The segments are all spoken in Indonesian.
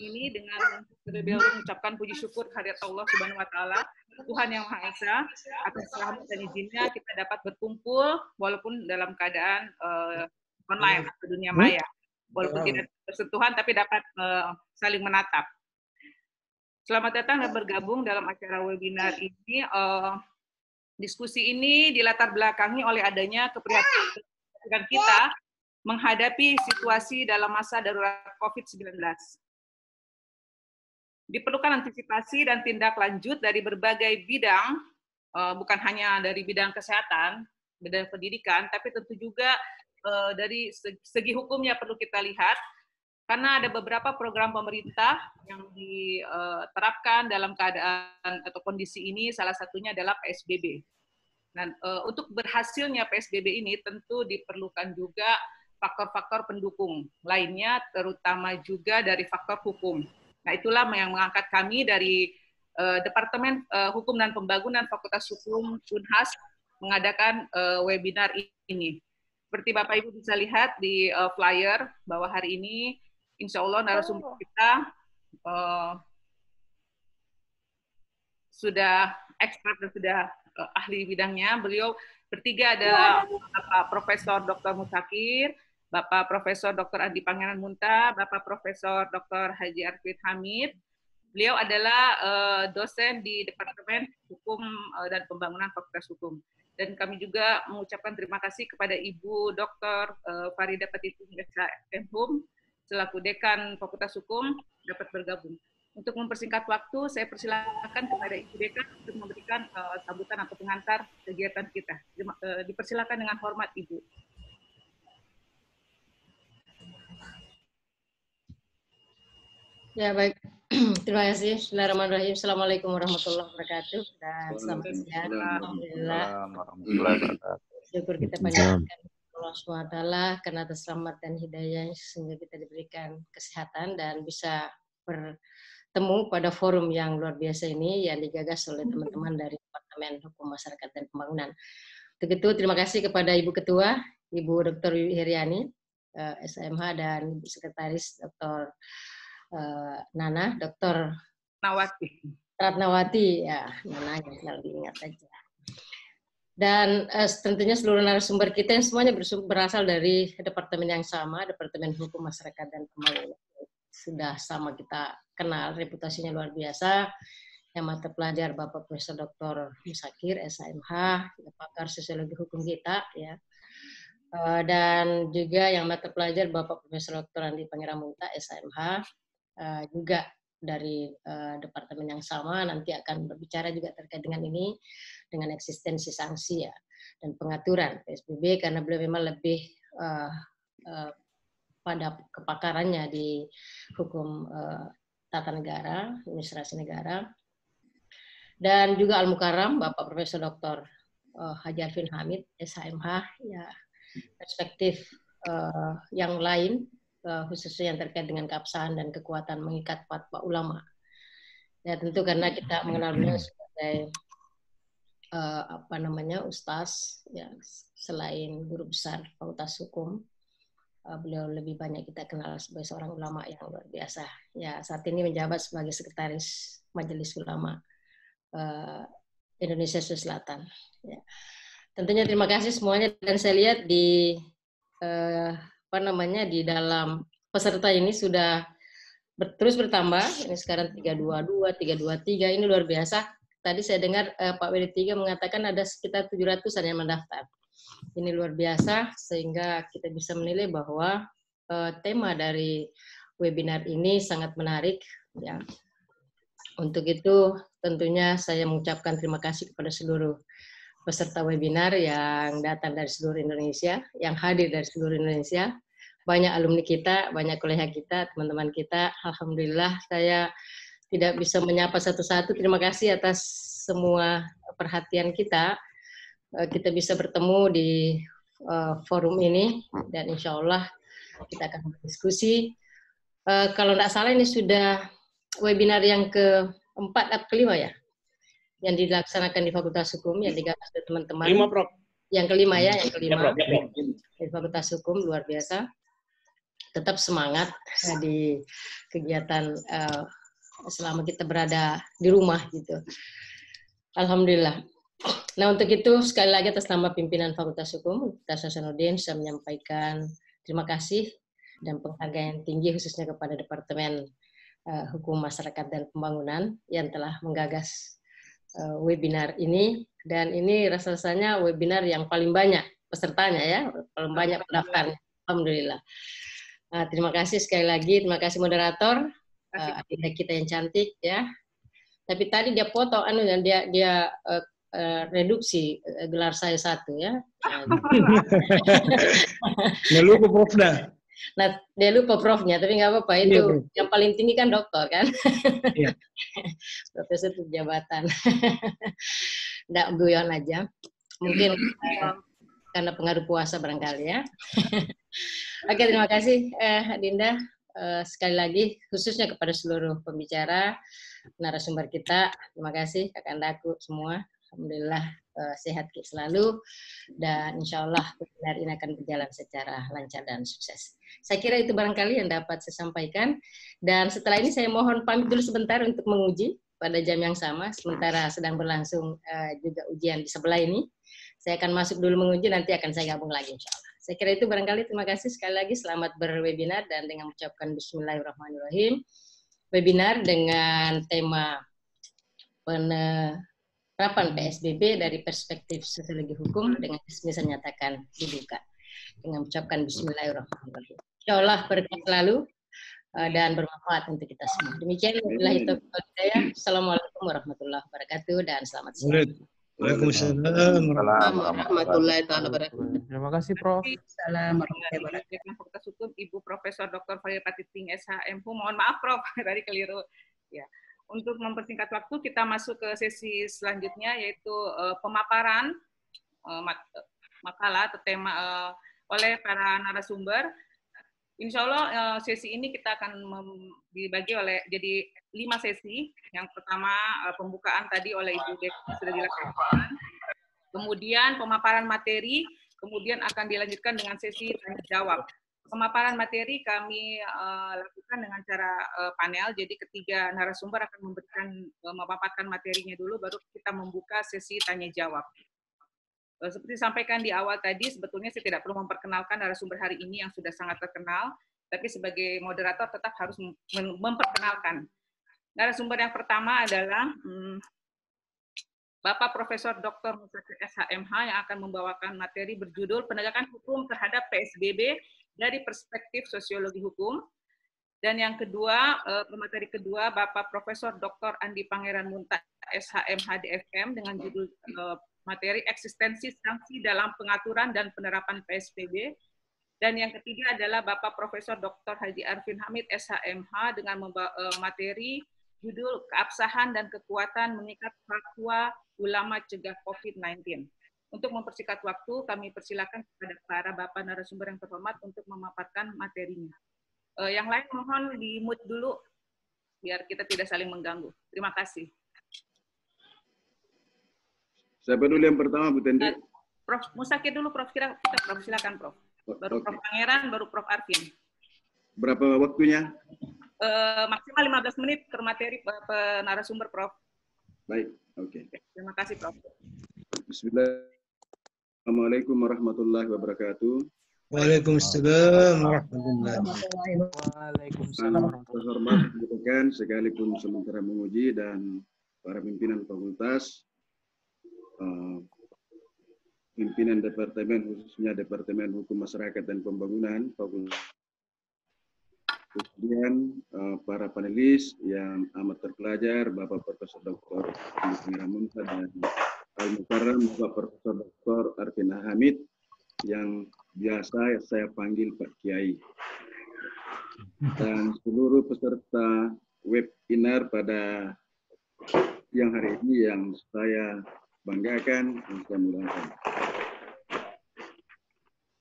ini dengan terlebih dahulu mengucapkan puji syukur kehadirat Allah Subhanahu wa taala, Tuhan yang Maha Esa, atas rahmat dan izinnya kita dapat berkumpul walaupun dalam keadaan uh, online atau dunia maya. Walaupun tidak bersentuhan tapi dapat uh, saling menatap. Selamat datang dan bergabung dalam acara webinar ini. Uh, diskusi ini dilatar belakangi oleh adanya keprihatinan kita menghadapi situasi dalam masa darurat COVID-19. Diperlukan antisipasi dan tindak lanjut dari berbagai bidang, eh, bukan hanya dari bidang kesehatan, bidang pendidikan, tapi tentu juga eh, dari segi hukumnya perlu kita lihat, karena ada beberapa program pemerintah yang diterapkan dalam keadaan atau kondisi ini, salah satunya adalah PSBB. Nah, eh, untuk berhasilnya PSBB ini tentu diperlukan juga faktor-faktor pendukung lainnya, terutama juga dari faktor hukum. Nah, itulah yang mengangkat kami dari uh, Departemen uh, Hukum dan Pembangunan Fakultas Hukum Unhas mengadakan uh, webinar ini. Seperti Bapak Ibu bisa lihat di uh, flyer bahwa hari ini, insya Allah narasumber kita uh, sudah expert dan sudah uh, ahli bidangnya. Beliau bertiga adalah Bapak Profesor Dr. Musakir, Bapak Profesor Dr. Adi Pangeran Munta, Bapak Profesor Dr. Haji Arfid Hamid. Beliau adalah uh, dosen di Departemen Hukum uh, dan Pembangunan Fakultas Hukum. Dan kami juga mengucapkan terima kasih kepada Ibu Dr. Uh, Farida Petiti Enhum, selaku Dekan Fakultas Hukum, dapat bergabung. Untuk mempersingkat waktu, saya persilakan kepada Ibu Dekan untuk memberikan sambutan atau pengantar kegiatan kita. Dipersilakan dengan hormat, Ibu. Ya baik, terima kasih. Bismillahirrahmanirrahim. Assalamualaikum warahmatullahi wabarakatuh. Dan selamat siang. Alhamdulillah. Syukur kita panjatkan Allah SWT karena atas selamat dan hidayah sehingga kita diberikan kesehatan dan bisa bertemu pada forum yang luar biasa ini yang digagas oleh teman-teman dari Departemen Hukum Masyarakat dan Pembangunan. Untuk itu terima kasih kepada Ibu Ketua, Ibu Dr. Wiwi Heriani, eh, SMH dan Ibu Sekretaris Dr. Eh, Nana, Dokter Nawati. Ratnawati, ya Nana yang selalu diingat aja. Dan uh, tentunya seluruh narasumber kita yang semuanya berasal dari departemen yang sama, Departemen Hukum Masyarakat dan Pembangunan. Sudah sama kita kenal, reputasinya luar biasa. Yang mata pelajar Bapak Profesor Dr. Musakir, SMH, pakar sosiologi hukum kita, ya. Uh, dan juga yang mata pelajar Bapak Profesor Dr. Andi Pangeran Munta, SMH, uh, juga dari uh, departemen yang sama nanti akan berbicara juga terkait dengan ini dengan eksistensi sanksi ya dan pengaturan PSBB karena beliau memang lebih uh, uh, pada kepakarannya di hukum uh, tata negara, administrasi negara. Dan juga Al Mukarram Bapak Profesor Dr. Uh, Haji Arfin Hamid, SHMH, ya perspektif uh, yang lain khususnya yang terkait dengan keabsahan dan kekuatan mengikat fatwa ulama. Ya tentu karena kita mengenal beliau sebagai uh, apa namanya ustaz, ya selain guru besar Fakultas Hukum, uh, beliau lebih banyak kita kenal sebagai seorang ulama yang luar biasa. Ya saat ini menjabat sebagai sekretaris Majelis Ulama uh, Indonesia Selatan. Ya. Tentunya terima kasih semuanya dan saya lihat di uh, apa namanya di dalam peserta ini sudah ber, terus bertambah. Ini sekarang 322, 323 ini luar biasa. Tadi saya dengar uh, Pak WD3 mengatakan ada sekitar 700-an yang mendaftar. Ini luar biasa sehingga kita bisa menilai bahwa uh, tema dari webinar ini sangat menarik ya. Untuk itu tentunya saya mengucapkan terima kasih kepada seluruh peserta webinar yang datang dari seluruh Indonesia, yang hadir dari seluruh Indonesia, banyak alumni kita, banyak kolega kita, teman-teman kita. Alhamdulillah saya tidak bisa menyapa satu-satu. Terima kasih atas semua perhatian kita. Eh, kita bisa bertemu di uh, forum ini dan insya Allah kita akan berdiskusi. Uh, kalau tidak salah ini sudah webinar yang keempat atau kelima ya, yang dilaksanakan di Fakultas Hukum yang digagas oleh teman-teman. Prof. Yang kelima ya, yang kelima. Ya, Prof. Di Fakultas Hukum luar biasa. Tetap semangat di kegiatan uh, selama kita berada di rumah gitu. Alhamdulillah. Nah untuk itu sekali lagi atas nama pimpinan Fakultas Hukum, Universitas Hasanuddin, saya menyampaikan terima kasih dan penghargaan tinggi khususnya kepada Departemen uh, Hukum Masyarakat dan Pembangunan yang telah menggagas uh, webinar ini dan ini rasa-rasanya webinar yang paling banyak pesertanya ya, paling banyak pendaftar. Alhamdulillah. Uh, terima kasih sekali lagi, terima kasih moderator, uh, kita yang cantik ya. Tapi tadi dia foto anu dan dia dia uh, uh, reduksi uh, gelar saya satu ya. Nggak lupa Profda. Nah, dia lupa profnya, tapi nggak apa-apa. Itu iya, yang paling tinggi kan dokter kan. Iya. Profesor itu jabatan. Nggak guyon aja. Mungkin uh, karena pengaruh puasa barangkali ya. Oke, terima kasih eh, Dinda. Uh, sekali lagi khususnya kepada seluruh pembicara, narasumber kita. Terima kasih kakak aku semua. Alhamdulillah uh, sehat selalu dan insya Allah webinar ini akan berjalan secara lancar dan sukses. Saya kira itu barangkali yang dapat saya sampaikan. Dan setelah ini saya mohon pamit dulu sebentar untuk menguji pada jam yang sama, sementara sedang berlangsung uh, juga ujian di sebelah ini. Saya akan masuk dulu menguji, nanti akan saya gabung lagi insya Allah. Saya kira itu barangkali terima kasih sekali lagi selamat berwebinar dan dengan mengucapkan Bismillahirrahmanirrahim. Webinar dengan tema penerapan PSBB dari perspektif sosiologi hukum dengan bisa nyatakan dibuka dengan mengucapkan Bismillahirrahmanirrahim. Insya Allah berkat selalu eh, dan bermanfaat untuk kita semua. Demikian, itu saya. Assalamualaikum warahmatullahi wabarakatuh dan selamat siang. Waalaikumsalam warahmatullahi wabarakatuh. Terima kasih, Prof. Assalamualaikum warahmatullahi wabarakatuh. Fakultas Hukum Ibu Profesor Dr. Faya Patiting SHM. Mohon maaf, Prof. Tadi keliru. Ya. Untuk mempersingkat waktu, kita masuk ke sesi selanjutnya, yaitu uh, pemaparan uh, makalah atau tema uh, oleh para narasumber. Insya Allah uh, sesi ini kita akan dibagi oleh jadi lima sesi. Yang pertama uh, pembukaan tadi oleh Ibu Dek sudah dilakukan. Kemudian pemaparan materi, kemudian akan dilanjutkan dengan sesi tanya jawab. Pemaparan materi kami uh, lakukan dengan cara uh, panel. Jadi ketiga narasumber akan memberikan uh, memaparkan materinya dulu, baru kita membuka sesi tanya jawab. Seperti disampaikan di awal tadi, sebetulnya saya tidak perlu memperkenalkan narasumber hari ini yang sudah sangat terkenal, tapi sebagai moderator tetap harus memperkenalkan. Narasumber yang pertama adalah hmm, Bapak Profesor Dr. Musafir SHMH yang akan membawakan materi berjudul Penegakan Hukum Terhadap PSBB dari Perspektif Sosiologi Hukum. Dan yang kedua, eh, materi kedua, Bapak Profesor Dr. Andi Pangeran Munta SHMH DFM dengan judul eh, materi eksistensi sanksi dalam pengaturan dan penerapan PSBB. Dan yang ketiga adalah Bapak Profesor Dr. Haji Arvin Hamid SHMH dengan eh, materi judul Keabsahan dan Kekuatan Mengikat Fatwa Ulama Cegah COVID-19. Untuk mempersingkat waktu, kami persilakan kepada para Bapak narasumber yang terhormat untuk memaparkan materinya. Uh, yang lain mohon di mute dulu, biar kita tidak saling mengganggu. Terima kasih. Siapa dulu yang pertama, Bu Tendi? Uh, Prof. Musakir dulu, Prof. Kira kita, Prof. Silakan, Prof. Baru okay. Prof. Pangeran, baru Prof. Arvin. Berapa waktunya? Uh, maksimal 15 menit ke materi narasumber, Prof. Baik, oke. Okay. Terima kasih, Prof. Bismillah. Assalamualaikum warahmatullahi wabarakatuh. Waalaikumsalam warahmatullahi wabarakatuh. Waalaikumsalam warahmatullahi wabarakatuh. sekalipun sementara menguji dan para pimpinan fakultas uh, pimpinan departemen khususnya Departemen Hukum Masyarakat dan Pembangunan Kemudian uh, para panelis yang amat terpelajar, Bapak Profesor Dr. Munta dan Al Bapak Profesor Dr. Arvin Hamid yang biasa saya panggil Pak Kiai. Dan seluruh peserta webinar pada yang hari ini yang saya banggakan dan saya muliakan.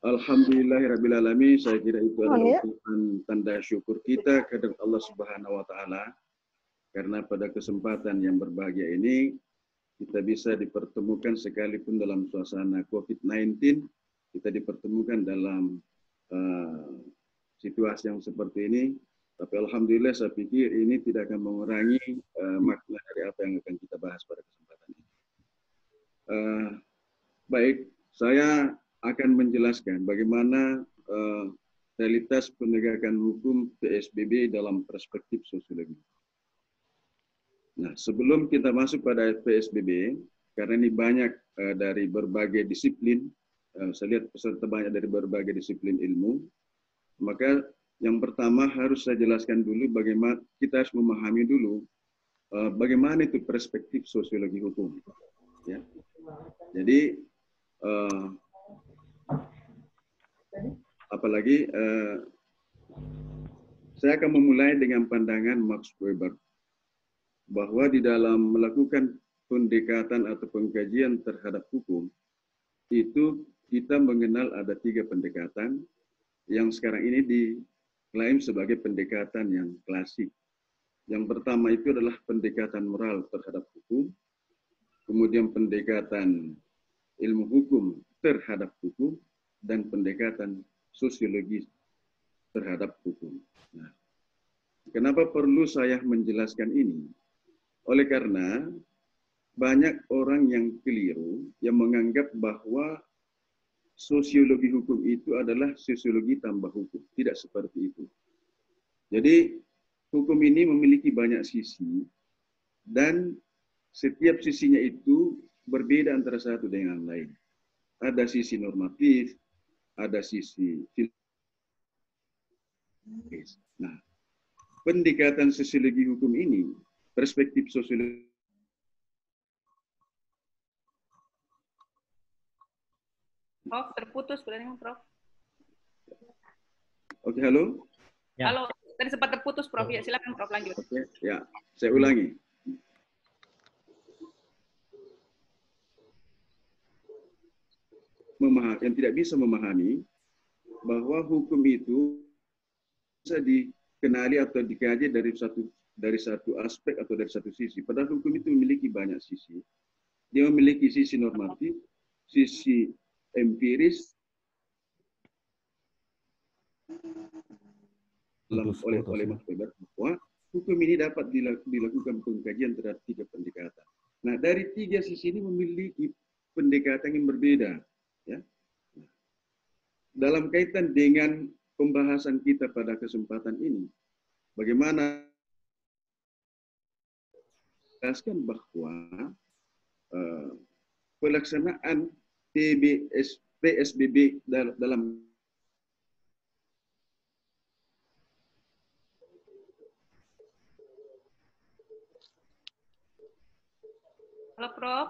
Alhamdulillahirrahmanirrahim. Saya kira itu adalah oh, ya? tanda syukur kita kepada Allah Subhanahu wa taala karena pada kesempatan yang berbahagia ini kita bisa dipertemukan sekalipun dalam suasana COVID-19, kita dipertemukan dalam uh, situasi yang seperti ini. Tapi alhamdulillah saya pikir ini tidak akan mengurangi uh, makna dari apa yang akan kita bahas pada kesempatan ini. Uh, baik, saya akan menjelaskan bagaimana uh, realitas penegakan hukum PSBB dalam perspektif sosiologi. Nah, sebelum kita masuk pada PSBB, karena ini banyak uh, dari berbagai disiplin, uh, saya lihat peserta banyak dari berbagai disiplin ilmu, maka yang pertama harus saya jelaskan dulu bagaimana kita harus memahami dulu bagaimana itu perspektif sosiologi hukum. Ya. Jadi uh, apalagi uh, saya akan memulai dengan pandangan Max Weber bahwa di dalam melakukan pendekatan atau pengkajian terhadap hukum, itu kita mengenal ada tiga pendekatan yang sekarang ini diklaim sebagai pendekatan yang klasik. Yang pertama itu adalah pendekatan moral terhadap hukum, kemudian pendekatan ilmu hukum terhadap hukum, dan pendekatan sosiologis terhadap hukum. Nah, kenapa perlu saya menjelaskan ini? Oleh karena banyak orang yang keliru yang menganggap bahwa sosiologi hukum itu adalah sosiologi tambah hukum. Tidak seperti itu. Jadi hukum ini memiliki banyak sisi dan setiap sisinya itu berbeda antara satu dengan lain. Ada sisi normatif, ada sisi Nah, pendekatan sosiologi hukum ini perspektif sosiologi Prof, terputus berarti Prof. Oke, halo. Ya. Halo, tadi sempat terputus Prof. Ya, silakan Prof lanjut. Oke, ya. Saya ulangi. Memahami, yang tidak bisa memahami bahwa hukum itu bisa dikenali atau dikaji dari satu dari satu aspek atau dari satu sisi. Padahal hukum itu memiliki banyak sisi. Dia memiliki sisi normatif, sisi empiris, dalam oleh oleh Mas Weber bahwa hukum ini dapat dilakukan pengkajian terhadap tiga pendekatan. Nah dari tiga sisi ini memiliki pendekatan yang berbeda. Dalam kaitan dengan pembahasan kita pada kesempatan ini, bagaimana jelaskan bahwa uh, pelaksanaan PBS, PSBB dalam Halo, Prof.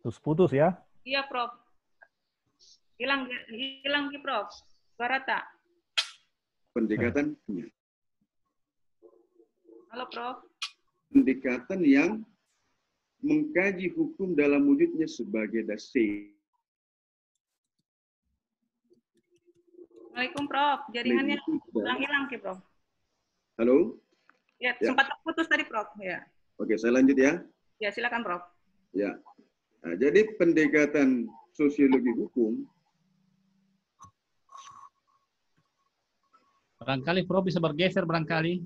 Terus putus ya? Iya, Prof. Hilang, hilang, Prof. Suara tak? Pendekatan. Halo, Prof pendekatan yang mengkaji hukum dalam wujudnya sebagai dasar. Assalamualaikum Prof. Jaringannya hilang-hilang ke Prof. Halo? Ya, ya, sempat terputus tadi Prof. Ya. Oke, saya lanjut ya. Ya, silakan Prof. Ya. Nah, jadi pendekatan sosiologi hukum Barangkali Prof bisa bergeser barangkali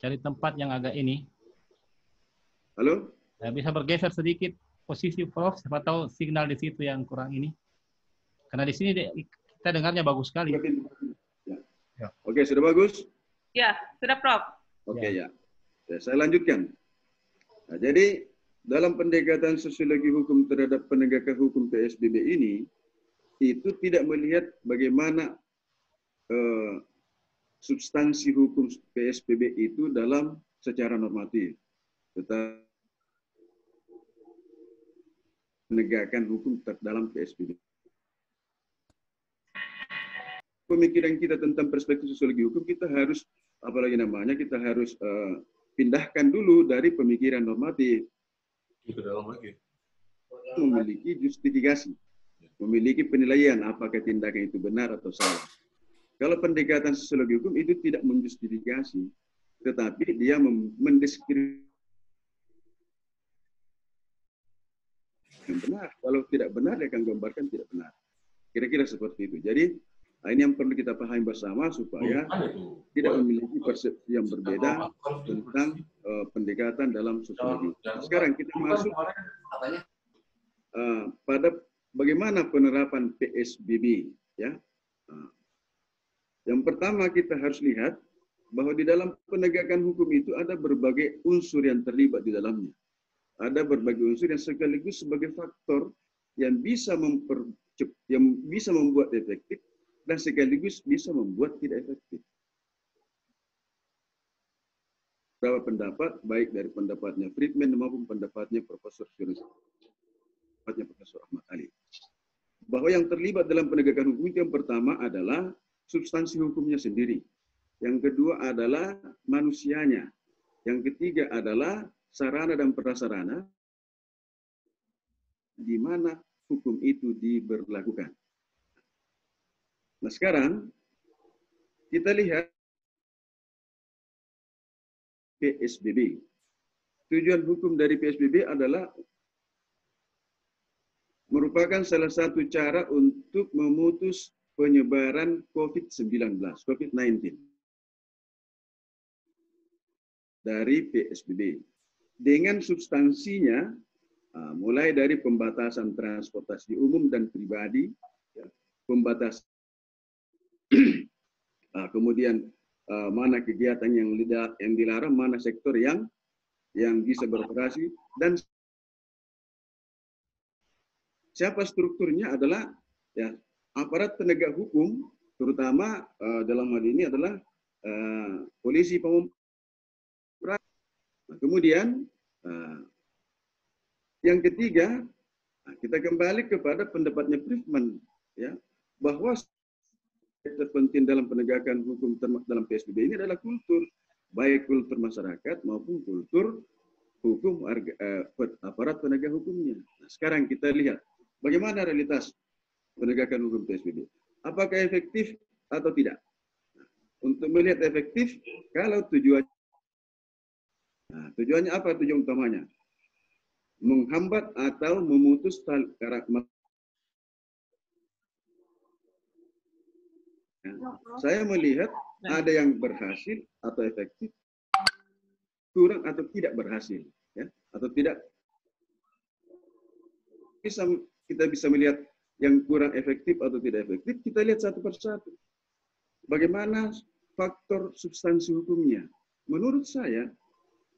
cari tempat yang agak ini. Halo? Ya, bisa bergeser sedikit posisi Prof. Siapa tahu signal di situ yang kurang ini. Karena di sini kita dengarnya bagus sekali. Ya. Ya. Oke, sudah bagus? Ya, sudah Prof. Oke ya. ya. Saya lanjutkan. Nah, jadi dalam pendekatan sosiologi hukum terhadap penegakan hukum PSBB ini, itu tidak melihat bagaimana eh, substansi hukum PSBB itu dalam secara normatif. Tetap menegakkan hukum dalam PSBB. Pemikiran kita tentang perspektif sosiologi hukum kita harus apalagi namanya kita harus uh, pindahkan dulu dari pemikiran normatif ke dalam lagi memiliki justifikasi, memiliki penilaian apakah tindakan itu benar atau salah. Kalau pendekatan sosiologi hukum itu tidak menjustifikasi, tetapi dia mendeskripsi yang benar. Kalau tidak benar, dia akan gambarkan tidak benar. Kira-kira seperti itu. Jadi Nah, ini yang perlu kita pahami bersama supaya tidak memiliki persepsi yang berbeda tentang uh, pendekatan dalam sosiologi. Sekarang kita masuk uh, pada bagaimana penerapan PSBB. Ya, uh, yang pertama kita harus lihat bahwa di dalam penegakan hukum itu ada berbagai unsur yang terlibat di dalamnya. Ada berbagai unsur yang sekaligus sebagai faktor yang bisa memper, yang bisa membuat efektif dan sekaligus bisa membuat tidak efektif. Beberapa pendapat, baik dari pendapatnya Friedman maupun pendapatnya Profesor Firus, pendapatnya Profesor Ahmad Ali. Bahwa yang terlibat dalam penegakan hukum itu yang pertama adalah substansi hukumnya sendiri. Yang kedua adalah manusianya. Yang ketiga adalah sarana dan prasarana di mana hukum itu diberlakukan. Nah sekarang kita lihat PSBB. Tujuan hukum dari PSBB adalah merupakan salah satu cara untuk memutus penyebaran COVID-19, COVID-19 dari PSBB. Dengan substansinya, ah, mulai dari pembatasan transportasi umum dan pribadi, ya, pembatasan ah, kemudian ah, mana kegiatan yang yang dilarang, mana sektor yang yang bisa beroperasi dan siapa strukturnya adalah ya aparat penegak hukum terutama uh, dalam hal ini adalah uh, polisi Nah, kemudian uh, yang ketiga, nah, kita kembali kepada pendapatnya Friedman, ya, bahwa terpenting dalam penegakan hukum dalam PSBB ini adalah kultur, baik kultur masyarakat maupun kultur hukum aparat penegak hukumnya. Nah, sekarang kita lihat bagaimana realitas penegakan hukum PSBB. Apakah efektif atau tidak? Untuk melihat efektif, kalau tujuan Nah, tujuannya apa tujuan utamanya? Menghambat atau memutus karakter Ya. Saya melihat ada yang berhasil atau efektif, kurang atau tidak berhasil, ya, atau tidak bisa kita bisa melihat yang kurang efektif atau tidak efektif. Kita lihat satu persatu. Bagaimana faktor substansi hukumnya? Menurut saya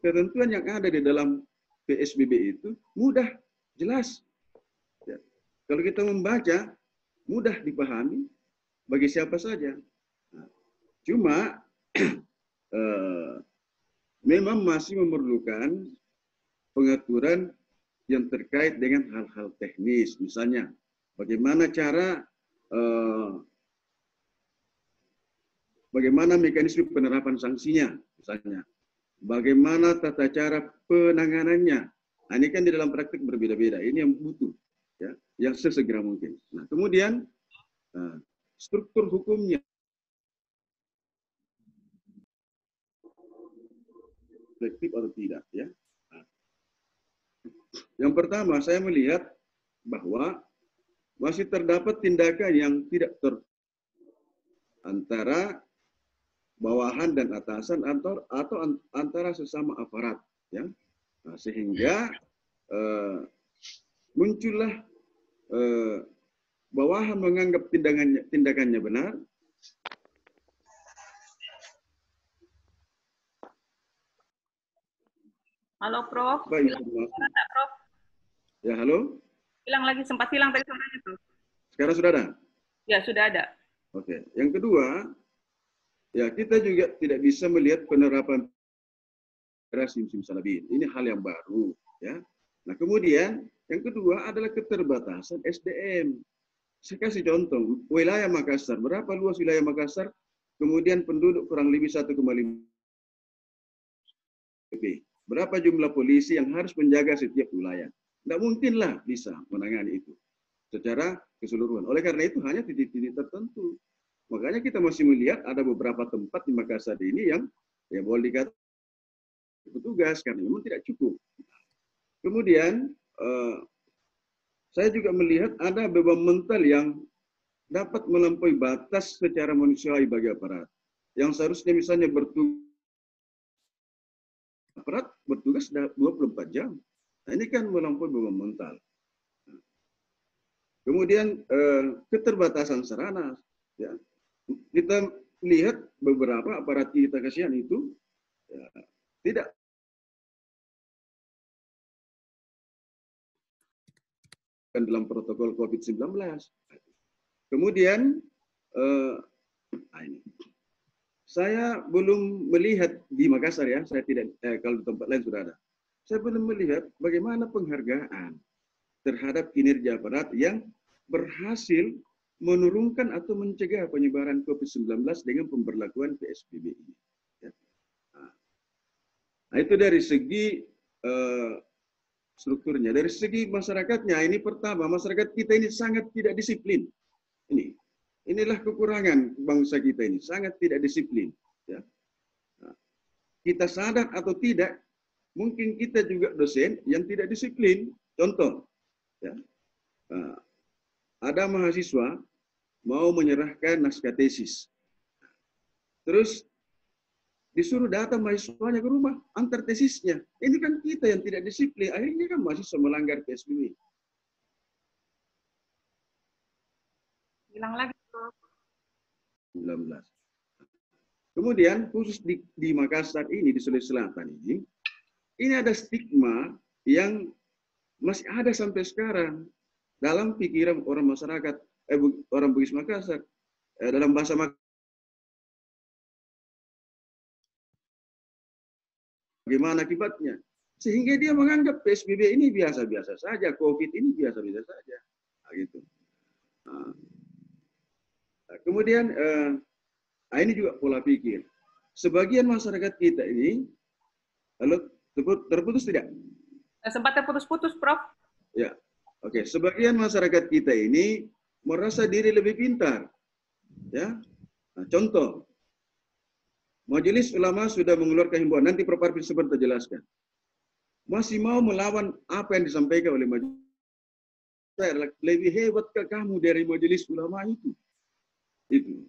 ketentuan yang ada di dalam PSBB itu mudah, jelas. Ya. Kalau kita membaca, mudah dipahami bagi siapa saja. Nah, cuma eh, memang masih memerlukan pengaturan yang terkait dengan hal-hal teknis, misalnya bagaimana cara eh, bagaimana mekanisme penerapan sanksinya, misalnya Bagaimana tata cara penanganannya? Nah, ini kan di dalam praktik berbeda-beda. Ini yang butuh, ya, yang sesegera mungkin. Nah, kemudian uh, struktur hukumnya. Efektif atau tidak, ya. Nah, yang pertama, saya melihat bahwa masih terdapat tindakan yang tidak ter antara bawahan dan atasan atau atau antara sesama aparat ya nah, sehingga uh, muncullah uh, bawahan menganggap tindakannya tindakannya benar Halo Prof. Baik, Prof. Ya, halo. Hilang lagi, sempat hilang tadi suaranya, Prof. Sekarang sudah ada? Ya, sudah ada. Oke. Yang kedua, Ya, kita juga tidak bisa melihat penerapan sim sim salabin. Ini hal yang baru, ya. Nah, kemudian yang kedua adalah keterbatasan SDM. Saya kasih contoh, wilayah Makassar, berapa luas wilayah Makassar? Kemudian penduduk kurang lebih 1,5 Berapa jumlah polisi yang harus menjaga setiap wilayah? Tidak mungkinlah bisa menangani itu secara keseluruhan. Oleh karena itu hanya titik-titik tertentu. Makanya kita masih melihat ada beberapa tempat di Makassar ini yang ya boleh dikatakan petugas karena memang tidak cukup. Kemudian uh, saya juga melihat ada beban mental yang dapat melampaui batas secara manusiawi bagi aparat. Yang seharusnya misalnya bertugas aparat bertugas 24 jam. Ini kan melampaui beban mental. Kemudian eh, keterbatasan sarana. Ya. Kita lihat beberapa aparat kita kasihan itu ya, tidak dalam protokol COVID-19. Kemudian, eh, nah ini. saya belum melihat di Makassar ya, saya tidak, eh, kalau di tempat lain sudah ada. Saya belum melihat bagaimana penghargaan terhadap kinerja aparat yang berhasil menurunkan atau mencegah penyebaran COVID-19 dengan pemberlakuan PSBB ini. Ya. Nah, itu dari segi uh, strukturnya. Dari segi masyarakatnya, ini pertama, masyarakat kita ini sangat tidak disiplin. Ini, inilah kekurangan bangsa kita ini, sangat tidak disiplin. Ya. Nah, kita sadar atau tidak, mungkin kita juga dosen yang tidak disiplin. Contoh, ya. Nah, ada mahasiswa mau menyerahkan naskah tesis. Terus disuruh datang mahasiswanya ke rumah, antar tesisnya. Ini kan kita yang tidak disiplin. Akhirnya kan mahasiswa melanggar PSBB. Hilang lagi. 19. Kemudian khusus di, di Makassar ini, di Sulawesi Selatan ini, ini ada stigma yang masih ada sampai sekarang dalam pikiran orang masyarakat, eh, orang Bugis Makassar, eh, dalam bahasa Makassar, Bagaimana akibatnya? Sehingga dia menganggap PSBB ini biasa-biasa saja, COVID ini biasa-biasa saja. Nah, gitu. Nah. kemudian, eh, nah ini juga pola pikir. Sebagian masyarakat kita ini, lalu terputus tidak? Eh, sempat terputus-putus, Prof. Ya, oke. Sebagian masyarakat kita ini merasa diri lebih pintar. Ya, nah, contoh, Majelis Ulama sudah mengeluarkan himbauan. Nanti Prof. Arfin sebentar jelaskan. Masih mau melawan apa yang disampaikan oleh majelis. Lebih hebat ke kamu dari majelis ulama itu. Itu.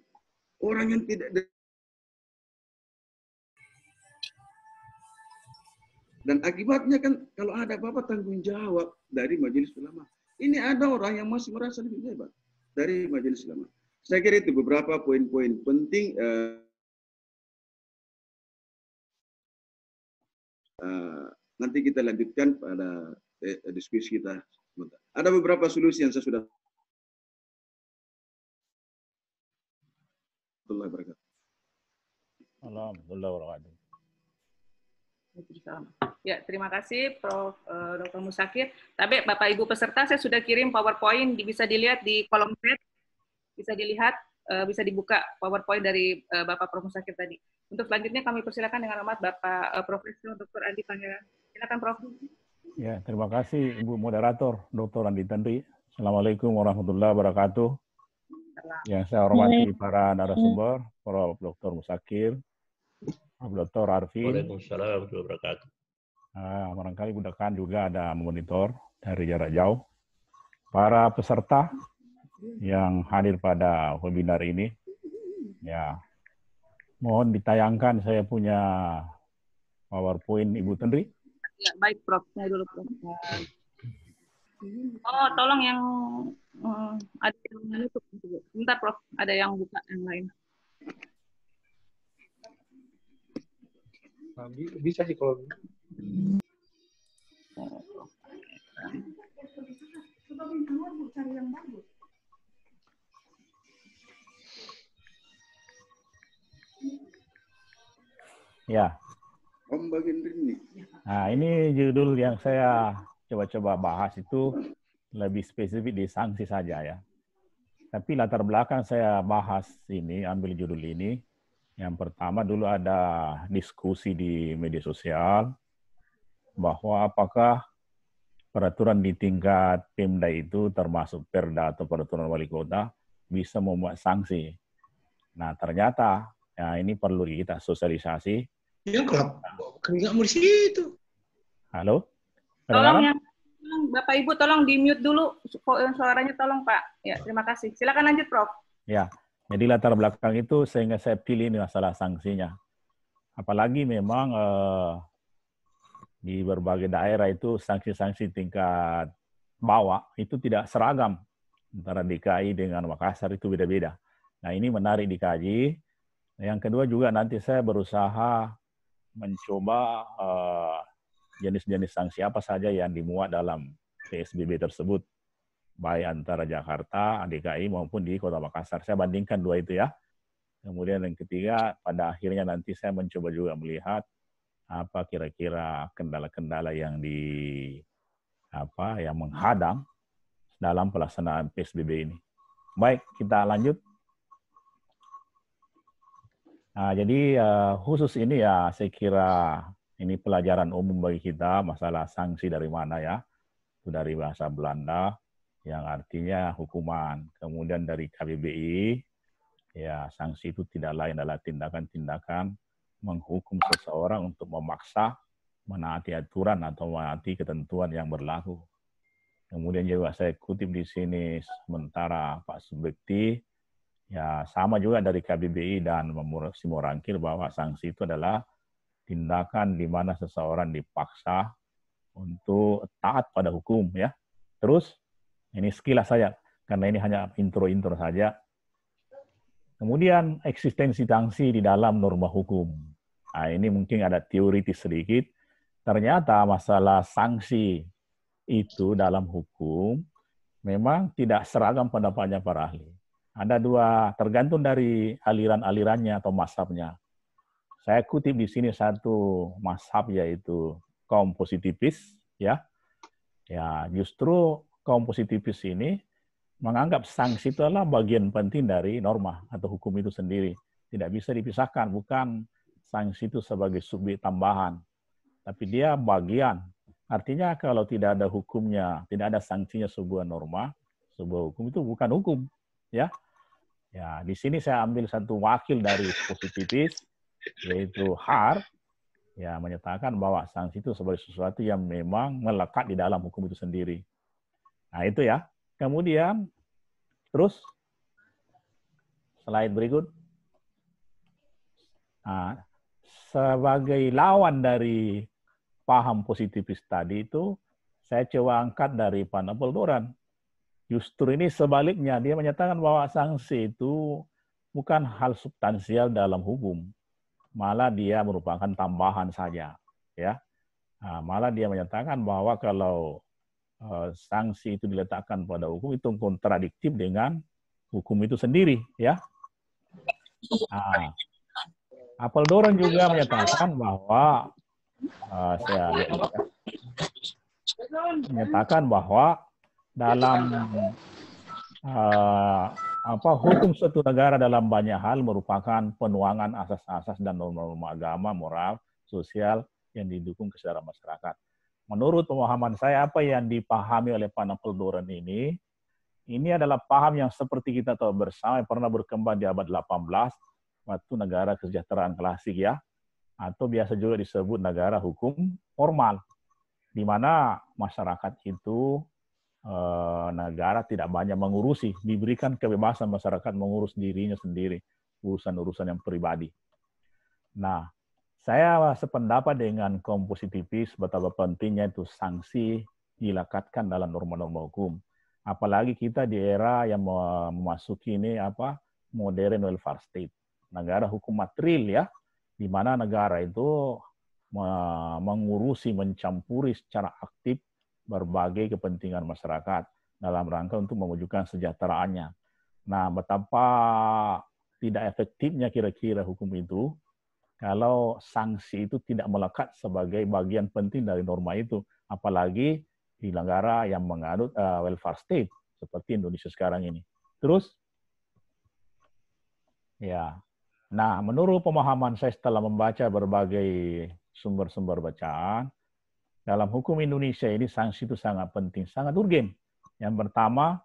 Orang yang tidak Dan akibatnya kan kalau ada apa-apa tanggung jawab dari majelis ulama. Ini ada orang yang masih merasa lebih hebat dari majelis ulama. Saya kira itu beberapa poin-poin penting uh, Eh, nanti kita lanjutkan pada eh, diskusi kita. Ada beberapa solusi yang saya sudah Alhamdulillah wabarakatuh. Ya, terima kasih Prof. Eh, Dr. Musakir. Tapi Bapak Ibu peserta saya sudah kirim PowerPoint bisa dilihat di kolom chat. Bisa dilihat, uh, bisa dibuka PowerPoint dari uh, Bapak Prof. Musakir tadi. Untuk selanjutnya kami persilakan dengan hormat Bapak Profesor Dr. Andi Pangeran. Silakan Prof. Ya, terima kasih Ibu Moderator Dr. Andi Tandri. Assalamualaikum warahmatullahi wabarakatuh. Yang saya hormati para narasumber, Prof. Dr. Musakir, Dr. Arvin. Waalaikumsalam warahmatullahi wabarakatuh. Nah, barangkali gunakan juga ada monitor dari jarak jauh. Para peserta yang hadir pada webinar ini, ya Mohon ditayangkan saya punya PowerPoint Ibu Tendri. Ya, baik Prof. Saya dulu Prof. Oh, tolong yang um, ada yang menutup. Bentar Prof, ada yang buka yang lain. Nah, bisa sih kalau bagus. Ya. Om bagian ini. Nah, ini judul yang saya coba-coba bahas itu lebih spesifik di sanksi saja ya. Tapi latar belakang saya bahas ini, ambil judul ini. Yang pertama dulu ada diskusi di media sosial bahwa apakah peraturan di tingkat Pemda itu termasuk Perda atau peraturan wali kota bisa membuat sanksi. Nah, ternyata ya ini perlu kita sosialisasi yang kelap nggak mau di situ. Halo? Tolong yang Bapak Ibu tolong di mute dulu suaranya tolong Pak. Ya, terima kasih. Silakan lanjut Prof. Ya, jadi latar belakang itu sehingga saya pilih ini masalah sanksinya. Apalagi memang eh, di berbagai daerah itu sanksi-sanksi tingkat bawah itu tidak seragam antara DKI dengan Makassar itu beda-beda. Nah ini menarik dikaji. Yang kedua juga nanti saya berusaha mencoba uh, jenis-jenis sanksi apa saja yang dimuat dalam PSBB tersebut, baik antara Jakarta, DKI maupun di Kota Makassar. Saya bandingkan dua itu ya. Kemudian yang ketiga, pada akhirnya nanti saya mencoba juga melihat apa kira-kira kendala-kendala yang di apa yang menghadang dalam pelaksanaan PSBB ini. Baik, kita lanjut. Nah, jadi uh, khusus ini ya saya kira ini pelajaran umum bagi kita masalah sanksi dari mana ya. Itu dari bahasa Belanda yang artinya hukuman. Kemudian dari KBBI, ya sanksi itu tidak lain adalah tindakan-tindakan menghukum seseorang untuk memaksa menaati aturan atau menaati ketentuan yang berlaku. Kemudian juga saya kutip di sini sementara Pak Subekti, ya sama juga dari KBBI dan Simorangkir bahwa sanksi itu adalah tindakan di mana seseorang dipaksa untuk taat pada hukum ya. Terus ini sekilas saja karena ini hanya intro-intro saja. Kemudian eksistensi sanksi di dalam norma hukum. Nah, ini mungkin ada teoritis sedikit. Ternyata masalah sanksi itu dalam hukum memang tidak seragam pendapatnya para ahli. Ada dua, tergantung dari aliran-alirannya atau masabnya. Saya kutip di sini satu mashab yaitu kaum positifis ya. Ya, justru kaum positifis ini menganggap sanksi itu adalah bagian penting dari norma atau hukum itu sendiri. Tidak bisa dipisahkan, bukan sanksi itu sebagai subjek tambahan. Tapi dia bagian. Artinya kalau tidak ada hukumnya, tidak ada sanksinya sebuah norma, sebuah hukum itu bukan hukum, ya. Ya, di sini saya ambil satu wakil dari positifis yaitu har ya menyatakan bahwa sanksi itu sebagai sesuatu yang memang melekat di dalam hukum itu sendiri. Nah, itu ya. Kemudian terus slide berikut. Nah, sebagai lawan dari paham positifis tadi itu saya coba angkat dari Panapol Doran. Justru ini sebaliknya, dia menyatakan bahwa sanksi itu bukan hal substansial dalam hukum malah dia merupakan tambahan saja ya nah, malah dia menyatakan bahwa kalau sanksi itu diletakkan pada hukum itu kontradiktif dengan hukum itu sendiri ya nah, Apel Doran juga menyatakan bahwa uh, saya ya, menyatakan bahwa dalam uh, apa hukum suatu negara dalam banyak hal merupakan penuangan asas-asas dan norma-norma agama, moral, sosial yang didukung kesadaran masyarakat. Menurut pemahaman saya, apa yang dipahami oleh Pak Doran ini, ini adalah paham yang seperti kita tahu bersama yang pernah berkembang di abad 18, waktu negara kesejahteraan klasik ya, atau biasa juga disebut negara hukum formal, di mana masyarakat itu Eh, negara tidak banyak mengurusi, diberikan kebebasan masyarakat mengurus dirinya sendiri, urusan-urusan yang pribadi. Nah, saya sependapat dengan kompositifis betapa pentingnya itu sanksi dilekatkan dalam norma-norma hukum. Apalagi kita di era yang memasuki ini apa modern welfare state, negara hukum material ya, di mana negara itu mengurusi, mencampuri secara aktif berbagai kepentingan masyarakat dalam rangka untuk mewujudkan sejahteraannya. Nah, betapa tidak efektifnya kira-kira hukum itu kalau sanksi itu tidak melekat sebagai bagian penting dari norma itu, apalagi di negara yang menganut uh, welfare state seperti Indonesia sekarang ini. Terus, ya, nah menurut pemahaman saya setelah membaca berbagai sumber-sumber bacaan, dalam hukum Indonesia ini sanksi itu sangat penting, sangat urgen. Yang pertama,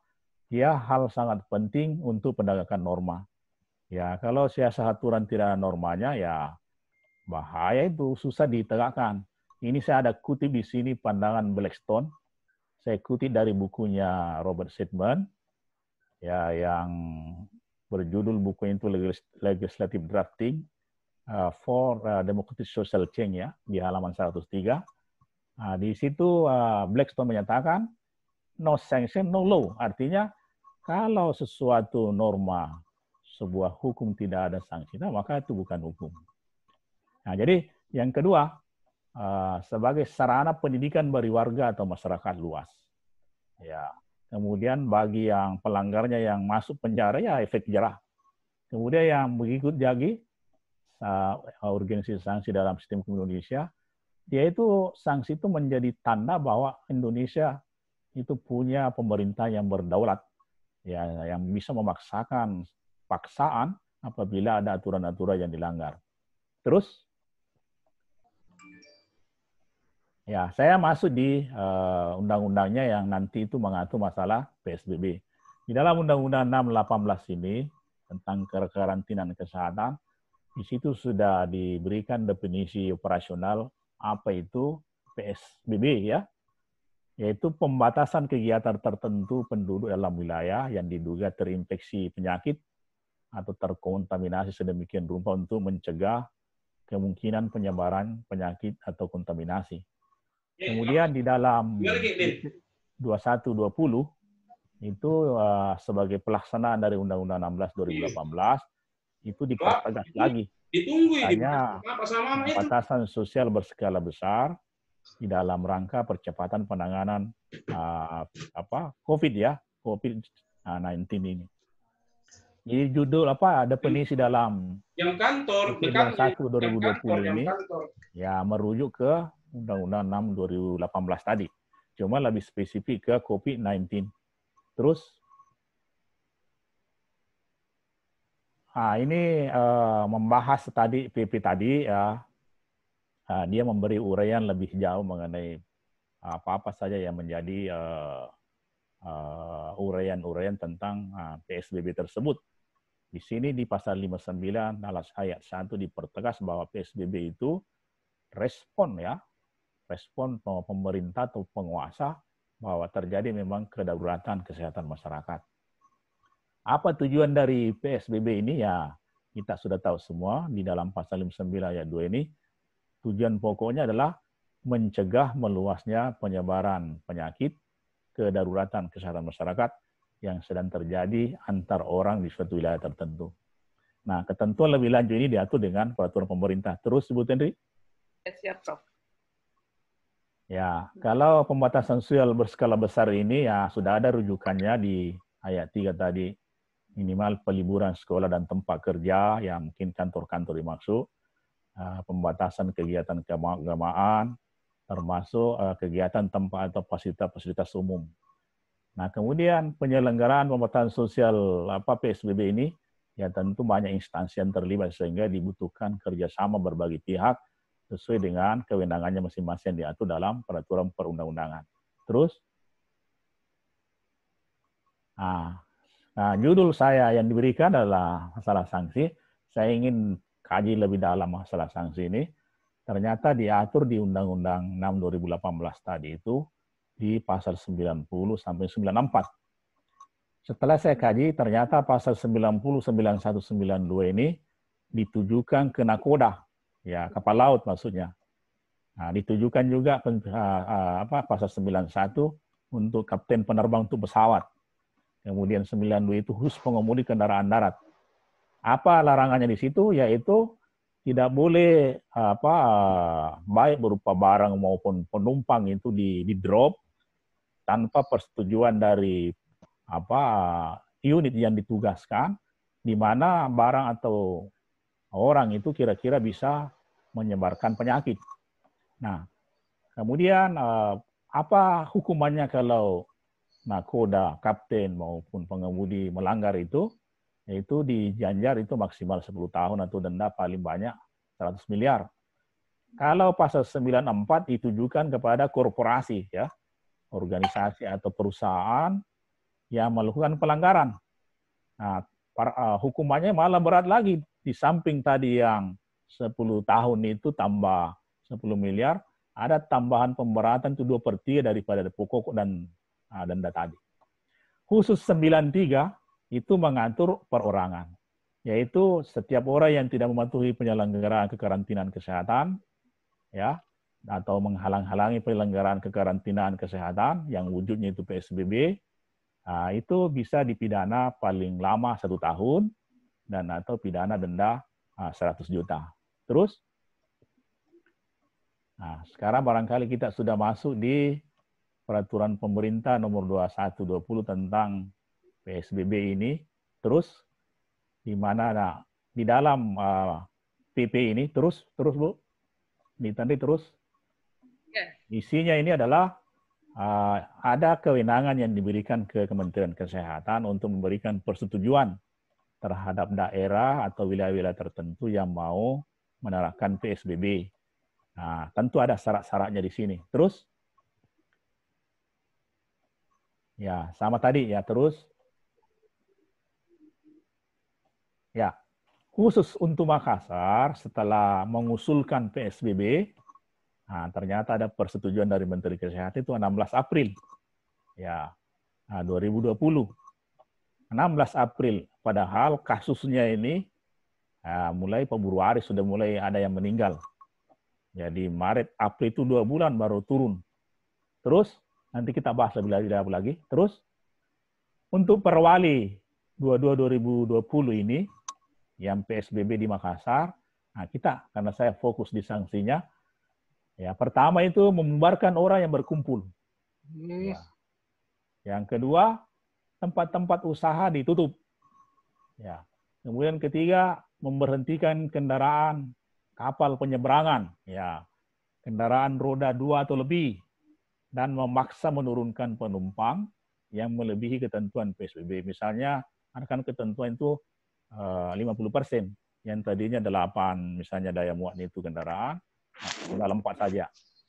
ya hal sangat penting untuk penegakan norma. Ya, kalau siasat aturan tidak ada normanya, ya bahaya itu susah ditegakkan. Ini saya ada kutip di sini pandangan Blackstone. saya kutip dari bukunya Robert Sidman ya yang berjudul buku itu Legislative Drafting uh, for uh, Democratic Social Change ya di halaman 103. Nah, di situ uh, Blackstone menyatakan no sanction no law artinya kalau sesuatu norma sebuah hukum tidak ada sanksi nah, maka itu bukan hukum. Nah, jadi yang kedua uh, sebagai sarana pendidikan bagi warga atau masyarakat luas. Ya. Kemudian bagi yang pelanggarnya yang masuk penjara ya efek jerah. Kemudian yang berikut lagi uh, urgensi sanksi dalam sistem hukum Indonesia, yaitu sanksi itu menjadi tanda bahwa Indonesia itu punya pemerintah yang berdaulat, ya yang bisa memaksakan paksaan apabila ada aturan-aturan yang dilanggar. Terus Ya, saya masuk di uh, undang-undangnya yang nanti itu mengatur masalah PSBB. Di dalam Undang-Undang 618 ini tentang kekarantinaan kesehatan, di situ sudah diberikan definisi operasional apa itu PSBB ya, yaitu pembatasan kegiatan tertentu penduduk dalam wilayah yang diduga terinfeksi penyakit atau terkontaminasi sedemikian rupa untuk mencegah kemungkinan penyebaran penyakit atau kontaminasi. Kemudian di dalam 2120 itu uh, sebagai pelaksanaan dari Undang-Undang 16 2018 itu dipertegas lagi. Hanya batasan sosial berskala besar di dalam rangka percepatan penanganan uh, apa COVID ya, COVID-19 ini. Jadi judul apa? Ada definisi dalam yang kantor Undang 1 2020 ini. Ya merujuk ke Undang-Undang 6 2018 tadi. Cuma lebih spesifik ke COVID-19. Terus, nah ini uh, membahas tadi PP tadi ya, uh, dia memberi uraian lebih jauh mengenai apa-apa saja yang menjadi uh, uh, tentang uh, PSBB tersebut. Di sini di pasal 59 alas ayat 1 dipertegas bahwa PSBB itu respon ya respon pemerintah atau penguasa bahwa terjadi memang kedaruratan kesehatan masyarakat. Apa tujuan dari PSBB ini? Ya, kita sudah tahu semua di dalam pasal 59 ayat 2 ini, tujuan pokoknya adalah mencegah meluasnya penyebaran penyakit, kedaruratan kesehatan masyarakat yang sedang terjadi antar orang di suatu wilayah tertentu. Nah, ketentuan lebih lanjut ini diatur dengan peraturan pemerintah. Terus, Bu Henry? Siap, Prof. Ya, kalau pembatasan sosial berskala besar ini ya sudah ada rujukannya di ayat 3 tadi. Minimal peliburan sekolah dan tempat kerja yang mungkin kantor-kantor dimaksud. Uh, pembatasan kegiatan keagamaan, termasuk uh, kegiatan tempat atau fasilitas-fasilitas umum. Nah, kemudian penyelenggaraan pembatasan sosial apa PSBB ini ya tentu banyak instansi yang terlibat sehingga dibutuhkan kerjasama berbagai pihak sesuai dengan kewenangannya masing-masing diatur dalam peraturan perundang-undangan. Terus, nah, nah, judul saya yang diberikan adalah masalah sanksi. Saya ingin kaji lebih dalam masalah sanksi ini. Ternyata diatur di Undang-Undang 6 2018 tadi itu di pasal 90 sampai 94. Setelah saya kaji, ternyata pasal 90, 91, 92 ini ditujukan ke nakoda ya kapal laut maksudnya. Nah, ditujukan juga uh, apa pasal 91 untuk kapten penerbang untuk pesawat. Kemudian 92 itu khusus pengemudi kendaraan darat. Apa larangannya di situ? Yaitu tidak boleh apa baik berupa barang maupun penumpang itu di, di drop tanpa persetujuan dari apa unit yang ditugaskan di mana barang atau orang itu kira-kira bisa menyebarkan penyakit. Nah, kemudian eh, apa hukumannya kalau nakoda, kapten maupun pengemudi melanggar itu? Yaitu dijanjar itu maksimal 10 tahun atau denda paling banyak 100 miliar. Kalau pasal 94 ditujukan kepada korporasi ya, organisasi atau perusahaan yang melakukan pelanggaran. Nah, eh, hukumannya malah berat lagi di samping tadi yang 10 tahun itu tambah 10 miliar, ada tambahan pemberatan itu dua per tiga daripada pokok dan uh, denda tadi. Khusus 93 itu mengatur perorangan, yaitu setiap orang yang tidak mematuhi penyelenggaraan kekarantinaan kesehatan, ya, atau menghalang-halangi penyelenggaraan kekarantinaan kesehatan yang wujudnya itu PSBB, nah, itu bisa dipidana paling lama satu tahun dan atau pidana denda 100 juta. Terus Nah, sekarang barangkali kita sudah masuk di peraturan pemerintah nomor 2120 tentang PSBB ini. Terus di mana nah, di dalam uh, PP ini terus terus Bu. Ditandai terus. Ya. Isinya ini adalah uh, ada kewenangan yang diberikan ke Kementerian Kesehatan untuk memberikan persetujuan terhadap daerah atau wilayah-wilayah tertentu yang mau menerapkan PSBB Nah, tentu ada syarat-syaratnya di sini. Terus, ya sama tadi. Ya terus, ya khusus untuk Makassar setelah mengusulkan PSBB, nah, ternyata ada persetujuan dari Menteri Kesehatan itu 16 April, ya nah, 2020. 16 April, padahal kasusnya ini ya, mulai Februari sudah mulai ada yang meninggal jadi Maret, April itu dua bulan baru turun. Terus nanti kita bahas lebih lagi, lebih lagi. Terus untuk perwali 22 2020 ini yang PSBB di Makassar, nah kita karena saya fokus di sanksinya, ya pertama itu membubarkan orang yang berkumpul. Ya. Yang kedua tempat-tempat usaha ditutup. Ya. Kemudian ketiga memberhentikan kendaraan kapal penyeberangan, ya kendaraan roda dua atau lebih, dan memaksa menurunkan penumpang yang melebihi ketentuan PSBB. Misalnya, kan ketentuan itu 50 eh, persen, yang tadinya 8 misalnya daya muat itu kendaraan, nah, dalam 4 saja.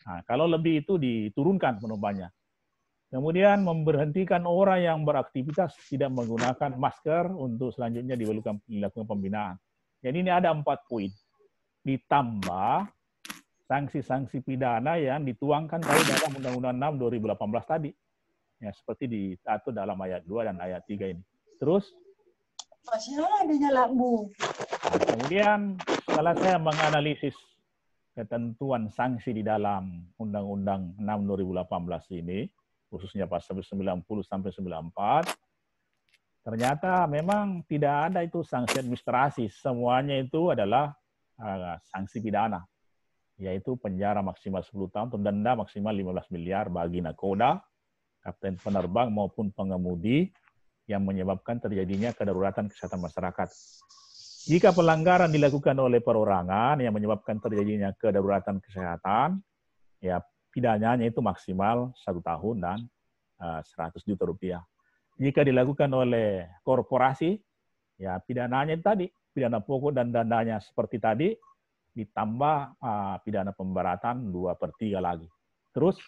Nah, kalau lebih itu diturunkan penumpangnya. Kemudian memberhentikan orang yang beraktivitas tidak menggunakan masker untuk selanjutnya dilakukan, dilakukan pembinaan. Jadi ini ada empat poin ditambah sanksi-sanksi pidana yang dituangkan dari dalam Undang-Undang 6 2018 tadi. Ya, seperti diatur dalam ayat 2 dan ayat 3 ini. Terus. Nah, kemudian setelah saya menganalisis ketentuan sanksi di dalam Undang-Undang 6 2018 ini, khususnya pasal 90 sampai 94, ternyata memang tidak ada itu sanksi administrasi. Semuanya itu adalah uh, sanksi pidana, yaitu penjara maksimal 10 tahun atau denda maksimal 15 miliar bagi nakoda, kapten penerbang maupun pengemudi yang menyebabkan terjadinya kedaruratan kesehatan masyarakat. Jika pelanggaran dilakukan oleh perorangan yang menyebabkan terjadinya kedaruratan kesehatan, ya pidananya itu maksimal satu tahun dan uh, 100 juta rupiah. Jika dilakukan oleh korporasi, ya pidananya tadi pidana pokok dan dandanya seperti tadi, ditambah uh, pidana pemberatan dua per 3 lagi. Terus,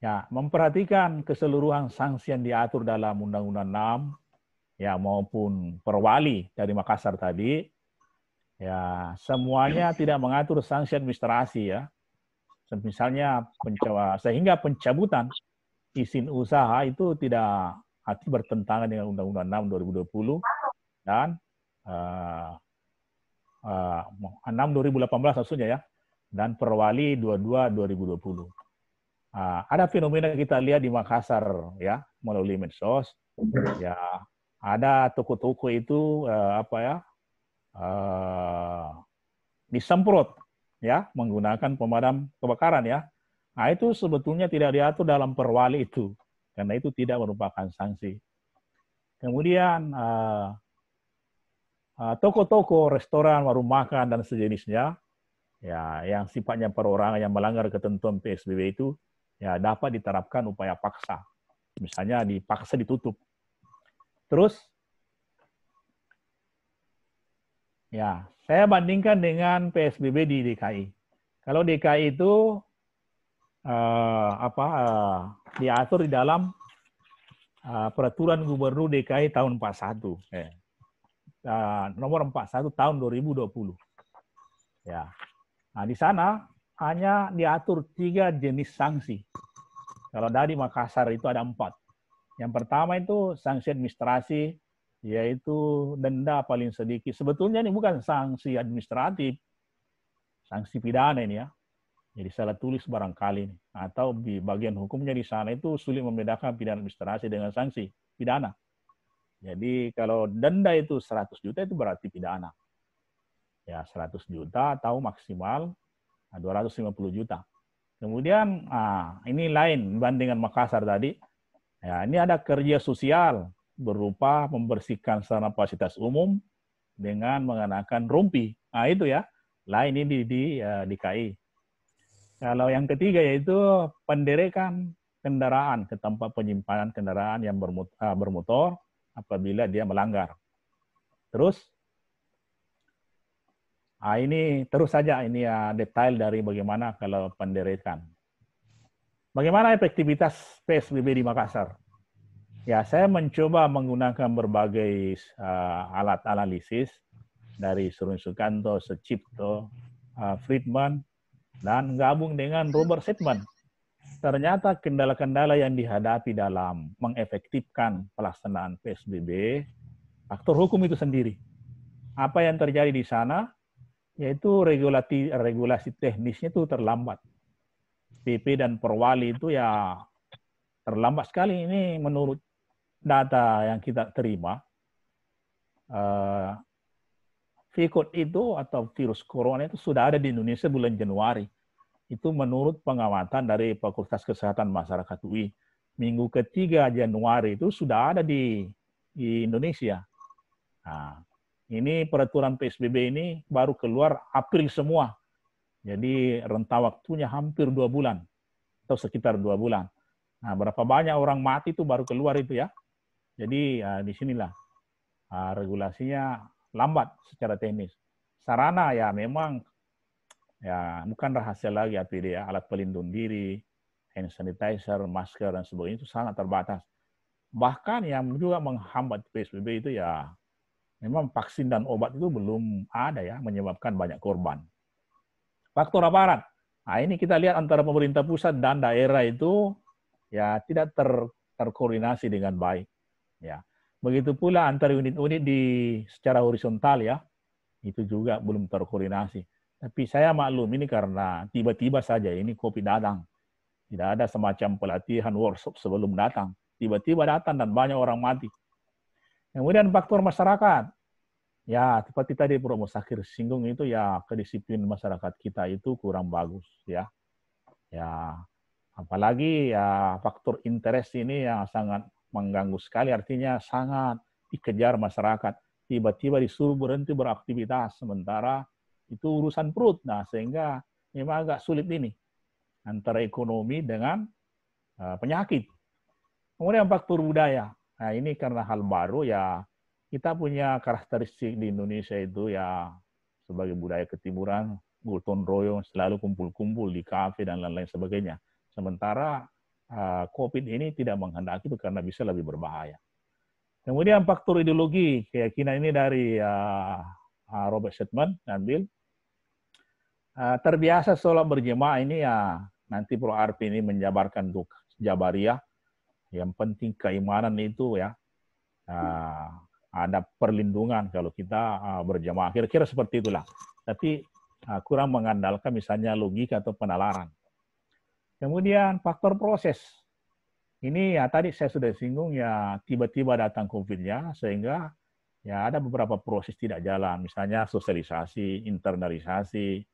ya memperhatikan keseluruhan sanksi yang diatur dalam Undang-Undang 6, ya maupun perwali dari Makassar tadi, ya semuanya tidak mengatur sanksi administrasi ya. Misalnya pencawa, sehingga pencabutan izin usaha itu tidak hati bertentangan dengan Undang-Undang 6 2020 dan uh, uh, 6 2018 maksudnya ya dan Perwali 22 2020. Uh, ada fenomena kita lihat di Makassar ya melalui medsos ya ada toko-toko itu uh, apa ya uh, disemprot ya menggunakan pemadam kebakaran ya. Nah itu sebetulnya tidak diatur dalam perwali itu karena itu tidak merupakan sanksi. Kemudian uh, uh, toko-toko, restoran, warung makan dan sejenisnya, ya yang sifatnya perorangan yang melanggar ketentuan PSBB itu, ya dapat diterapkan upaya paksa. Misalnya dipaksa ditutup. Terus, ya saya bandingkan dengan PSBB di DKI. Kalau DKI itu uh, apa uh, diatur di dalam uh, peraturan Gubernur DKI tahun 41 eh. nomor 41 tahun 2020. Ya. Nah, di sana hanya diatur tiga jenis sanksi. Kalau dari Makassar itu ada empat. Yang pertama itu sanksi administrasi, yaitu denda paling sedikit. Sebetulnya ini bukan sanksi administratif, sanksi pidana ini ya. Jadi salah tulis barangkali ini. Atau di bagian hukumnya di sana itu sulit membedakan pidana administrasi dengan sanksi pidana. Jadi kalau denda itu 100 juta itu berarti pidana. Ya 100 juta atau maksimal 250 juta. Kemudian ah, ini lain dibandingkan Makassar tadi. Ya, ini ada kerja sosial berupa membersihkan sarana fasilitas umum dengan mengenakan rompi. Nah itu ya, lain ini di, di, uh, di KI. Kalau yang ketiga yaitu penderekan kendaraan ke tempat penyimpanan kendaraan yang ah, bermotor apabila dia melanggar. Terus, ah ini terus saja ini ya detail dari bagaimana kalau penderekan. Bagaimana efektivitas PSBB di Makassar? Ya, saya mencoba menggunakan berbagai uh, alat analisis dari Surun Sukanto, Secipto, uh, Friedman, dan gabung dengan Robert Setman. Ternyata kendala-kendala yang dihadapi dalam mengefektifkan pelaksanaan PSBB, faktor hukum itu sendiri. Apa yang terjadi di sana, yaitu regulasi, regulasi teknisnya itu terlambat. PP dan Perwali itu ya terlambat sekali ini menurut data yang kita terima. Uh, itu atau virus corona itu sudah ada di Indonesia bulan Januari. Itu menurut pengamatan dari Fakultas Kesehatan Masyarakat UI. Minggu ketiga Januari itu sudah ada di, di Indonesia. Nah, ini peraturan PSBB ini baru keluar April semua. Jadi rentang waktunya hampir dua bulan atau sekitar dua bulan. Nah, berapa banyak orang mati itu baru keluar itu ya. Jadi uh, di sinilah uh, regulasinya lambat secara teknis. Sarana ya memang ya bukan rahasia lagi APD ya, alat pelindung diri, hand sanitizer, masker dan sebagainya itu sangat terbatas. Bahkan yang juga menghambat PSBB itu ya memang vaksin dan obat itu belum ada ya menyebabkan banyak korban. Faktor aparat. Nah, ini kita lihat antara pemerintah pusat dan daerah itu ya tidak ter, terkoordinasi dengan baik. Ya. Begitu pula antar unit-unit di secara horizontal ya, itu juga belum terkoordinasi. Tapi saya maklum ini karena tiba-tiba saja ini COVID datang. Tidak ada semacam pelatihan workshop sebelum datang. Tiba-tiba datang dan banyak orang mati. Kemudian faktor masyarakat. Ya, seperti tadi Prof. Musakir singgung itu ya kedisiplin masyarakat kita itu kurang bagus ya. Ya, apalagi ya faktor interest ini yang sangat mengganggu sekali, artinya sangat dikejar masyarakat. Tiba-tiba disuruh berhenti beraktivitas, sementara itu urusan perut. Nah, sehingga memang agak sulit ini antara ekonomi dengan uh, penyakit. Kemudian faktor budaya. Nah, ini karena hal baru ya kita punya karakteristik di Indonesia itu ya sebagai budaya ketimuran, gotong royong, selalu kumpul-kumpul di kafe dan lain-lain sebagainya. Sementara COVID ini tidak menghendaki karena bisa lebih berbahaya. Kemudian faktor ideologi, keyakinan ini dari uh, Robert Shetman, ambil. Uh, terbiasa sholat berjemaah ini ya nanti Pro Arpi ini menjabarkan untuk Jabariyah. Yang penting keimanan itu ya ada perlindungan kalau kita uh, berjemaah. Kira-kira seperti itulah. Tapi kurang mengandalkan misalnya logika atau penalaran. Kemudian faktor proses. Ini ya tadi saya sudah singgung ya tiba-tiba datang COVID-nya sehingga ya ada beberapa proses tidak jalan. Misalnya sosialisasi, internalisasi,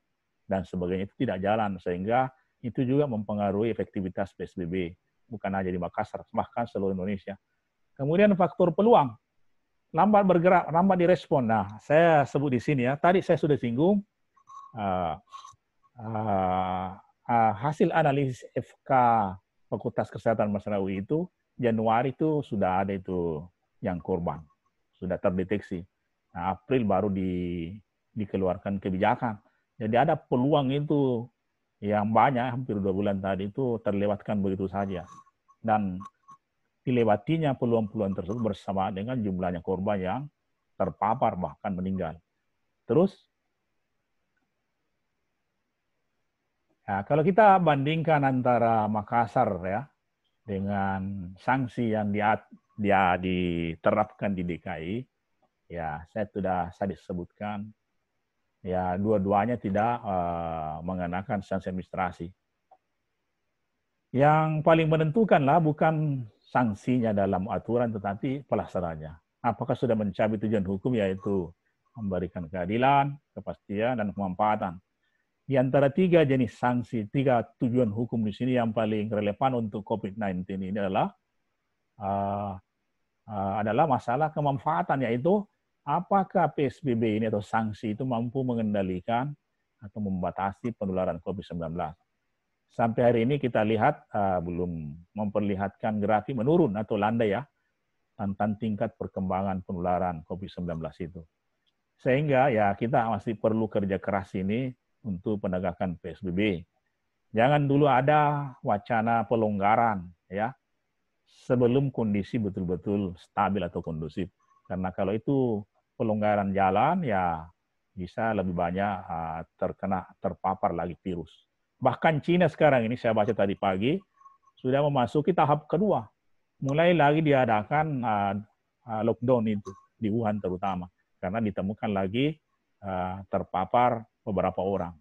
dan sebagainya itu tidak jalan sehingga itu juga mempengaruhi efektivitas PSBB bukan hanya di Makassar, bahkan seluruh Indonesia. Kemudian faktor peluang, lambat bergerak, lambat direspon. Nah, saya sebut di sini ya. Tadi saya sudah singgung uh, uh, uh, hasil analisis FK Fakultas Kesehatan Masrawi itu Januari itu sudah ada itu yang korban, sudah terdeteksi. Nah, April baru di, dikeluarkan kebijakan. Jadi ada peluang itu yang banyak, hampir dua bulan tadi itu terlewatkan begitu saja. Dan dilewatinya peluang-peluang tersebut bersama dengan jumlahnya korban yang terpapar bahkan meninggal. Terus Nah, kalau kita bandingkan antara Makassar ya dengan sanksi yang dia, dia diterapkan di DKI, ya saya sudah saya disebutkan ya dua-duanya tidak uh, mengenakan sanksi administrasi. Yang paling menentukanlah bukan sanksinya dalam aturan tetapi pelaksanaannya. Apakah sudah mencapai tujuan hukum yaitu memberikan keadilan, kepastian, dan kemanfaatan. Di antara tiga jenis sanksi, tiga tujuan hukum di sini yang paling relevan untuk COVID-19 ini adalah uh, uh, adalah masalah kemanfaatan, yaitu apakah PSBB ini atau sanksi itu mampu mengendalikan atau membatasi penularan COVID-19. Sampai hari ini kita lihat uh, belum memperlihatkan grafik menurun atau landai ya tentang tingkat perkembangan penularan COVID-19 itu. Sehingga ya kita masih perlu kerja keras ini untuk penegakan PSBB. Jangan dulu ada wacana pelonggaran ya sebelum kondisi betul-betul stabil atau kondusif. Karena kalau itu pelonggaran jalan ya bisa lebih banyak uh, terkena terpapar lagi virus. Bahkan Cina sekarang ini saya baca tadi pagi sudah memasuki tahap kedua. Mulai lagi diadakan uh, uh, lockdown itu di Wuhan terutama karena ditemukan lagi terpapar beberapa orang.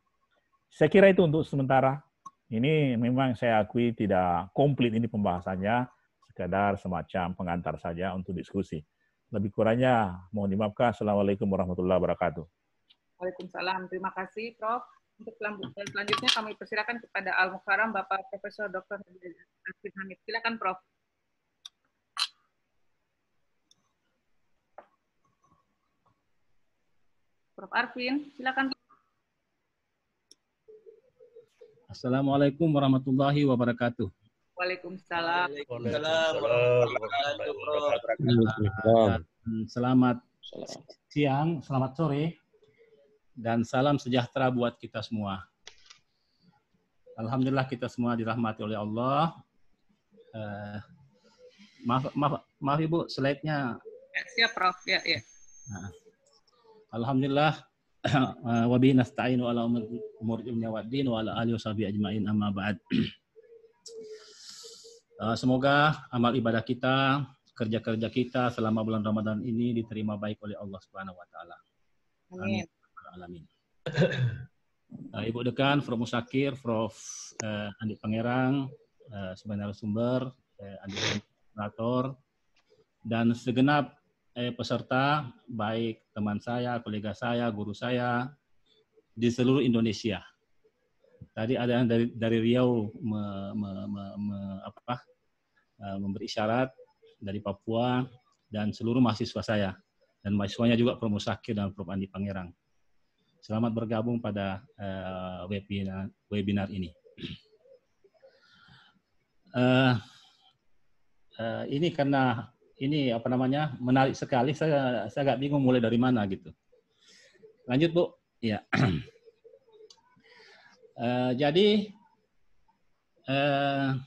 Saya kira itu untuk sementara. Ini memang saya akui tidak komplit ini pembahasannya, sekadar semacam pengantar saja untuk diskusi. Lebih kurangnya mohon dimaafkan. Assalamualaikum warahmatullahi wabarakatuh. Waalaikumsalam. Terima kasih, Prof. Untuk selanjutnya kami persilakan kepada Al Mukarram Bapak Profesor Dr. Arifin Hamid. Silakan, Prof. Prof. Arvin, silakan. Assalamualaikum warahmatullahi wabarakatuh. Waalaikumsalam. Selamat siang, selamat sore, dan salam sejahtera buat kita semua. Alhamdulillah kita semua dirahmati oleh Allah. Uh, maaf, maaf, maaf Ibu, slide-nya. Ya, siap, Prof. Ya, ya. Nah, Alhamdulillah wabihi nasta'inu ala umur dunya waddin wa ala alihi ajmain amma ba'd. Uh, semoga amal ibadah kita, kerja-kerja kita selama bulan Ramadan ini diterima baik oleh Allah Subhanahu wa taala. Amin. Alamin. Uh, Ibu Dekan, Prof. Musakir, Prof. Uh, Andi Pangerang, sebenarnya sumber, Andi Operator, dan segenap eh, peserta, baik teman saya, kolega saya, guru saya, di seluruh Indonesia. Tadi ada yang dari dari Riau me, me, me, me, apa, uh, memberi isyarat dari Papua dan seluruh mahasiswa saya dan mahasiswanya juga Prof. Musakir dan Prof. Andi Pangerang. Selamat bergabung pada uh, webinar webinar ini. Uh, uh, ini karena ini apa namanya menarik sekali. Saya saya agak bingung mulai dari mana gitu. Lanjut bu, ya. uh, jadi uh,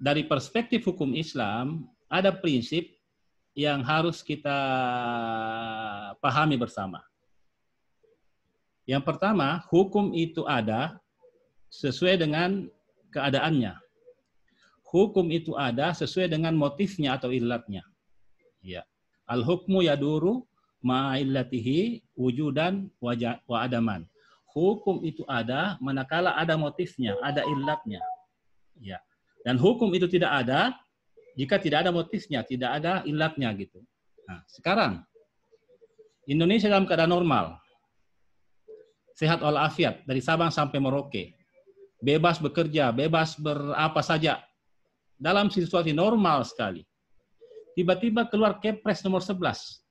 dari perspektif hukum Islam ada prinsip yang harus kita pahami bersama. Yang pertama, hukum itu ada sesuai dengan keadaannya. Hukum itu ada sesuai dengan motifnya atau ilatnya. Ya. Al-hukmu yaduru ma'illatihi wujudan wa adaman. Hukum itu ada manakala ada motifnya, ada ilatnya. Ya. Dan hukum itu tidak ada jika tidak ada motifnya, tidak ada ilatnya gitu. Nah, sekarang Indonesia dalam keadaan normal. Sehat walafiat dari Sabang sampai Merauke. Bebas bekerja, bebas berapa saja. Dalam situasi normal sekali. Tiba-tiba keluar Kepres nomor 11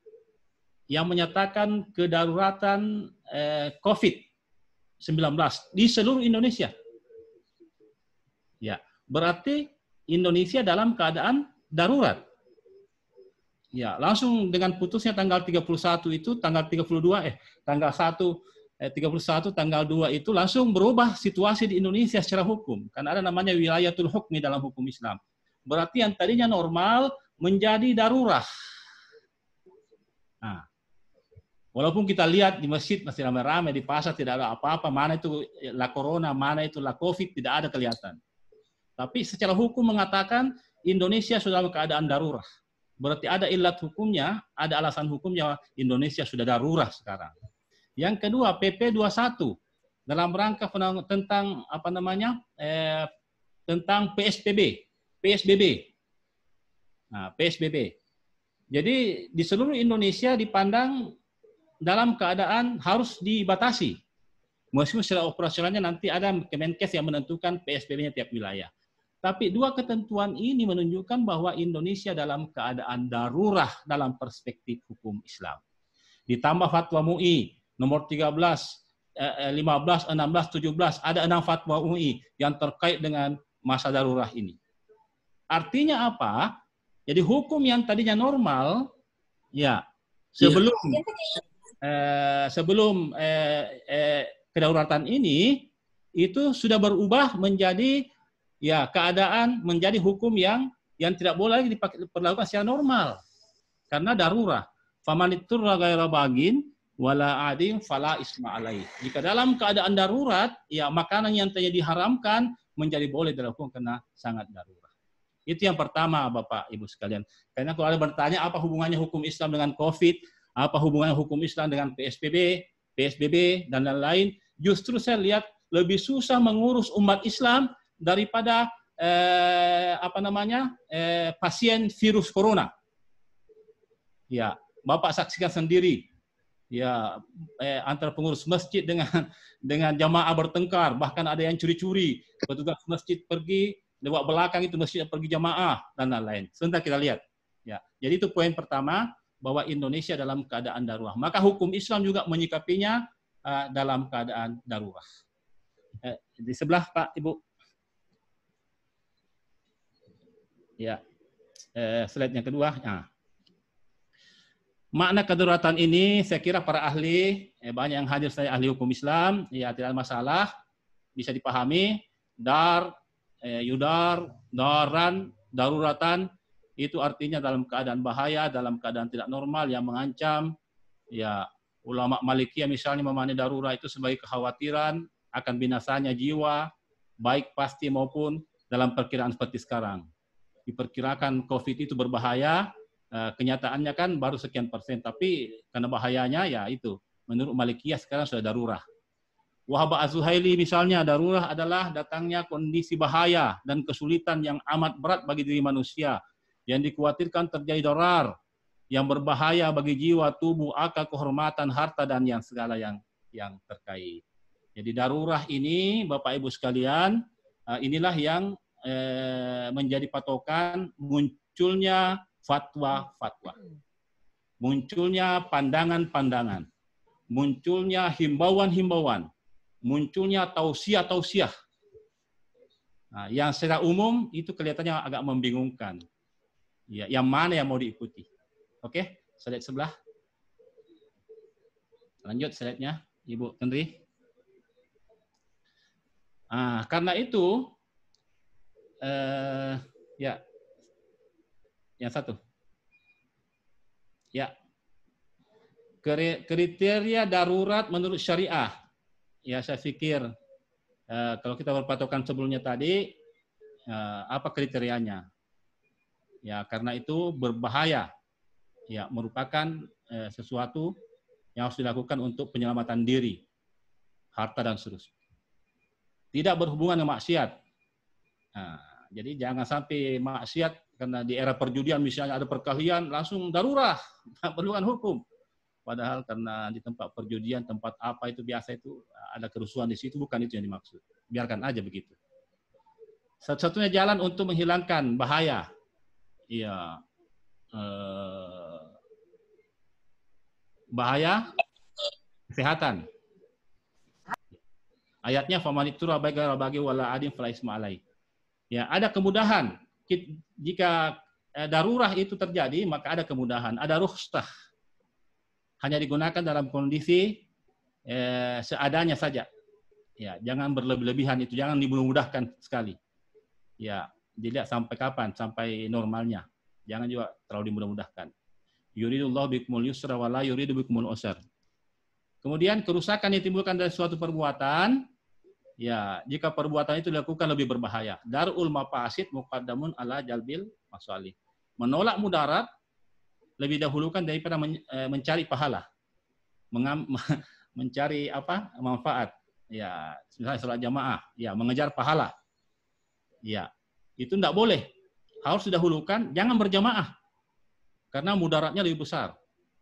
yang menyatakan kedaruratan eh, COVID-19 di seluruh Indonesia. Ya, berarti Indonesia dalam keadaan darurat. Ya, langsung dengan putusnya tanggal 31 itu, tanggal 32 eh tanggal 1 eh 31 tanggal 2 itu langsung berubah situasi di Indonesia secara hukum. Karena ada namanya wilayatul hukmi dalam hukum Islam. Berarti yang tadinya normal menjadi darurat. Nah, Walaupun kita lihat di masjid masih ramai-ramai, di pasar tidak ada apa-apa, mana itu la corona, mana itu la covid, tidak ada kelihatan. Tapi secara hukum mengatakan Indonesia sudah dalam keadaan darurat. Berarti ada ilat hukumnya, ada alasan hukumnya Indonesia sudah darurat sekarang. Yang kedua PP 21 dalam rangka tentang apa namanya eh, tentang PSBB, PSBB. Nah, PSBB. Jadi di seluruh Indonesia dipandang dalam keadaan harus dibatasi. Meskipun secara operasionalnya nanti ada Kemenkes yang menentukan PSBB-nya tiap wilayah. Tapi dua ketentuan ini menunjukkan bahwa Indonesia dalam keadaan darurat dalam perspektif hukum Islam. Ditambah fatwa MUI nomor 13, 15, 16, 17, ada enam fatwa MUI yang terkait dengan masa darurat ini. Artinya apa? Jadi hukum yang tadinya normal, ya sebelum eh, sebelum eh, eh, kedaulatan ini itu sudah berubah menjadi ya keadaan menjadi hukum yang yang tidak boleh lagi diperlakukan secara normal karena darurat. Famanitur bagin wala adin fala isma alai. Jika dalam keadaan darurat, ya makanan yang tadinya diharamkan menjadi boleh dilakukan karena sangat darurat. Itu yang pertama Bapak Ibu sekalian. Karena kalau ada bertanya apa hubungannya hukum Islam dengan COVID, apa hubungannya hukum Islam dengan PSBB, PSBB dan lain-lain. Justru saya lihat lebih susah mengurus umat Islam daripada eh, apa namanya eh, pasien virus corona. Ya, Bapak saksikan sendiri. Ya, eh, antara pengurus masjid dengan dengan jamaah bertengkar, bahkan ada yang curi-curi. Petugas masjid pergi lewat belakang itu masjid pergi jamaah dan lain-lain. Sebentar kita lihat. Ya, jadi itu poin pertama bahwa Indonesia dalam keadaan darurat. Maka hukum Islam juga menyikapinya uh, dalam keadaan darurat. Eh, di sebelah Pak Ibu. Ya, eh, slide yang kedua. Nah. Makna kedaruratan ini saya kira para ahli, eh, banyak yang hadir saya ahli hukum Islam, ya tidak masalah, bisa dipahami. Dar, eh, yudar, daran, daruratan, itu artinya dalam keadaan bahaya, dalam keadaan tidak normal yang mengancam. Ya, ulama Malikiyah misalnya memahami darurat itu sebagai kekhawatiran akan binasanya jiwa, baik pasti maupun dalam perkiraan seperti sekarang. Diperkirakan COVID itu berbahaya, kenyataannya kan baru sekian persen, tapi karena bahayanya ya itu, menurut Malikiyah sekarang sudah darurat. Wahab Az-Zuhaili misalnya darurat adalah datangnya kondisi bahaya dan kesulitan yang amat berat bagi diri manusia yang dikhawatirkan terjadi dorar yang berbahaya bagi jiwa, tubuh, akal, kehormatan, harta dan yang segala yang yang terkait. Jadi darurat ini Bapak Ibu sekalian, eh, inilah yang eh, menjadi patokan munculnya fatwa-fatwa. Munculnya pandangan-pandangan. Munculnya himbauan-himbauan. Munculnya tausiah-tausiah. Nah, yang secara umum itu kelihatannya agak membingungkan Ya, yang mana yang mau diikuti? Oke, slide sebelah. Lanjut slide-nya, Ibu Kendri. Ah, karena itu, eh, ya, yang satu. Ya, kriteria darurat menurut syariah. Ya, saya pikir eh, kalau kita berpatokan sebelumnya tadi, eh, apa kriterianya? Ya, karena itu berbahaya. Ya, merupakan eh, sesuatu yang harus dilakukan untuk penyelamatan diri, harta dan seterusnya. Tidak berhubungan dengan maksiat. Nah, jadi jangan sampai maksiat karena di era perjudian misalnya ada perkahwinan langsung darurat, perlukan hukum. Padahal karena di tempat perjudian, tempat apa itu biasa itu ada kerusuhan di situ, bukan itu yang dimaksud. Biarkan aja begitu. Satu-satunya jalan untuk menghilangkan bahaya ya eh, bahaya kesehatan. Ayatnya bagai bagi wala adin fala. Ya, ada kemudahan. Jika eh, darurat itu terjadi, maka ada kemudahan, ada rukhsah. Hanya digunakan dalam kondisi eh, seadanya saja. Ya, jangan berlebih-lebihan itu, jangan dimudahkan sekali. Ya, dilihat sampai kapan, sampai normalnya. Jangan juga terlalu dimudah-mudahkan. Yuridullah bikumul yusra wa la yuridu bikumul usar. Kemudian kerusakan yang ditimbulkan dari suatu perbuatan, ya jika perbuatan itu dilakukan lebih berbahaya. Darul mafasid muqaddamun ala jalbil masalih. Menolak mudarat lebih dahulukan daripada eh, mencari pahala. Mencari apa? manfaat. Ya, misalnya sholat jamaah, ya mengejar pahala. Ya, itu tidak boleh. Harus didahulukan, jangan berjamaah. Karena mudaratnya lebih besar.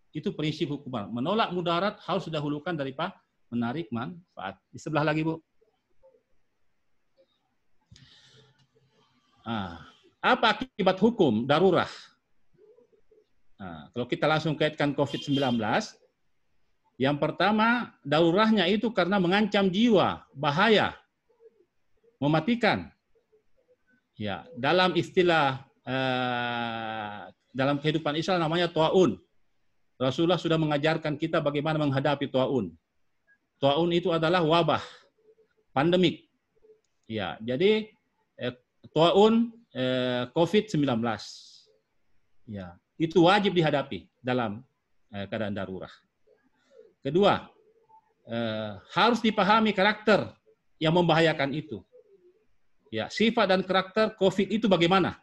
Itu prinsip hukuman. Menolak mudarat harus didahulukan daripada menarik manfaat. Di sebelah lagi, Bu. Ah, apa akibat hukum darurah? Nah, kalau kita langsung kaitkan COVID-19, yang pertama, darurahnya itu karena mengancam jiwa, bahaya, mematikan. Ya, dalam istilah eh, dalam kehidupan Islam namanya taun. Rasulullah sudah mengajarkan kita bagaimana menghadapi taun. Taun itu adalah wabah, pandemik. Ya, jadi eh, taun eh, COVID-19. Ya, itu wajib dihadapi dalam eh, keadaan darurat. Kedua, eh, harus dipahami karakter yang membahayakan itu. Ya, sifat dan karakter COVID itu bagaimana?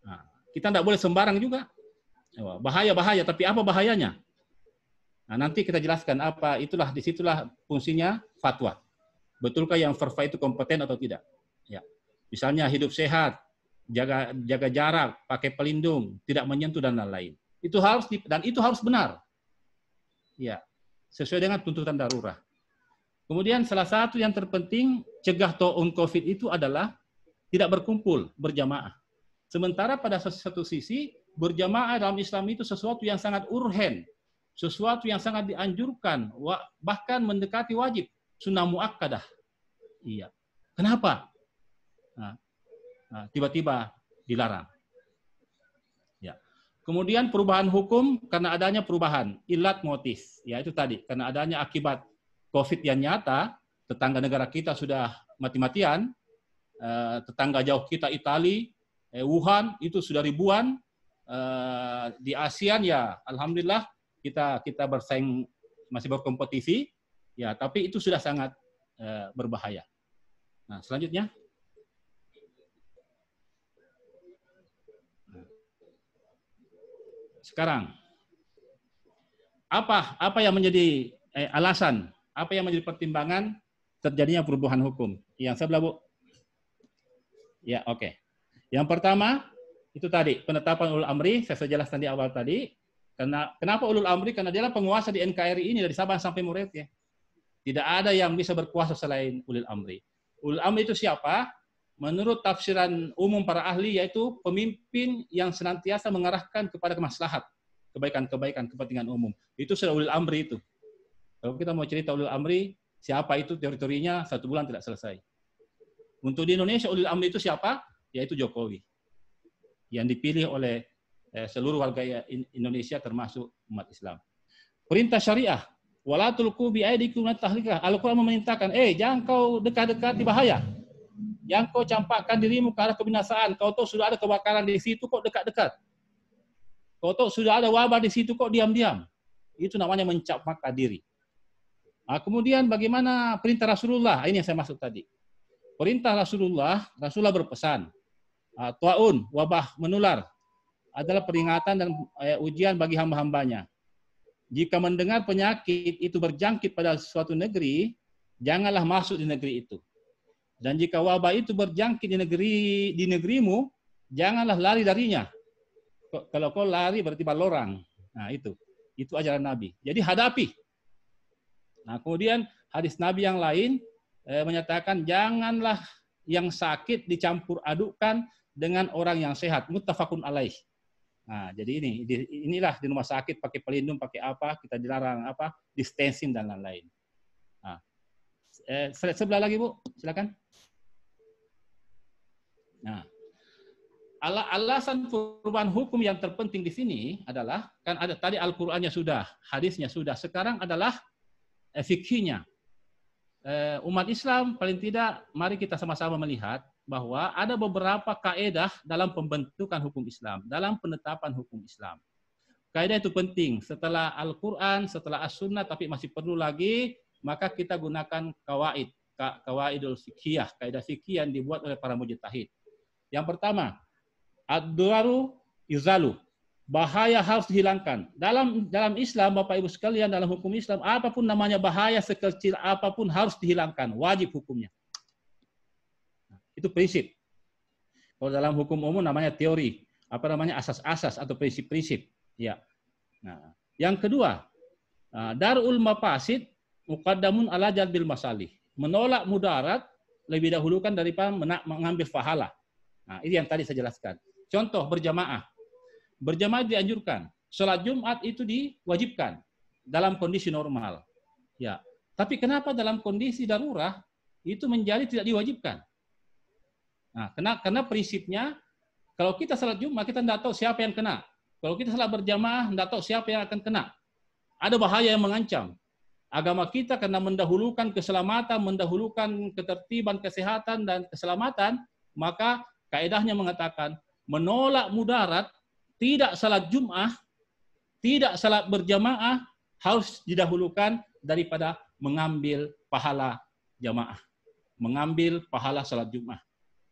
Nah, kita tidak boleh sembarang juga. Bahaya-bahaya, tapi apa bahayanya? Nah, nanti kita jelaskan apa itulah di situlah fungsinya fatwa. Betulkah yang farfa itu kompeten atau tidak? Ya, misalnya hidup sehat, jaga jaga jarak, pakai pelindung, tidak menyentuh dan lain-lain. Itu harus dan itu harus benar. Ya, sesuai dengan tuntutan darurat. Kemudian salah satu yang terpenting cegah to'un COVID itu adalah tidak berkumpul berjamaah. Sementara pada satu sisi berjamaah dalam Islam itu sesuatu yang sangat urgen, sesuatu yang sangat dianjurkan, bahkan mendekati wajib, sunnah muakkadah. Iya. Kenapa? Nah, nah, tiba-tiba dilarang. Kemudian perubahan hukum karena adanya perubahan ilat motif, ya itu tadi karena adanya akibat COVID yang nyata, tetangga negara kita sudah mati-matian, eh, tetangga jauh kita Itali, eh, Wuhan itu sudah ribuan, eh, di ASEAN ya alhamdulillah kita kita bersaing masih berkompetisi, ya tapi itu sudah sangat berbahaya. Nah selanjutnya. Sekarang, apa apa yang menjadi eh, alasan, apa yang menjadi pertimbangan terjadinya perubahan hukum? Yang sebelah Bu. Ya, oke. Okay. Yang pertama itu tadi penetapan ulul amri saya sudah jelaskan di awal tadi. Karena kenapa ulul amri? Karena dia penguasa di NKRI ini dari Sabang sampai Merauke. Tidak ada yang bisa berkuasa selain ulul amri. Ulul amri itu siapa? Menurut tafsiran umum para ahli yaitu pemimpin yang senantiasa mengarahkan kepada kemaslahat, kebaikan-kebaikan, kepentingan umum. Itu sudah ulil amri itu. Kalau kita mau cerita ulil amri, siapa itu teritorinya satu bulan tidak selesai. Untuk di Indonesia ulil amri itu siapa? Yaitu Jokowi. Yang dipilih oleh eh, seluruh warga Indonesia termasuk umat Islam. Perintah syariah, walatul kubi aidikum Al-Quran memerintahkan, eh jangan kau dekat-dekat di bahaya yang kau campakkan dirimu ke arah kebinasaan. Kau tahu sudah ada kebakaran di situ kok dekat-dekat. Kau tahu sudah ada wabah di situ kok diam-diam. Itu namanya mencampakkan diri. Nah, kemudian bagaimana perintah Rasulullah? Ini yang saya maksud tadi. Perintah Rasulullah, Rasulullah berpesan. Uh, Tuaun, wabah menular adalah peringatan dan uh, ujian bagi hamba-hambanya. Jika mendengar penyakit itu berjangkit pada suatu negeri, janganlah masuk di negeri itu. Dan jika wabah itu berjangkit di negeri di negerimu, janganlah lari darinya. Kalau kau lari berarti balorang. Nah, itu. Itu ajaran Nabi. Jadi hadapi. Nah, kemudian hadis Nabi yang lain eh, menyatakan janganlah yang sakit dicampur adukkan dengan orang yang sehat. Muttafaqun alaih. Nah, jadi ini inilah di rumah sakit pakai pelindung, pakai apa, kita dilarang apa, distancing dan lain-lain. Eh, sebelah lagi Bu, silakan. Nah, alasan perubahan hukum yang terpenting di sini adalah kan ada tadi Al-Qur'annya sudah, hadisnya sudah. Sekarang adalah eh, fikihnya. Eh, umat Islam paling tidak mari kita sama-sama melihat bahwa ada beberapa kaedah dalam pembentukan hukum Islam, dalam penetapan hukum Islam. Kaidah itu penting. Setelah Al-Quran, setelah As-Sunnah, tapi masih perlu lagi, maka kita gunakan kawaid. Kawaidul fiqhiyah, kaidah fikih yang dibuat oleh para mujtahid. Yang pertama, ad-duraru yuzalu. Bahaya harus dihilangkan. Dalam dalam Islam, Bapak Ibu sekalian, dalam hukum Islam, apa pun namanya bahaya sekecil apa pun harus dihilangkan. Wajib hukumnya. Itu prinsip. Kalau dalam hukum umum namanya teori. Apa namanya asas-asas atau prinsip-prinsip. Ya. Nah, yang kedua, nah, darul mafasid muqaddamun ala jalbil masalih. Menolak mudarat lebih dahulukan daripada mengambil pahala. Nah, ini yang tadi saya jelaskan. Contoh berjamaah. Berjamaah dianjurkan. Sholat Jumat itu diwajibkan dalam kondisi normal. Ya. Tapi kenapa dalam kondisi darurat itu menjadi tidak diwajibkan? Nah, karena, karena prinsipnya kalau kita sholat Jumat kita tidak tahu siapa yang kena. Kalau kita salah berjamaah, tidak tahu siapa yang akan kena. Ada bahaya yang mengancam. Agama kita karena mendahulukan keselamatan, mendahulukan ketertiban, kesehatan, dan keselamatan, maka kaedahnya mengatakan menolak mudarat, tidak salat Jum'ah, tidak salat berjamaah, harus didahulukan daripada mengambil pahala jamaah. Mengambil pahala salat Jum'ah.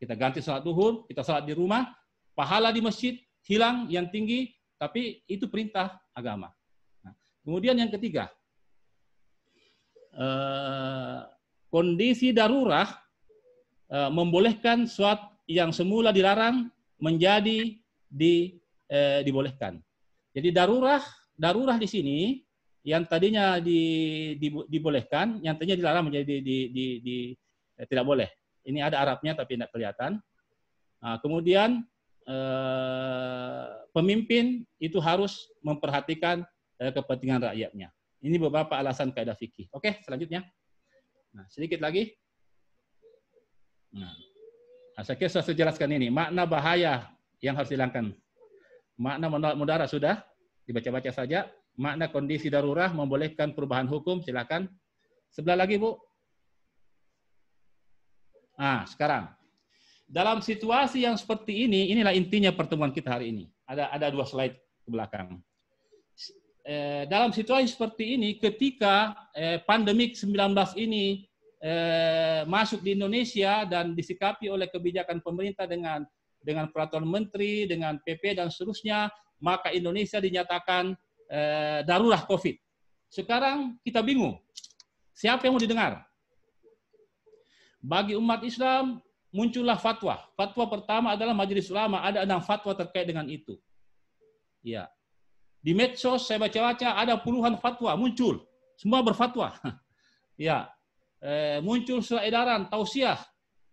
Kita ganti salat duhur, kita salat di rumah, pahala di masjid hilang yang tinggi, tapi itu perintah agama. Nah, kemudian yang ketiga, eh, kondisi darurat eh, membolehkan suatu yang semula dilarang menjadi di, eh, dibolehkan. Jadi darurat, darurat di sini yang tadinya di, di, dibolehkan, yang tadinya dilarang menjadi di, di, di, di eh, tidak boleh. Ini ada Arabnya tapi tidak kelihatan. Nah, kemudian Eh, pemimpin itu harus memperhatikan eh, kepentingan rakyatnya. Ini beberapa alasan kaidah fikih. Oke, selanjutnya. Nah, sedikit lagi. Nah, nah saya kira saya jelaskan ini. Makna bahaya yang harus dihilangkan. Makna menolak mudarat sudah dibaca-baca saja. Makna kondisi darurat membolehkan perubahan hukum, silakan. Sebelah lagi, Bu. Nah, sekarang dalam situasi yang seperti ini, inilah intinya pertemuan kita hari ini. Ada ada dua slide ke belakang. Eh, dalam situasi seperti ini, ketika eh, pandemik 19 ini eh, masuk di Indonesia dan disikapi oleh kebijakan pemerintah dengan dengan peraturan menteri, dengan PP dan seterusnya, maka Indonesia dinyatakan eh, darurat COVID. Sekarang kita bingung, siapa yang mau didengar? Bagi umat Islam, muncullah fatwa. Fatwa pertama adalah Majelis Ulama, ada enam fatwa terkait dengan itu. Ya. Di medsos saya baca-baca ada puluhan fatwa muncul, semua berfatwa. ya. Eh, muncul surat edaran tausiah,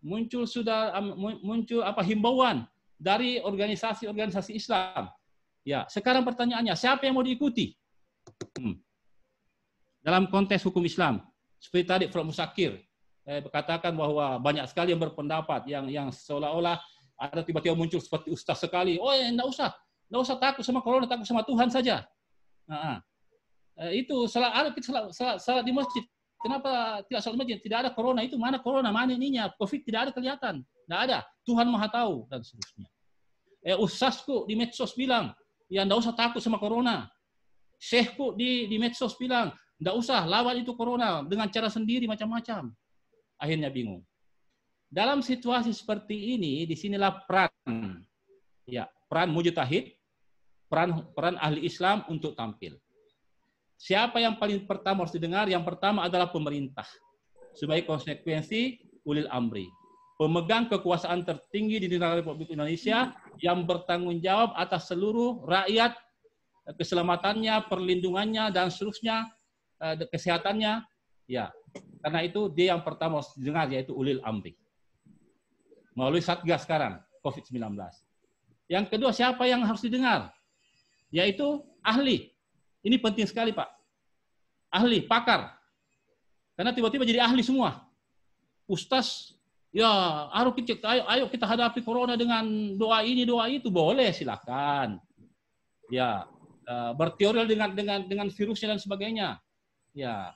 muncul sudah muncul apa himbauan dari organisasi-organisasi Islam. Ya, sekarang pertanyaannya siapa yang mau diikuti? Hmm. Dalam konteks hukum Islam, seperti tadi Prof. Musakir, eh, katakan bahwa banyak sekali yang berpendapat yang yang seolah-olah ada tiba-tiba muncul seperti ustaz sekali. Oh, ya, enggak usah. Enggak usah takut sama corona, takut sama Tuhan saja. Nah, eh, itu salah kita salah, salah, salah di masjid. Kenapa tidak salat masjid? Tidak ada corona itu mana corona? Mana ininya? Covid tidak ada kelihatan. Tidak ada. Tuhan Maha tahu dan seterusnya. Eh, ustazku di medsos bilang, ya enggak usah takut sama corona. Syekhku di di medsos bilang, enggak usah lawan itu corona dengan cara sendiri macam-macam akhirnya bingung. Dalam situasi seperti ini, di sinilah peran, ya peran mujtahid, peran peran ahli Islam untuk tampil. Siapa yang paling pertama harus didengar? Yang pertama adalah pemerintah. Sebagai konsekuensi ulil amri. Pemegang kekuasaan tertinggi di negara Republik Indonesia yang bertanggung jawab atas seluruh rakyat, keselamatannya, perlindungannya, dan seterusnya, eh, kesehatannya, ya karena itu dia yang pertama harus didengar yaitu ulil amri. Melalui Satgas sekarang, COVID-19. Yang kedua siapa yang harus didengar? Yaitu ahli. Ini penting sekali Pak. Ahli, pakar. Karena tiba-tiba jadi ahli semua. Ustaz, ya ayo kita, ayo, ayo kita hadapi corona dengan doa ini, doa itu. Boleh, silakan. Ya, eh, berteori dengan dengan dengan virusnya dan sebagainya. Ya,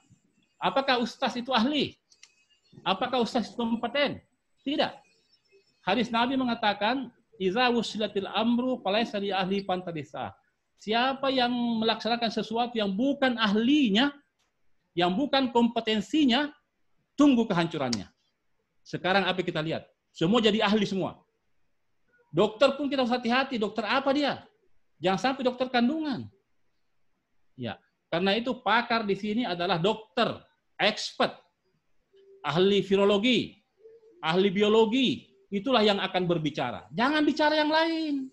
Apakah ustaz itu ahli? Apakah ustaz itu kompeten? Tidak. Hadis Nabi mengatakan, "Iza wusilatil amru falaisa li ahli pantadisa." Siapa yang melaksanakan sesuatu yang bukan ahlinya, yang bukan kompetensinya, tunggu kehancurannya. Sekarang apa kita lihat? Semua jadi ahli semua. Dokter pun kita harus hati-hati. Dokter apa dia? Jangan sampai dokter kandungan. Ya, karena itu pakar di sini adalah dokter, expert, ahli virologi, ahli biologi. Itulah yang akan berbicara. Jangan bicara yang lain.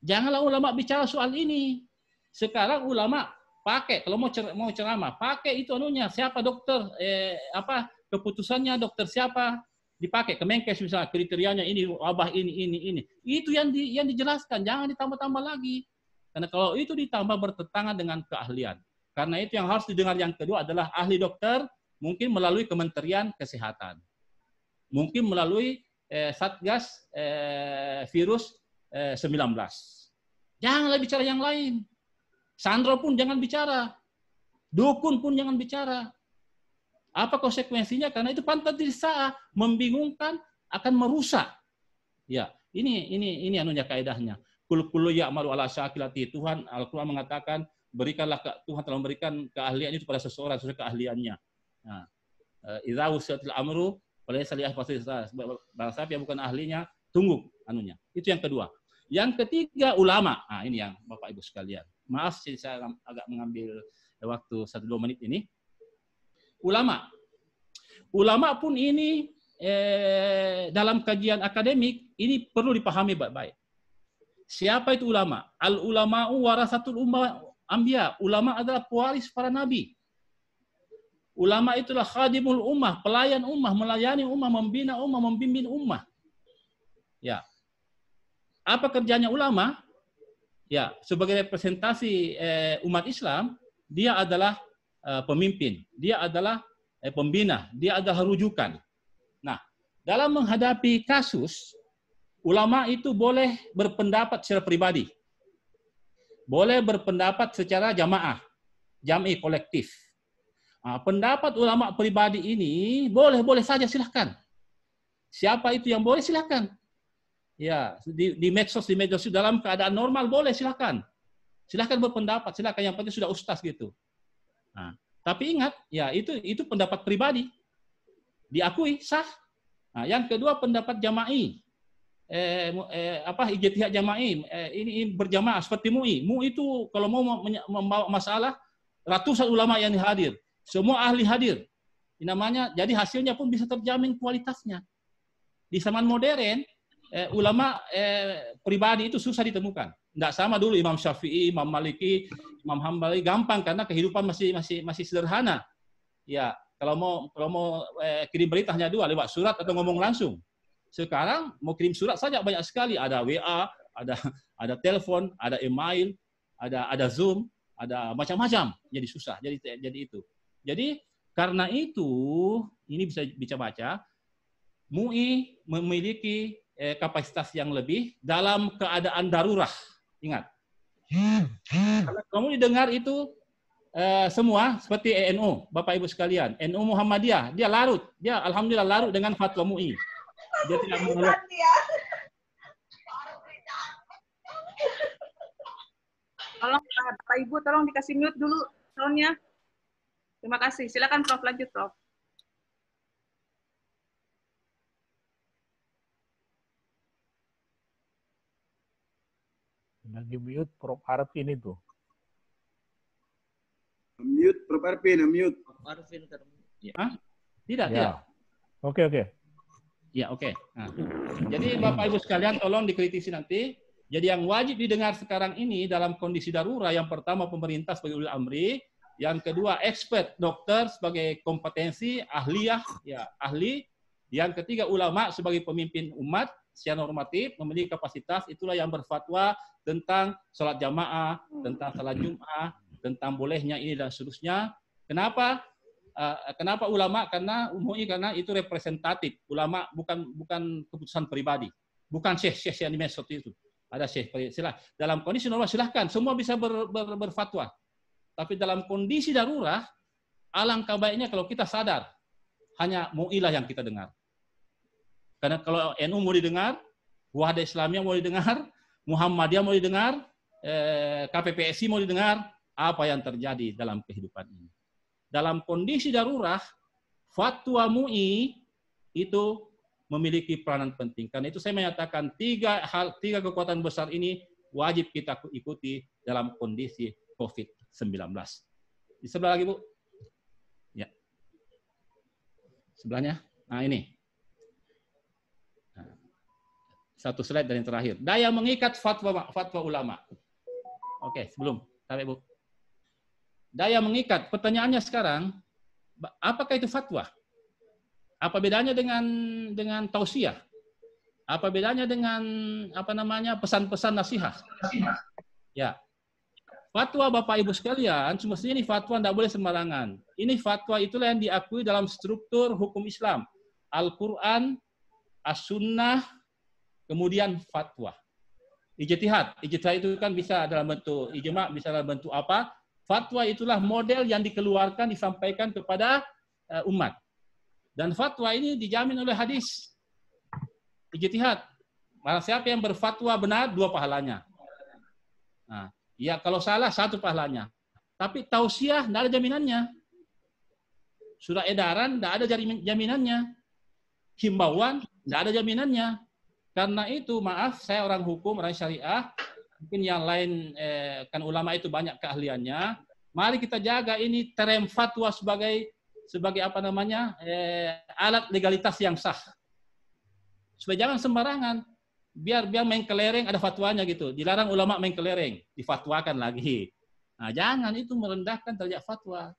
Janganlah ulama bicara soal ini. Sekarang ulama pakai kalau mau cer mau ceramah, pakai itu anunya. Siapa dokter eh, apa keputusannya dokter siapa? Dipakai Kemenkes misalnya kriterianya ini wabah ini ini ini. Itu yang di, yang dijelaskan jangan ditambah-tambah lagi. Karena kalau itu ditambah bertentangan dengan keahlian. Karena itu yang harus didengar yang kedua adalah ahli dokter mungkin melalui Kementerian Kesehatan. Mungkin melalui eh, Satgas eh, virus eh, 19 janganlah bicara yang lain Sandro pun jangan bicara dukun pun jangan bicara apa konsekuensinya? Karena itu pantat disa membingungkan akan merusak. Ya, ini ini ini anunya kaidahnya. Kul kullu ya'malu ala syakilati. Tuhan Al-Qur'an mengatakan berikanlah ke, Tuhan telah memberikan keahlian itu pada seseorang sesuai keahliannya. Nah, eh, idza usiyatil amru falaysa li Bangsa siapa yang bukan ahlinya, tunggu anunya. Itu yang kedua. Yang ketiga ulama. Nah, ini yang Bapak Ibu sekalian. Maaf saya agak mengambil waktu satu dua menit ini ulama. Ulama pun ini eh, dalam kajian akademik ini perlu dipahami baik-baik. Siapa itu ulama? Al ulama'u warasatul ummah ambia. Ulama adalah pewaris para nabi. Ulama itulah khadimul ummah, pelayan ummah, melayani ummah, membina ummah, membimbing ummah. Ya. Apa kerjanya ulama? Ya, sebagai representasi eh, umat Islam, dia adalah Eh, pemimpin, dia adalah eh, pembina, dia adalah rujukan. Nah, dalam menghadapi kasus, ulama itu boleh berpendapat secara pribadi, boleh berpendapat secara jamaah, jami kolektif. Nah, pendapat ulama pribadi ini boleh-boleh saja silahkan. Siapa itu yang boleh silahkan. Ya, di, di medsos, di medsos dalam keadaan normal boleh silahkan. Silahkan berpendapat, silahkan yang penting sudah ustaz gitu. Nah, tapi ingat, ya itu itu pendapat pribadi. Diakui sah. Nah, yang kedua pendapat jama'i. Eh, eh, apa ijtihad jama'i eh, ini, ini berjamaah seperti MUI. MUI itu kalau mau membawa masalah ratusan ulama yang hadir, semua ahli hadir. Ini namanya jadi hasilnya pun bisa terjamin kualitasnya. Di zaman modern eh, ulama eh, pribadi itu susah ditemukan. Tidak sama dulu Imam Syafi'i, Imam Maliki, Imam Hambali gampang karena kehidupan masih masih masih sederhana. Ya, kalau mau kalau mau eh, kirim berita hanya dua lewat surat atau ngomong langsung. Sekarang mau kirim surat saja banyak sekali, ada WA, ada ada telepon, ada email, ada ada Zoom, ada macam-macam. Jadi susah. Jadi jadi itu. Jadi karena itu ini bisa bisa baca MUI memiliki eh, kapasitas yang lebih dalam keadaan darurat Ingat. Kalau kamu didengar itu uh, semua seperti NU, Bapak Ibu sekalian, NU Muhammadiyah, dia larut, dia alhamdulillah larut dengan fatwa MUI. Dia tidak mengeluh. Tolong Bapak Ibu tolong dikasih mute dulu soundnya. Terima kasih. Silakan Prof lanjut Prof. Lagi mute Prof Arvin itu. Mute Prof Arvin, mute. Prof Arvin ya. Hah? Tidak, ya. tidak. Oke, oke. Ya, oke. Nah, jadi Bapak Ibu sekalian tolong dikritisi nanti. Jadi yang wajib didengar sekarang ini dalam kondisi darurat yang pertama pemerintah sebagai ulil amri, yang kedua expert dokter sebagai kompetensi ahliyah ya ahli, yang ketiga ulama sebagai pemimpin umat secara normatif memiliki kapasitas itulah yang berfatwa tentang sholat jamaah, tentang sholat Jum'ah, tentang bolehnya ini dan seterusnya. Kenapa? Uh, kenapa ulama? Karena umumnya karena itu representatif. Ulama bukan bukan keputusan pribadi. Bukan syekh-syekh yang di mesot itu. Ada syekh. Silah. Dalam kondisi normal silahkan. Semua bisa ber, ber, berfatwa. Tapi dalam kondisi darurat, alangkah baiknya kalau kita sadar. Hanya mu'ilah yang kita dengar. Karena kalau NU mau didengar, Wahadah Islamiyah mau didengar, Muhammadiyah mau didengar, eh, KPPSI mau didengar apa yang terjadi dalam kehidupan ini. Dalam kondisi darurat, fatwa MUI itu memiliki peranan penting. Karena itu saya menyatakan tiga hal, tiga kekuatan besar ini wajib kita ikuti dalam kondisi COVID-19. Di sebelah lagi, Bu. Ya. Sebelahnya. Nah, ini. Nah, satu slide dari yang terakhir. Daya mengikat fatwa fatwa ulama. Oke, sebelum. Sampai, Bu. Daya mengikat. Pertanyaannya sekarang, apakah itu fatwa? Apa bedanya dengan dengan tausiah? Apa bedanya dengan apa namanya pesan-pesan nasihat? Ya. Fatwa Bapak Ibu sekalian, semestinya ini fatwa tidak boleh sembarangan. Ini fatwa itulah yang diakui dalam struktur hukum Islam. Al-Quran, As-Sunnah, kemudian fatwa. Ijtihad. Ijtihad itu kan bisa dalam bentuk ijma, bisa dalam bentuk apa? Fatwa itulah model yang dikeluarkan, disampaikan kepada uh, umat. Dan fatwa ini dijamin oleh hadis. Ijtihad. Barang siapa yang berfatwa benar, dua pahalanya. Nah, ya kalau salah, satu pahalanya. Tapi tausiah, tidak ada jaminannya. Surat edaran, tidak ada jaminannya. Himbauan, tidak ada jaminannya. Karena itu, maaf, saya orang hukum, orang syariah, mungkin yang lain eh, kan ulama itu banyak keahliannya. Mari kita jaga ini terem fatwa sebagai sebagai apa namanya eh, alat legalitas yang sah. Supaya jangan sembarangan. Biar biar main kelereng ada fatwanya gitu. Dilarang ulama main kelereng, difatwakan lagi. Nah, jangan itu merendahkan derajat fatwa.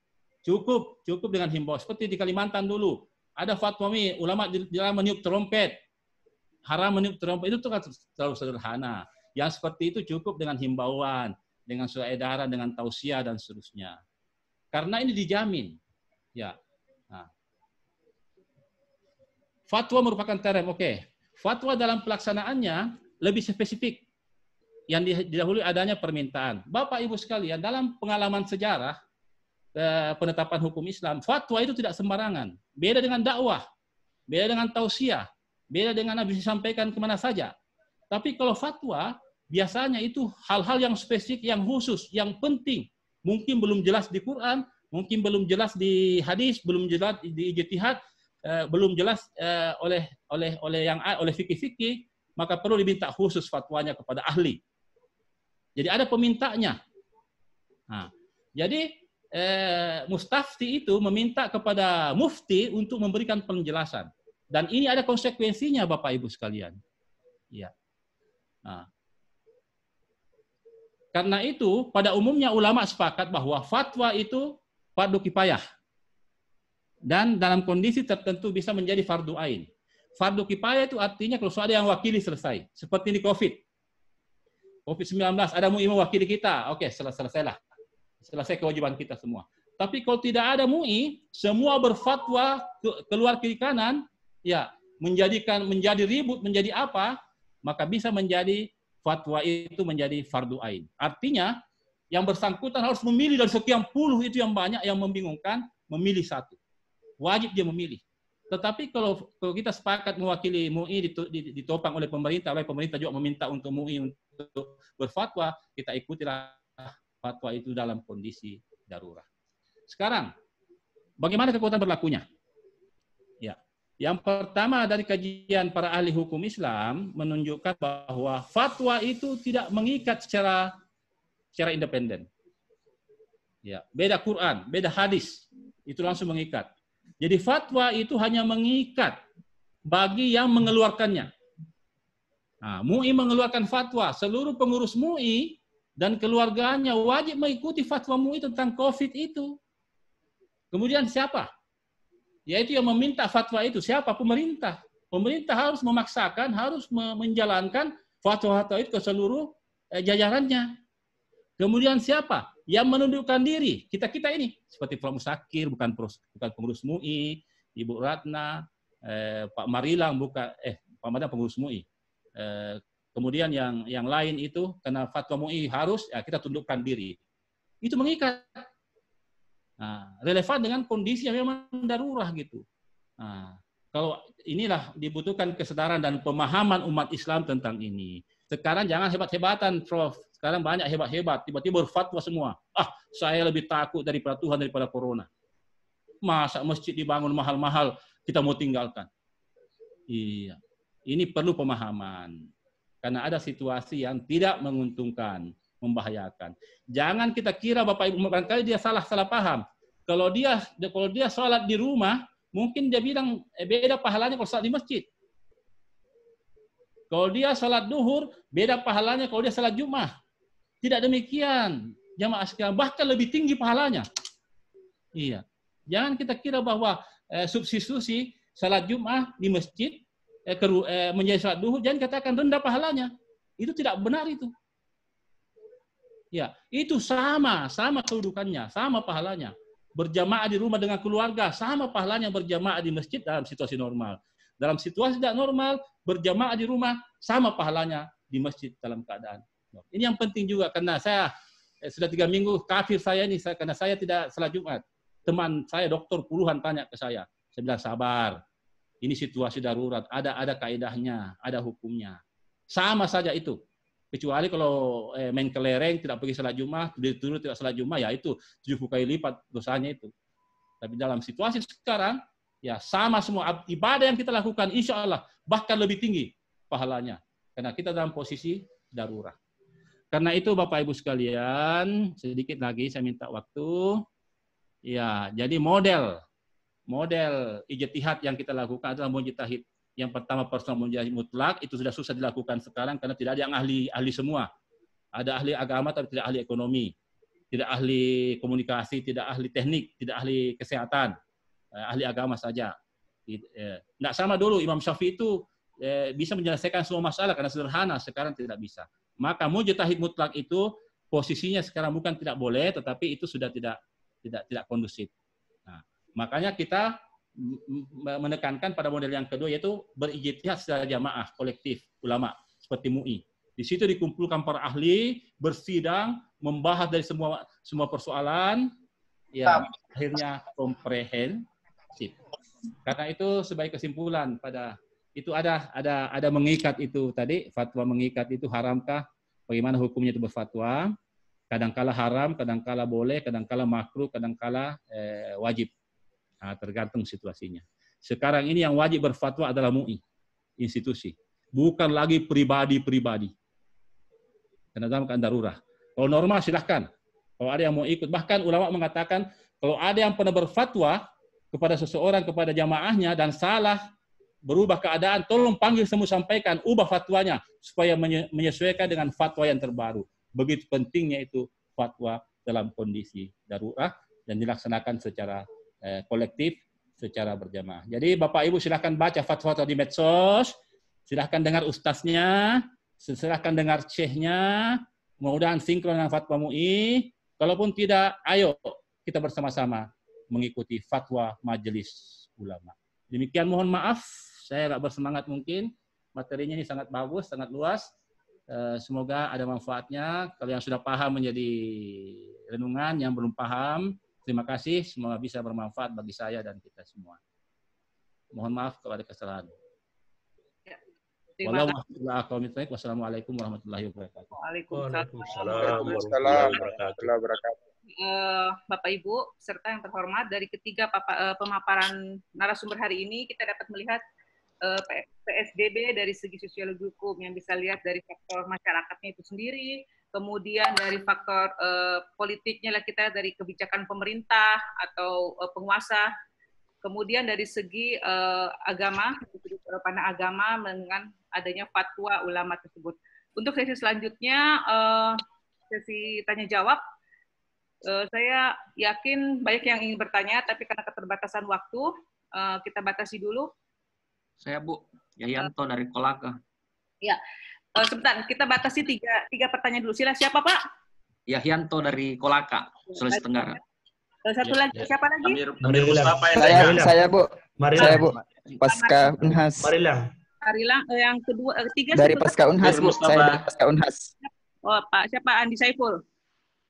Cukup, cukup dengan himbau. Seperti di Kalimantan dulu. Ada fatwa ulama dilarang meniup trompet. Haram meniup trompet. Itu tuh kan terlalu sederhana. Yang seperti itu cukup dengan himbauan, dengan surat edaran, dengan tausiah dan seterusnya. Karena ini dijamin. Ya. Nah. Fatwa merupakan terem, oke. Okay. Fatwa dalam pelaksanaannya lebih spesifik. Yang didahului adanya permintaan. Bapak Ibu sekalian, dalam pengalaman sejarah eh, penetapan hukum Islam, fatwa itu tidak sembarangan. Beda dengan dakwah, beda dengan tausiah, beda dengan habis disampaikan ke mana saja. Tapi kalau fatwa, biasanya itu hal-hal yang spesifik, yang khusus, yang penting. Mungkin belum jelas di Quran, mungkin belum jelas di hadis, belum jelas di ijtihad, eh, belum jelas eh, oleh oleh oleh yang oleh fikih-fikih, maka perlu diminta khusus fatwanya kepada ahli. Jadi ada pemintanya. Nah, jadi eh, mustafti itu meminta kepada mufti untuk memberikan penjelasan. Dan ini ada konsekuensinya Bapak Ibu sekalian. Ya. Nah, karena itu, pada umumnya ulama sepakat bahwa fatwa itu fardu kifayah. Dan dalam kondisi tertentu bisa menjadi fardu ain. Fardu kifayah itu artinya kalau ada yang wakili selesai. Seperti di COVID. COVID-19, ada MUI mewakili kita. Oke, selesai selesailah. Selesai kewajiban kita semua. Tapi kalau tidak ada MUI, semua berfatwa keluar kiri kanan, ya menjadikan menjadi ribut, menjadi apa, maka bisa menjadi fatwa itu menjadi fardu ain. Artinya yang bersangkutan harus memilih dari sekian puluh itu yang banyak yang membingungkan, memilih satu. Wajib dia memilih. Tetapi kalau, kalau kita sepakat mewakili MUI ditopang oleh pemerintah, oleh pemerintah juga meminta untuk MUI untuk berfatwa, kita ikutilah fatwa itu dalam kondisi darurat. Sekarang, bagaimana kekuatan berlakunya? Ya, yang pertama dari kajian para ahli hukum Islam menunjukkan bahwa fatwa itu tidak mengikat secara secara independen. Ya, beda Quran, beda hadis, itu langsung mengikat. Jadi fatwa itu hanya mengikat bagi yang mengeluarkannya. Nah, MUI mengeluarkan fatwa, seluruh pengurus MUI dan keluarganya wajib mengikuti fatwa MUI tentang COVID itu. Kemudian siapa? Yaitu yang meminta fatwa itu. Siapa? Pemerintah. Pemerintah harus memaksakan harus menjalankan fatwa-fatwa itu ke seluruh eh, jajarannya. Kemudian siapa? Yang menundukkan diri. Kita kita ini. Seperti Prof Musakir bukan bukan pengurus MUI Ibu Ratna eh, Pak Marilang bukan eh Pak Marilang pengurus MUI eh, kemudian yang yang lain itu karena fatwa MUI harus ya kita tundukkan diri. Itu mengikat Nah, relevan dengan kondisi yang memang darurat gitu. Nah, kalau inilah dibutuhkan kesadaran dan pemahaman umat Islam tentang ini. Sekarang jangan hebat-hebatan, Prof. Sekarang banyak hebat-hebat, tiba-tiba berfatwa semua. Ah, saya lebih takut daripada Tuhan daripada corona. Masa masjid dibangun mahal-mahal, kita mau tinggalkan. Iya. Ini perlu pemahaman. Karena ada situasi yang tidak menguntungkan, membahayakan. Jangan kita kira Bapak Ibu barangkali dia salah salah paham. Kalau dia kalau dia sholat di rumah, mungkin dia bilang eh, beda pahalanya kalau sholat di masjid. Kalau dia sholat duhur, beda pahalanya kalau dia sholat Jumat. Tidak demikian. Jamaah sekalian, bahkan lebih tinggi pahalanya. Iya. Jangan kita kira bahwa eh, substitusi sholat Jumat di masjid eh, ke, eh, menjadi sholat duhur, jangan katakan rendah pahalanya. Itu tidak benar itu. Ya, itu sama, sama kedudukannya, sama pahalanya. Berjamaah di rumah dengan keluarga, sama pahalanya berjamaah di masjid dalam situasi normal. Dalam situasi tidak normal, berjamaah di rumah sama pahalanya di masjid dalam keadaan. Ini yang penting juga karena saya eh, sudah tiga minggu kafir saya ini saya, karena saya tidak salat Jumat. Teman saya dokter puluhan tanya ke saya. Saya bilang sabar. Ini situasi darurat. Ada ada kaidahnya, ada hukumnya. Sama saja itu. Kecuali kalau eh, main kelereng tidak pergi salat Jumat, dituduh tidak salat Jumat, ya itu tujuh kali lipat dosanya itu. Tapi dalam situasi sekarang, Ya, sama semua ibadah yang kita lakukan insya Allah bahkan lebih tinggi pahalanya. Karena kita dalam posisi darurat. Karena itu Bapak Ibu sekalian, sedikit lagi saya minta waktu. Ya, jadi model model ijtihad yang kita lakukan adalah mujtahid. Yang pertama personal mujtahid mutlak itu sudah susah dilakukan sekarang karena tidak ada yang ahli ahli semua. Ada ahli agama tapi tidak ahli ekonomi, tidak ahli komunikasi, tidak ahli teknik, tidak ahli kesehatan Eh, ahli agama saja. Tidak sama dulu Imam Syafi'i itu eh, bisa menyelesaikan semua masalah karena sederhana, sekarang tidak bisa. Maka mujtahid mutlak itu posisinya sekarang bukan tidak boleh, tetapi itu sudah tidak tidak tidak kondusif. Nah, makanya kita menekankan pada model yang kedua yaitu berijtihad secara jamaah kolektif ulama seperti MUI. Di situ dikumpulkan para ahli bersidang membahas dari semua semua persoalan ya akhirnya komprehen Sip. Karena itu sebagai kesimpulan pada itu ada ada ada mengikat itu tadi fatwa mengikat itu haramkah? Bagaimana hukumnya itu berfatwa? Kadangkala haram, kadangkala boleh, kadangkala makruh, kadangkala eh, wajib. Nah, tergantung situasinya. Sekarang ini yang wajib berfatwa adalah MUI, institusi. Bukan lagi pribadi-pribadi. Karena dalam keadaan darurat. Kalau normal silahkan. Kalau ada yang mau ikut. Bahkan ulama mengatakan, kalau ada yang pernah berfatwa, kepada seseorang kepada jamaahnya dan salah berubah keadaan, tolong panggil semua sampaikan, ubah fatwanya supaya menyesuaikan dengan fatwa yang terbaru. Begitu pentingnya itu fatwa dalam kondisi darurat dan dilaksanakan secara eh, kolektif, secara berjamaah. Jadi Bapak Ibu silahkan baca fatwa-fatwa di medsos, silahkan dengar ustaznya, silahkan dengar cehnya, mudah-mudahan sinkron dengan fatwa MUI. Kalaupun tidak, ayo kita bersama-sama mengikuti fatwa majelis ulama. Demikian mohon maaf, saya nggak bersemangat mungkin. Materinya ini sangat bagus, sangat luas. Eh, semoga ada manfaatnya. Kalau yang sudah paham menjadi renungan, yang belum paham, terima kasih. Semoga bisa bermanfaat bagi saya dan kita semua. Mohon maaf kalau ada kesalahan. Ya, Wassalamualaikum warahmatullahi wabarakatuh. Waalaikumsalam warahmatullahi wabarakatuh uh, Bapak Ibu serta yang terhormat dari ketiga uh, pemaparan narasumber hari ini kita dapat melihat eh, PSBB dari segi sosiologi hukum yang bisa lihat dari faktor masyarakatnya itu sendiri, kemudian dari faktor uh, politiknya lah kita dari kebijakan pemerintah atau uh, penguasa, kemudian dari segi uh, agama, pandang agama dengan adanya fatwa ulama tersebut. Untuk sesi selanjutnya, uh, sesi tanya jawab, Uh, saya yakin banyak yang ingin bertanya, tapi karena keterbatasan waktu, uh, kita batasi dulu. Saya Bu, Yayanto uh, dari Kolaka. Ya, uh, sebentar, kita batasi tiga, tiga pertanyaan dulu. Sila siapa Pak? Yahyanto dari Kolaka, Sulawesi Tenggara. Satu ya, lagi, ya. siapa lagi? Amir, Amir Mustafa saya, saya Bu. Marilang. Saya Bu, Pasca Unhas. Marilang. Marilang, uh, yang kedua, uh, tiga. Dari Pasca Unhas Bu, saya dari Pasca Unhas. Oh Pak, siapa? Andi Saiful.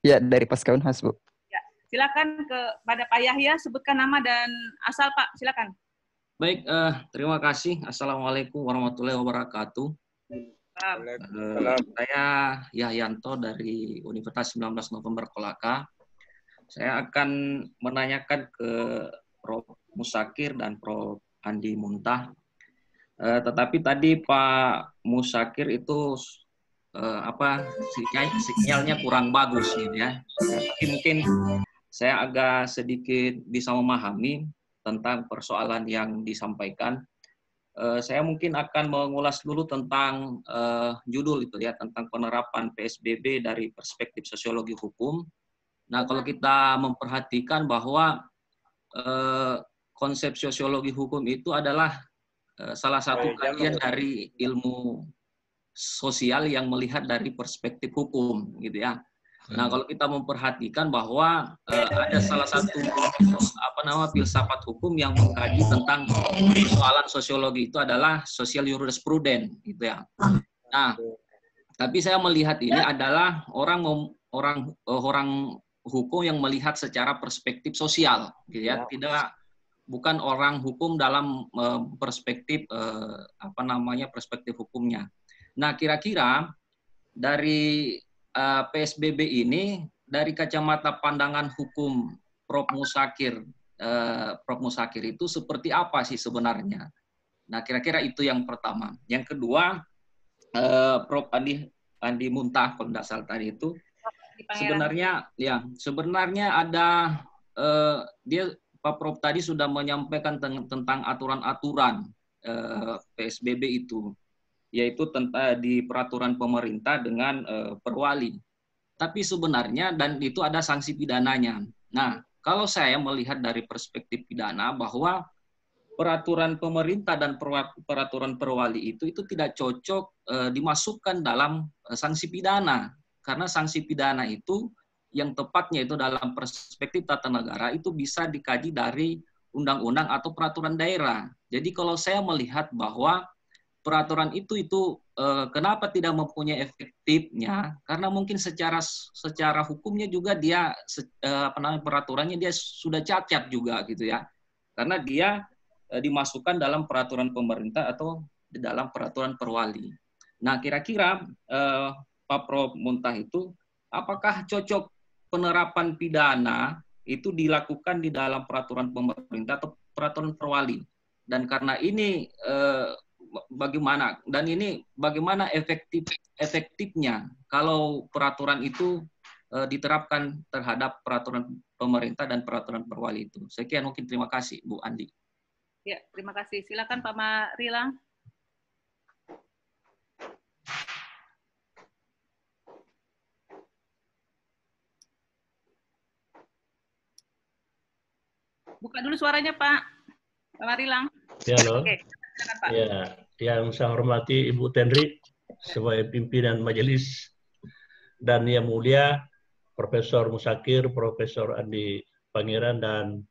Ya, dari Pasca Unhas, Bu. Ya, silakan kepada Pak Yahya, sebutkan nama dan asal, Pak. Silakan. Baik, uh, terima kasih. Assalamualaikum warahmatullahi wabarakatuh. Uh, saya Yahyanto dari Universitas 19 November Kolaka. Saya akan menanyakan ke Prof. Musakir dan Prof. Andi Muntah. Uh, tetapi tadi Pak Musakir itu uh, apa sinyalnya kurang bagus gitu ya. Tapi mungkin saya agak sedikit bisa memahami tentang persoalan yang disampaikan. Uh, saya mungkin akan mengulas dulu tentang uh, judul itu ya tentang penerapan PSBB dari perspektif sosiologi hukum. Nah, kalau kita memperhatikan bahwa uh, konsep sosiologi hukum itu adalah uh, salah satu kajian dari ilmu sosial yang melihat dari perspektif hukum, gitu ya. Nah, kalau kita memperhatikan bahwa uh, ada salah satu apa nama filsafat hukum yang mengkaji tentang persoalan sosiologi itu adalah social jurisprudence gitu ya. Nah, tapi saya melihat ini adalah orang orang uh, orang hukum yang melihat secara perspektif sosial gitu ya, tidak bukan orang hukum dalam uh, perspektif uh, apa namanya perspektif hukumnya. Nah, kira-kira dari uh, PSBB ini dari kacamata pandangan hukum Prof. Musakir, uh, Prof. Musakir itu seperti apa sih sebenarnya? Nah, kira-kira itu yang pertama. Yang kedua, uh, Prof. Andi Andi Muntah kalau tidak tadi itu sebenarnya ya sebenarnya ada uh, dia Pak Prof tadi sudah menyampaikan tentang aturan-aturan uh, PSBB itu yaitu tentang di peraturan pemerintah dengan uh, perwali. Tapi sebenarnya dan itu ada sanksi pidananya. Nah, kalau saya melihat dari perspektif pidana bahwa peraturan pemerintah dan peraturan perwali itu itu tidak cocok uh, dimasukkan dalam uh, sanksi pidana karena sanksi pidana itu yang tepatnya itu dalam perspektif tata negara itu bisa dikaji dari undang-undang atau peraturan daerah. Jadi kalau saya melihat bahwa peraturan itu itu eh, kenapa tidak mempunyai efektifnya? Karena mungkin secara secara hukumnya juga dia eh, apa namanya peraturannya dia sudah cacat juga gitu ya. Karena dia eh, dimasukkan dalam peraturan pemerintah atau di dalam peraturan perwali. Nah kira-kira eh, Pak Prof. Muntah itu apakah cocok penerapan pidana itu dilakukan di dalam peraturan pemerintah atau peraturan perwali? Dan karena ini eh, bagaimana dan ini bagaimana efektif efektifnya kalau peraturan itu uh, diterapkan terhadap peraturan pemerintah dan peraturan perwali itu. Sekian mungkin terima kasih Bu Andi. Ya, terima kasih. Silakan Pak Marilang. Buka dulu suaranya Pak. Pak Marilang. Ya, loh. Oke. Ya, yang saya hormati Ibu Tenri sebagai pimpinan majelis dan yang mulia Profesor Musakir, Profesor Andi Pangeran dan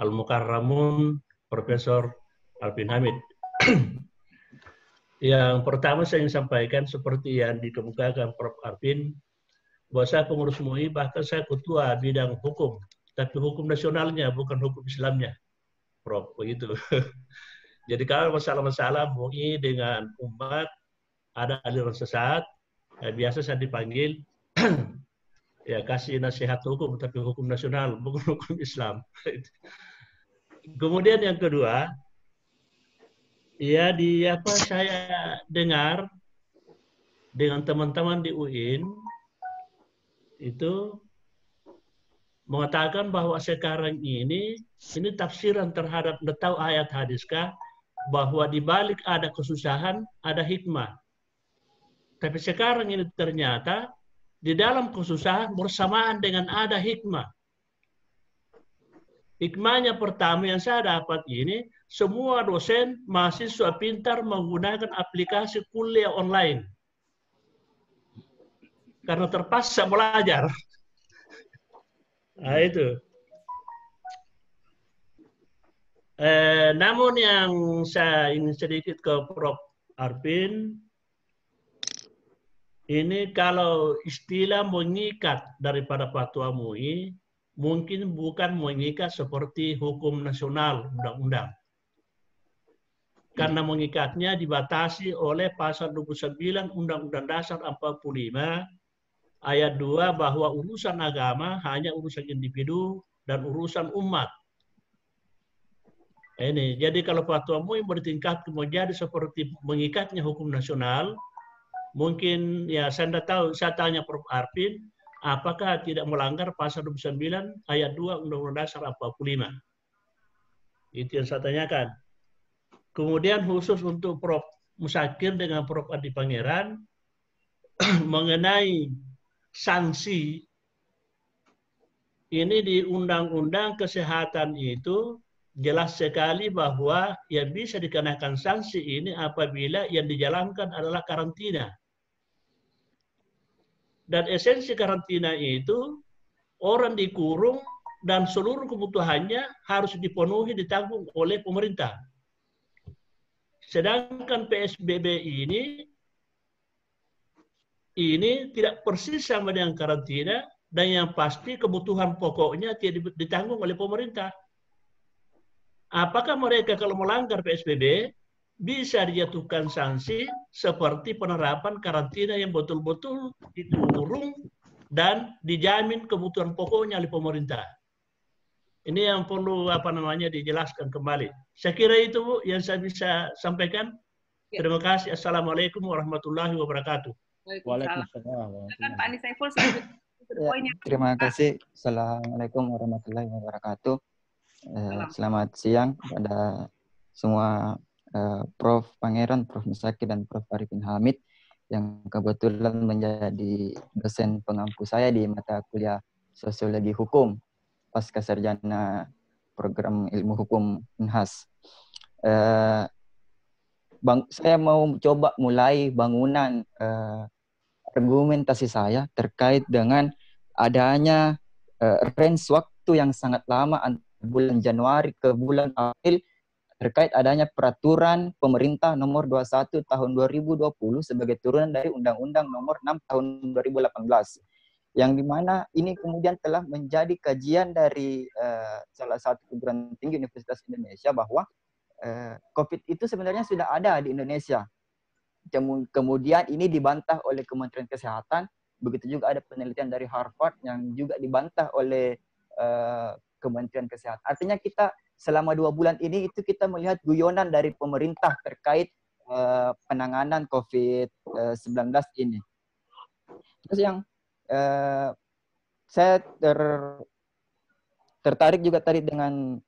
Al Mukarramun, Profesor Alvin Hamid. yang pertama saya ingin sampaikan seperti yang dikemukakan Prof. Arvin, bahwa saya pengurus MUI, bahkan saya ketua bidang hukum, tapi hukum nasionalnya, bukan hukum Islamnya. Prof, begitu. Jadi kalau masalah-masalah MUI dengan umat ada aliran sesat, ya biasa saya dipanggil ya kasih nasihat hukum tapi hukum nasional bukan hukum Islam. Kemudian yang kedua, ya di apa saya dengar dengan teman-teman di UIN itu mengatakan bahwa sekarang ini ini tafsiran terhadap tahu ayat hadiskah bahwa di balik ada kesusahan, ada hikmah. Tapi sekarang ini ternyata di dalam kesusahan bersamaan dengan ada hikmah. Hikmahnya pertama yang saya dapat ini, semua dosen, mahasiswa pintar menggunakan aplikasi kuliah online. Karena terpaksa belajar. Nah itu. Eh, namun yang saya ingin sedikit ke Prof. Arvin, ini kalau istilah mengikat daripada fatwa MUI, mungkin bukan mengikat seperti hukum nasional, undang-undang. karena mengikatnya dibatasi oleh pasal 29 Undang-Undang Dasar 45 ayat 2 bahwa urusan agama hanya urusan individu dan urusan umat. Ini, jadi kalau fatwa MUI bertingkat menjadi seperti mengikatnya hukum nasional, mungkin ya saya tidak tahu, saya tanya Prof. Arvin, apakah tidak melanggar pasal 29 ayat 2 Undang-Undang Dasar 45? Itu yang saya tanyakan. Kemudian khusus untuk Prof. Musakir dengan Prof. Adi Pangeran, mengenai sanksi, ini di Undang-Undang Kesehatan itu jelas sekali bahwa yang bisa dikenakan sanksi ini apabila yang dijalankan adalah karantina. Dan esensi karantina itu orang dikurung dan seluruh kebutuhannya harus dipenuhi ditanggung oleh pemerintah. Sedangkan PSBB ini ini tidak persis sama dengan karantina dan yang pasti kebutuhan pokoknya tidak ditanggung oleh pemerintah. Apakah mereka kalau melanggar PSBB bisa dijatuhkan sanksi seperti penerapan karantina yang betul-betul dikurung dan dijamin kebutuhan pokoknya oleh pemerintah. Ini yang perlu apa namanya dijelaskan kembali. Saya kira itu Bu yang saya bisa sampaikan. Ya. Terima kasih. Assalamualaikum warahmatullahi wabarakatuh. Waalaikumsalam. Pak Saiful ya, Terima kasih. Assalamualaikum warahmatullahi wabarakatuh. Eh, selamat siang pada semua eh, Prof. Pangeran, Prof. Musaki, dan Prof. Arifin Hamid yang kebetulan menjadi dosen pengampu saya di mata kuliah Sosiologi Hukum pasca sarjana program ilmu hukum UNHAS. Eh, bang, saya mau coba mulai bangunan uh, argumentasi saya terkait dengan adanya uh, range waktu yang sangat lama bulan Januari ke bulan April terkait adanya peraturan pemerintah nomor 21 tahun 2020 sebagai turunan dari Undang-Undang nomor 6 tahun 2018 yang di mana ini kemudian telah menjadi kajian dari uh, salah satu perguruan tinggi Universitas Indonesia bahwa uh, COVID itu sebenarnya sudah ada di Indonesia. Kemudian ini dibantah oleh Kementerian Kesehatan, begitu juga ada penelitian dari Harvard yang juga dibantah oleh uh, Kementerian Kesehatan. Artinya kita selama dua bulan ini itu kita melihat guyonan dari pemerintah terkait uh, penanganan COVID-19 ini. Terus yang uh, saya ter, tertarik juga tadi dengan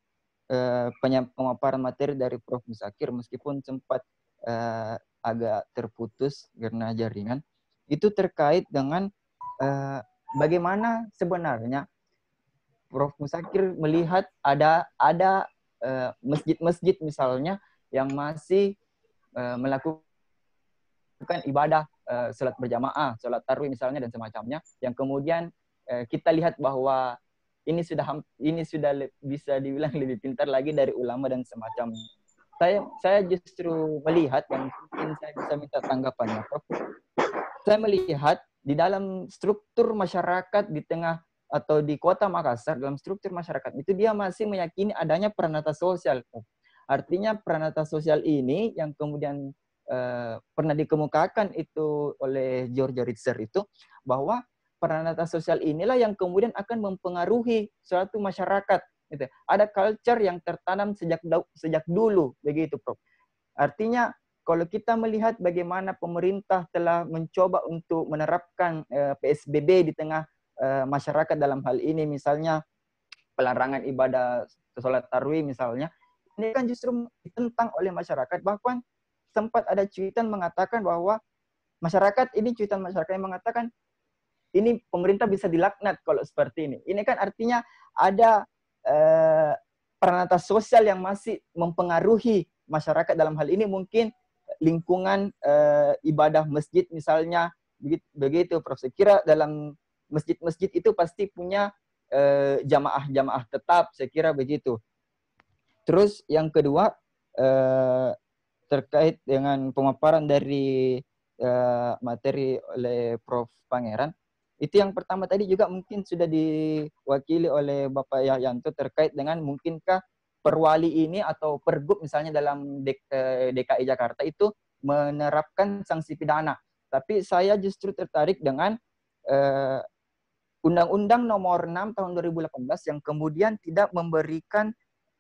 uh, pemaparan materi dari Prof. Musakir meskipun sempat uh, agak terputus karena jaringan. Itu terkait dengan uh, bagaimana sebenarnya Prof Musakir melihat ada ada eh, masjid-masjid uh, misalnya yang masih uh, melakukan ibadah uh, sholat berjamaah, sholat tarwih misalnya dan semacamnya, yang kemudian uh, kita lihat bahwa ini sudah ini sudah bisa dibilang lebih pintar lagi dari ulama dan semacam. Saya saya justru melihat yang mungkin saya bisa minta tanggapannya, Prof. Saya melihat di dalam struktur masyarakat di tengah atau di kota Makassar dalam struktur masyarakat itu dia masih meyakini adanya peranata sosial. Artinya peranata sosial ini yang kemudian uh, pernah dikemukakan itu oleh George Ritzer itu bahwa peranata sosial inilah yang kemudian akan mempengaruhi suatu masyarakat. Gitu. Ada culture yang tertanam sejak sejak dulu begitu, Prof. Artinya kalau kita melihat bagaimana pemerintah telah mencoba untuk menerapkan eh, PSBB di tengah Eh, masyarakat dalam hal ini misalnya pelarangan ibadah sholat tarwih misalnya ini kan justru ditentang oleh masyarakat. Bahkan sempat ada cuitan mengatakan bahwa masyarakat ini cuitan masyarakat yang mengatakan ini pemerintah bisa dilaknat kalau seperti ini. Ini kan artinya ada eh, peranata sosial yang masih mempengaruhi masyarakat dalam hal ini. Mungkin lingkungan eh, ibadah masjid misalnya begitu, begitu. Prof. Kira dalam masjid-masjid itu pasti punya uh, jamaah-jamaah tetap, saya kira begitu. Terus yang kedua uh, terkait dengan pemaparan dari uh, materi oleh Prof. Pangeran, itu yang pertama tadi juga mungkin sudah diwakili oleh Bapak Yahyanto terkait dengan mungkinkah perwali ini atau pergub misalnya dalam DKI Jakarta itu menerapkan sanksi pidana. Tapi saya justru tertarik dengan Undang-Undang Nomor 6 Tahun 2018 yang kemudian tidak memberikan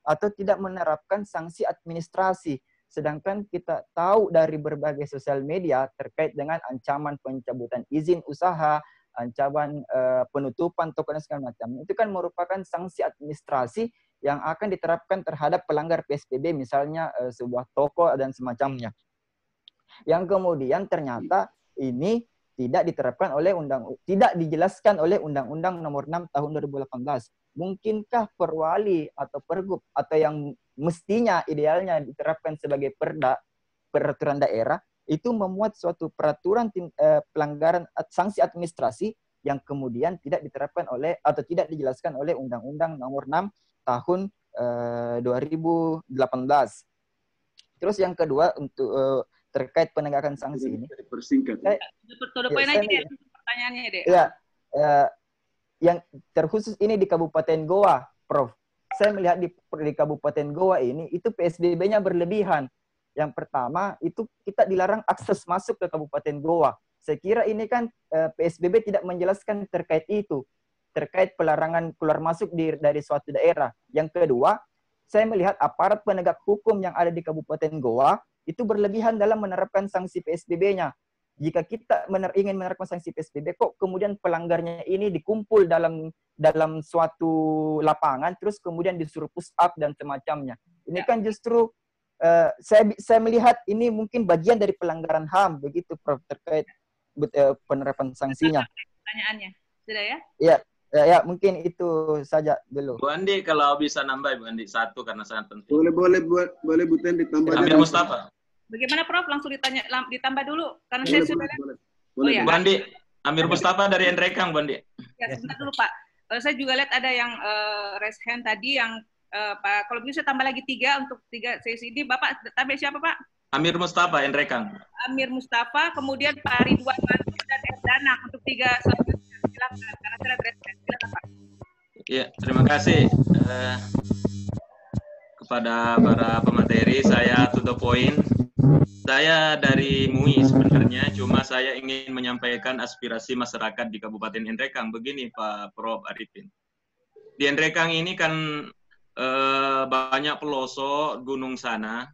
atau tidak menerapkan sanksi administrasi. Sedangkan kita tahu dari berbagai sosial media terkait dengan ancaman pencabutan izin usaha, ancaman uh, penutupan toko dan segala macam itu kan merupakan sanksi administrasi yang akan diterapkan terhadap pelanggar PSBB misalnya uh, sebuah toko dan semacamnya. Yang kemudian ternyata ini tidak diterapkan oleh undang tidak dijelaskan oleh Undang-Undang Nomor 6 Tahun 2018. Mungkinkah perwali atau pergub atau yang mestinya idealnya diterapkan sebagai perda peraturan daerah itu memuat suatu peraturan uh, pelanggaran sanksi administrasi yang kemudian tidak diterapkan oleh atau tidak dijelaskan oleh Undang-Undang Nomor 6 Tahun eh, 2018. Terus yang kedua untuk uh, terkait penegakan sanksi ini. Persingkat. Saya, ya, aja deh pertanyaannya deh. Ya, uh, yang terkhusus ini di Kabupaten Goa, Prof. Saya melihat di, di Kabupaten Goa ini itu PSBB-nya berlebihan yang pertama itu kita dilarang akses masuk ke Kabupaten Goa. Saya kira ini kan eh, PSBB tidak menjelaskan terkait itu, terkait pelarangan keluar masuk di, dari suatu daerah. Yang kedua, saya melihat aparat penegak hukum yang ada di Kabupaten Goa itu berlebihan dalam menerapkan sanksi PSBB-nya. Jika kita mener ingin menerapkan sanksi PSBB, kok kemudian pelanggarnya ini dikumpul dalam dalam suatu lapangan, terus kemudian disuruh push up dan semacamnya. Ini ya. kan justru uh, saya saya melihat ini mungkin bagian dari pelanggaran HAM begitu Prof terkait uh, penerapan sanksinya. Pertanyaannya sudah ya? Iya. Ya, ya, mungkin itu saja dulu. Bu Andi, kalau bisa nambah Bu Andi satu karena sangat penting. Boleh, boleh, buat, boleh Bu Ten ditambah. Amir Mustafa. Bagaimana Prof? Langsung ditanya, ditambah dulu karena boleh, saya sudah. Boleh, boleh. Oh, ya. Bu Andi, Amir Mustafa dari Endrekang, Bu Andi. Ya, sebentar dulu Pak. Uh, saya juga lihat ada yang uh, raise hand tadi yang uh, Pak, kalau bisa tambah lagi tiga untuk tiga sesi ini. Bapak tambah siapa Pak? Amir Mustafa, Enrekang. Amir Mustafa, kemudian Pak Ridwan Mansur dan Erdana untuk tiga selanjutnya. Iya, terima kasih. Uh, kepada para pemateri, saya to the point. Saya dari MUI sebenarnya, cuma saya ingin menyampaikan aspirasi masyarakat di Kabupaten Endrekang. Begini Pak Prof. Arifin. Di Endrekang ini kan eh, banyak pelosok gunung sana,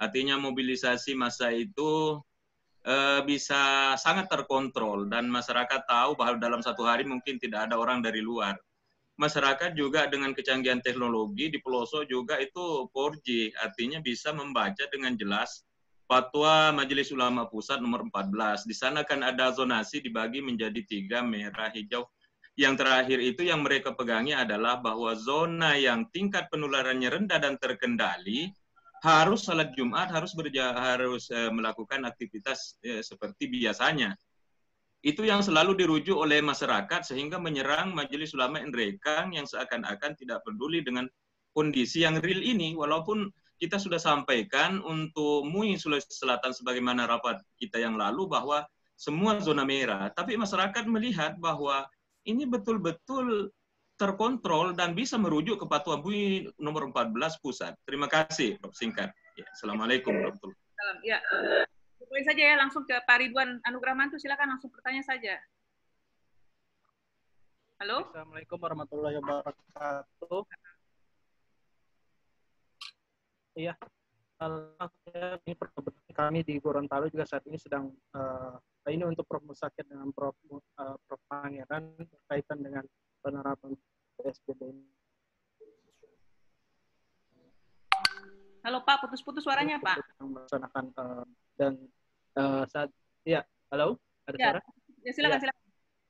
artinya mobilisasi massa itu eh, bisa sangat terkontrol dan masyarakat tahu bahwa dalam satu hari mungkin tidak ada orang dari luar. Masyarakat juga dengan kecanggihan teknologi di pelosok juga itu 4G, artinya bisa membaca dengan jelas Fatwa Majelis Ulama Pusat nomor 14. Di sana kan ada zonasi dibagi menjadi tiga, merah, hijau, yang terakhir itu yang mereka pegangi adalah bahwa zona yang tingkat penularannya rendah dan terkendali harus salat Jumat harus berja harus uh, melakukan aktivitas uh, seperti biasanya. Itu yang selalu dirujuk oleh masyarakat sehingga menyerang Majelis Ulama Endrekang yang seakan-akan tidak peduli dengan kondisi yang real ini walaupun kita sudah sampaikan untuk MUI Sulawesi Selatan sebagaimana rapat kita yang lalu bahwa semua zona merah, tapi masyarakat melihat bahwa ini betul-betul terkontrol dan bisa merujuk ke Patuan Bui nomor 14 pusat. Terima kasih, Prof. Singkat. Ya, Assalamualaikum warahmatullahi wabarakatuh. Ya, boleh saja ya langsung ke Pak Ridwan Anugrah Mantu, silakan langsung bertanya saja. Halo? Assalamualaikum warahmatullahi wabarakatuh. Iya, ini kami di Gorontalo juga saat ini sedang uh, ini untuk Prof. Musakir dengan Prof. Uh, Prof. Pangeran berkaitan dengan penerapan PSBB ini. Halo Pak, putus-putus suaranya Pak. Melaksanakan uh, dan uh, saat ya halo ada ya, suara? Ya silakan ya. silakan.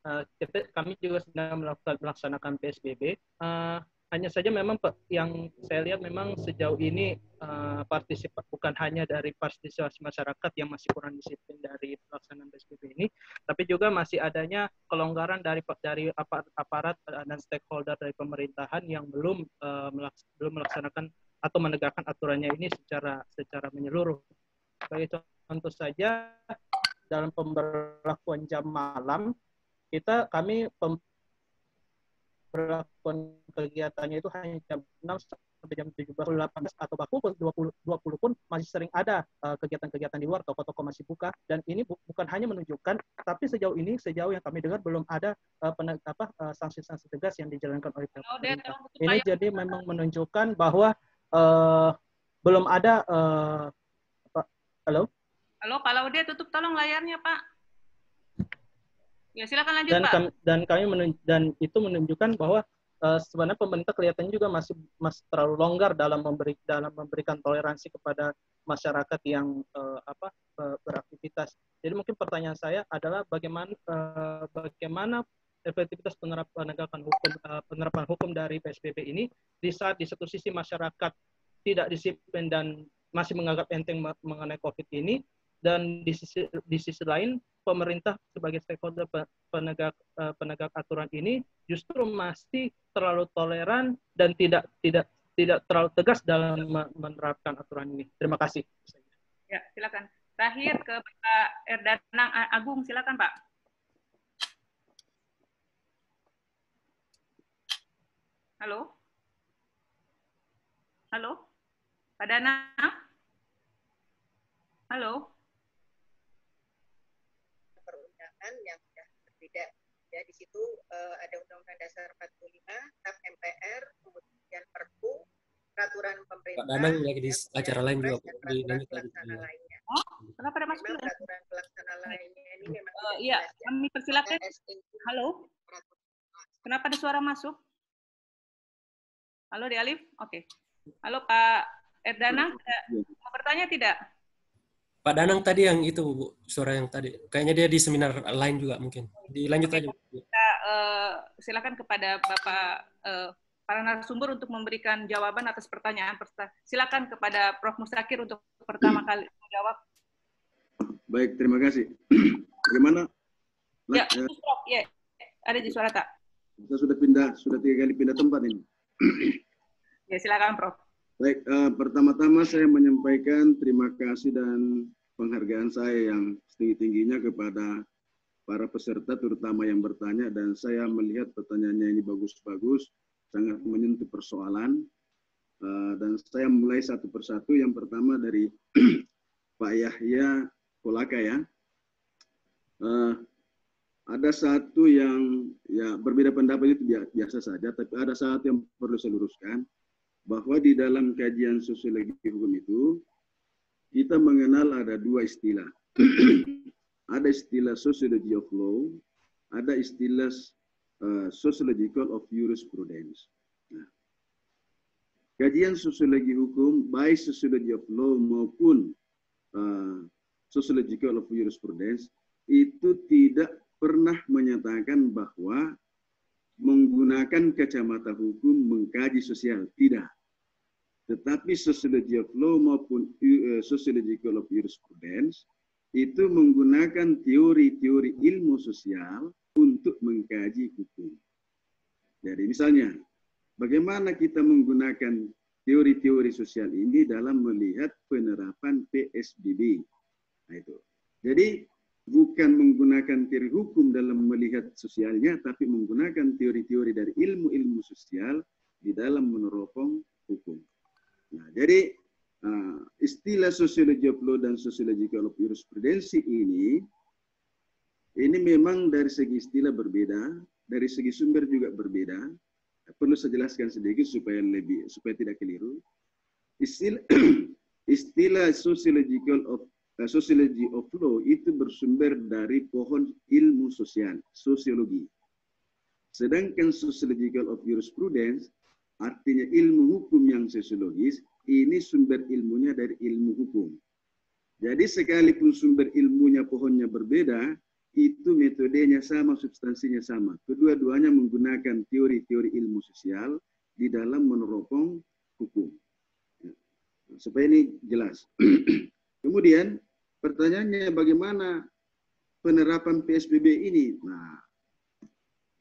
Uh, kita, kami juga sedang melaksanakan PSBB. Uh, hanya saja memang yang saya lihat memang sejauh ini uh, partisipasi bukan hanya dari partisipasi masyarakat yang masih kurang disiplin dari pelaksanaan PSBB ini, tapi juga masih adanya kelonggaran dari dari aparat dan stakeholder dari pemerintahan yang belum uh, melaks, belum melaksanakan atau menegakkan aturannya ini secara secara menyeluruh. Sebagai contoh saja dalam pemberlakuan jam malam kita kami pem, pemberlakuan kegiatannya itu hanya jam 6 sampai jam 17 18 atau bahkan pun 20 20 pun masih sering ada uh, kegiatan-kegiatan di luar toko-toko masih buka. Dan ini bu bukan hanya menunjukkan tapi sejauh ini sejauh yang kami dengar belum ada uh, apa uh, sanksi-sanksi tegas yang dijalankan oleh pemerintah. Ini jadi memang menunjukkan bahwa uh, belum ada uh, apa, halo halo Pak Laude tutup tolong layarnya Pak ya silakan lanjut dan Pak kami, dan kami dan itu menunjukkan bahwa uh, sebenarnya pemerintah kelihatannya juga masih masih terlalu longgar dalam memberi dalam memberikan toleransi kepada masyarakat yang uh, apa uh, beraktivitas. Jadi mungkin pertanyaan saya adalah bagaimana uh, bagaimana efektivitas penerapan penegakan hukum uh, penerapan hukum dari PSBB ini di saat di satu sisi masyarakat tidak disiplin dan masih menganggap enteng mengenai COVID ini dan di sisi di sisi lain pemerintah sebagai stakeholder penegak eh, penegak aturan ini justru masih terlalu toleran dan tidak tidak tidak terlalu tegas dalam menerapkan aturan ini. Terima kasih. Ya, silakan. Terakhir ke Pak Erdanang Agung, silakan Pak. Halo? Halo? Pak Danang? Halo? Perundangan yang sudah berbeda. Ya, di situ uh, ada Undang-Undang Dasar 45, TAP MPR, kemudian Perpu, peraturan pemerintah. Pak Danang lagi di acara lain juga. Di lanjut lagi. Lainnya. Oh, kenapa ada masuk? Peraturan pelaksana lainnya ini memang uh, iya, kami persilakan. Halo. Kenapa ada suara masuk? Halo, Di Alif? Oke. Okay. Halo, Pak Erdana, mau bertanya tidak? Pak Danang tadi yang itu, Bu, suara yang tadi. Kayaknya dia di seminar lain juga mungkin. Dilanjut Oke, aja. Kita uh, silakan kepada Bapak uh, para narasumber untuk memberikan jawaban atas pertanyaan. Silakan kepada Prof. Mustakir untuk pertama kali menjawab. Baik, terima kasih. Bagaimana? Ya, ya. Prof, ya. Ada di suara tak? Kita sudah pindah, sudah tiga kali pindah tempat ini. ya, silakan Prof. Baik, uh, pertama-tama saya menyampaikan terima kasih dan penghargaan saya yang setinggi-tingginya kepada para peserta, terutama yang bertanya, dan saya melihat pertanyaannya ini bagus-bagus, sangat menyentuh persoalan, uh, dan saya mulai satu persatu. Yang pertama dari Pak Yahya Kolaka ya. Uh, ada satu yang ya berbeda pendapat itu biasa saja, tapi ada satu yang perlu saya luruskan bahwa di dalam kajian sosiologi hukum itu kita mengenal ada dua istilah. ada istilah sociology of law, ada istilah uh, sociological of jurisprudence. Nah, kajian sosiologi hukum, baik sociology of law maupun uh, sociological of jurisprudence, itu tidak pernah menyatakan bahwa menggunakan kacamata hukum mengkaji sosial. Tidak. Tetapi sociology of law maupun uh, sociological of jurisprudence itu menggunakan teori-teori ilmu sosial untuk mengkaji hukum. Jadi misalnya, bagaimana kita menggunakan teori-teori sosial ini dalam melihat penerapan PSBB. Nah itu. Jadi bukan menggunakan teori hukum dalam melihat sosialnya, tapi menggunakan teori-teori dari ilmu-ilmu sosial di dalam meneropong hukum. Nah, jadi uh, istilah sosiologi of law dan sosiological of jurisprudensi ini, ini memang dari segi istilah berbeda, dari segi sumber juga berbeda. Perlu saya jelaskan sedikit supaya lebih supaya tidak keliru. Istilah istilah sociological of uh, sociology of law itu bersumber dari pohon ilmu sosial, sosiologi. Sedangkan sociological of jurisprudence artinya ilmu hukum yang sosiologis, ini sumber ilmunya dari ilmu hukum. Jadi sekalipun sumber ilmunya pohonnya berbeda, itu metodenya sama, substansinya sama. Kedua-duanya menggunakan teori-teori ilmu sosial di dalam meneropong hukum. Ya. Supaya ini jelas. Kemudian pertanyaannya bagaimana penerapan PSBB ini? Nah,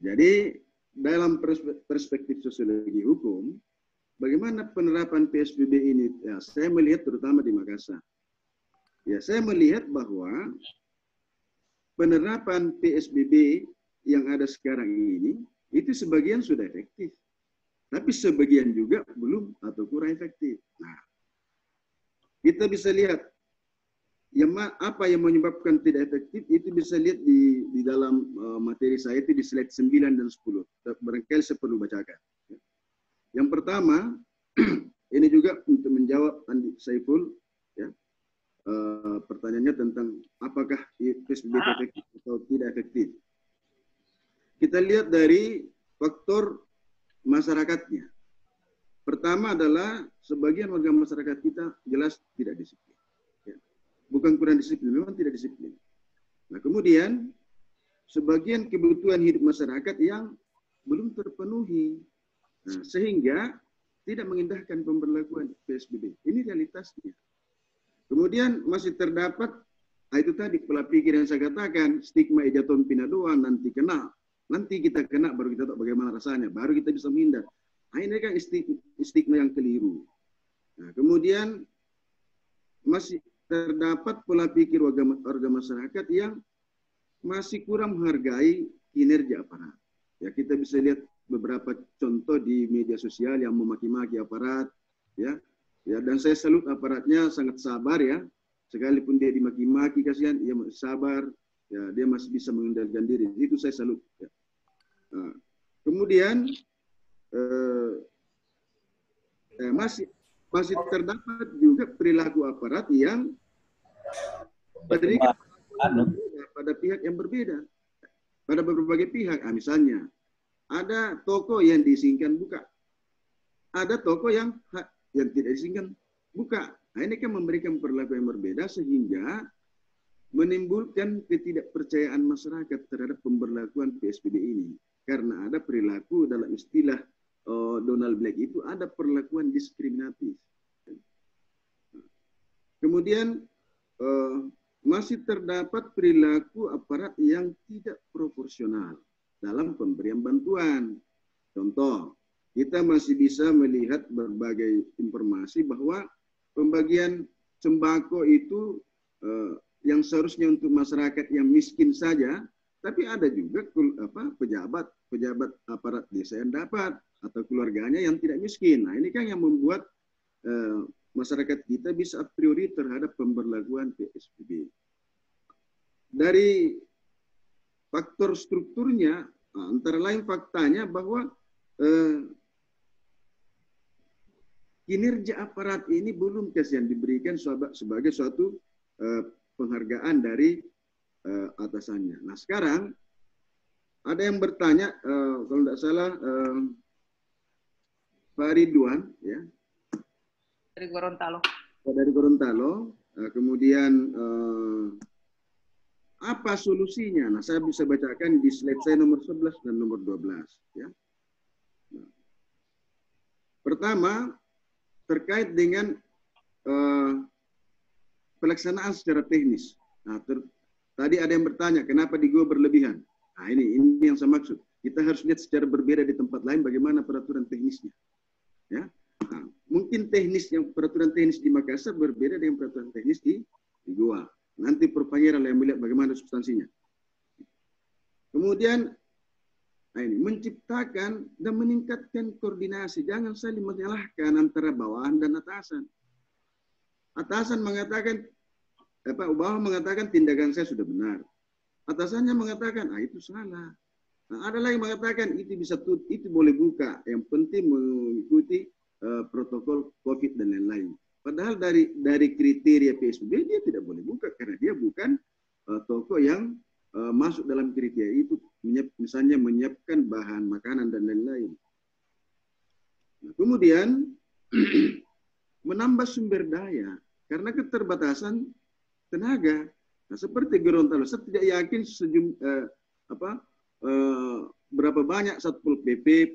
jadi dalam perspektif sosiologi hukum, bagaimana penerapan PSBB ini? Ya, saya melihat terutama di Makassar. Ya, saya melihat bahwa penerapan PSBB yang ada sekarang ini itu sebagian sudah efektif. Tapi sebagian juga belum atau kurang efektif. Nah, kita bisa lihat yang apa yang menyebabkan tidak efektif itu bisa lihat di di dalam uh, materi saya itu di slide 9 dan 10. Barangkali saya perlu bacakan. Yang pertama, ini juga untuk menjawab Andi Saiful ya. Uh, pertanyaannya tentang apakah PSBB efektif atau tidak efektif. Kita lihat dari faktor masyarakatnya. Pertama adalah sebagian warga masyarakat kita jelas tidak disiplin bukan kurang disiplin, memang tidak disiplin. Nah, kemudian sebagian kebutuhan hidup masyarakat yang belum terpenuhi, nah, sehingga tidak mengindahkan pemberlakuan PSBB. Ini realitasnya. Kemudian masih terdapat, nah itu tadi pola pikir yang saya katakan, stigma ejaton pinadoan nanti kena. Nanti kita kena baru kita tahu bagaimana rasanya, baru kita bisa menghindar. Nah, ini kan stigma yang keliru. Nah, kemudian masih terdapat pola pikir warga, masyarakat yang masih kurang menghargai kinerja aparat. Ya, kita bisa lihat beberapa contoh di media sosial yang memaki-maki aparat, ya. Ya, dan saya salut aparatnya sangat sabar ya. Sekalipun dia dimaki-maki kasihan, dia sabar, ya, dia masih bisa mengendalikan diri. Itu saya salut. Ya. Nah, kemudian eh, eh, masih masih terdapat juga perilaku aparat yang berikan pada pihak yang berbeda, pada berbagai pihak. Nah, misalnya, ada toko yang diizinkan buka, ada toko yang yang tidak diizinkan buka. Nah, ini kan memberikan perilaku yang berbeda sehingga menimbulkan ketidakpercayaan masyarakat terhadap pemberlakuan PSBB ini. Karena ada perilaku dalam istilah uh, Donald Black itu ada perlakuan diskriminatif. Kemudian uh, masih terdapat perilaku aparat yang tidak proporsional dalam pemberian bantuan. Contoh, kita masih bisa melihat berbagai informasi bahwa pembagian sembako itu uh, yang seharusnya untuk masyarakat yang miskin saja, tapi ada juga apa, pejabat pejabat aparat desa yang dapat atau keluarganya yang tidak miskin. Nah ini kan yang membuat uh, masyarakat kita bisa priori terhadap pemberlakuan PSBB. Dari faktor strukturnya, nah, antara lain faktanya bahwa eh, kinerja aparat ini belum kasihan diberikan sebagai suatu eh, penghargaan dari eh, atasannya. Nah sekarang ada yang bertanya, eh, kalau tidak salah, eh, Pak Ridwan, ya, dari Gorontalo. Dari Gorontalo. Eh, kemudian eh, apa solusinya? Nah, saya bisa bacakan di slide saya nomor 11 dan nomor 12. Ya. Nah. Pertama, terkait dengan uh, pelaksanaan secara teknis. Nah, ter, tadi ada yang bertanya, kenapa di gua berlebihan? Nah, ini ini yang saya maksud. Kita harus lihat secara berbeda di tempat lain bagaimana peraturan teknisnya. Ya, Nah, mungkin teknis yang peraturan teknis di Makassar berbeda dengan peraturan teknis di, di Goa. Nanti Prof. yang melihat bagaimana substansinya. Kemudian nah ini menciptakan dan meningkatkan koordinasi. Jangan saling menyalahkan antara bawahan dan atasan. Atasan mengatakan apa bawah mengatakan tindakan saya sudah benar. Atasannya mengatakan ah itu salah. Nah, ada lagi mengatakan itu bisa tut, itu boleh buka. Yang penting mengikuti uh, protokol COVID dan lain-lain. Padahal dari dari kriteria PSBB dia tidak boleh buka karena dia bukan uh, toko yang uh, masuk dalam kriteria itu, menyiap, misalnya menyiapkan bahan makanan dan lain-lain. Nah, kemudian menambah sumber daya karena keterbatasan tenaga. Nah, seperti Gorontalo, saya tidak yakin sejum, uh, apa, uh, berapa banyak satpol pp,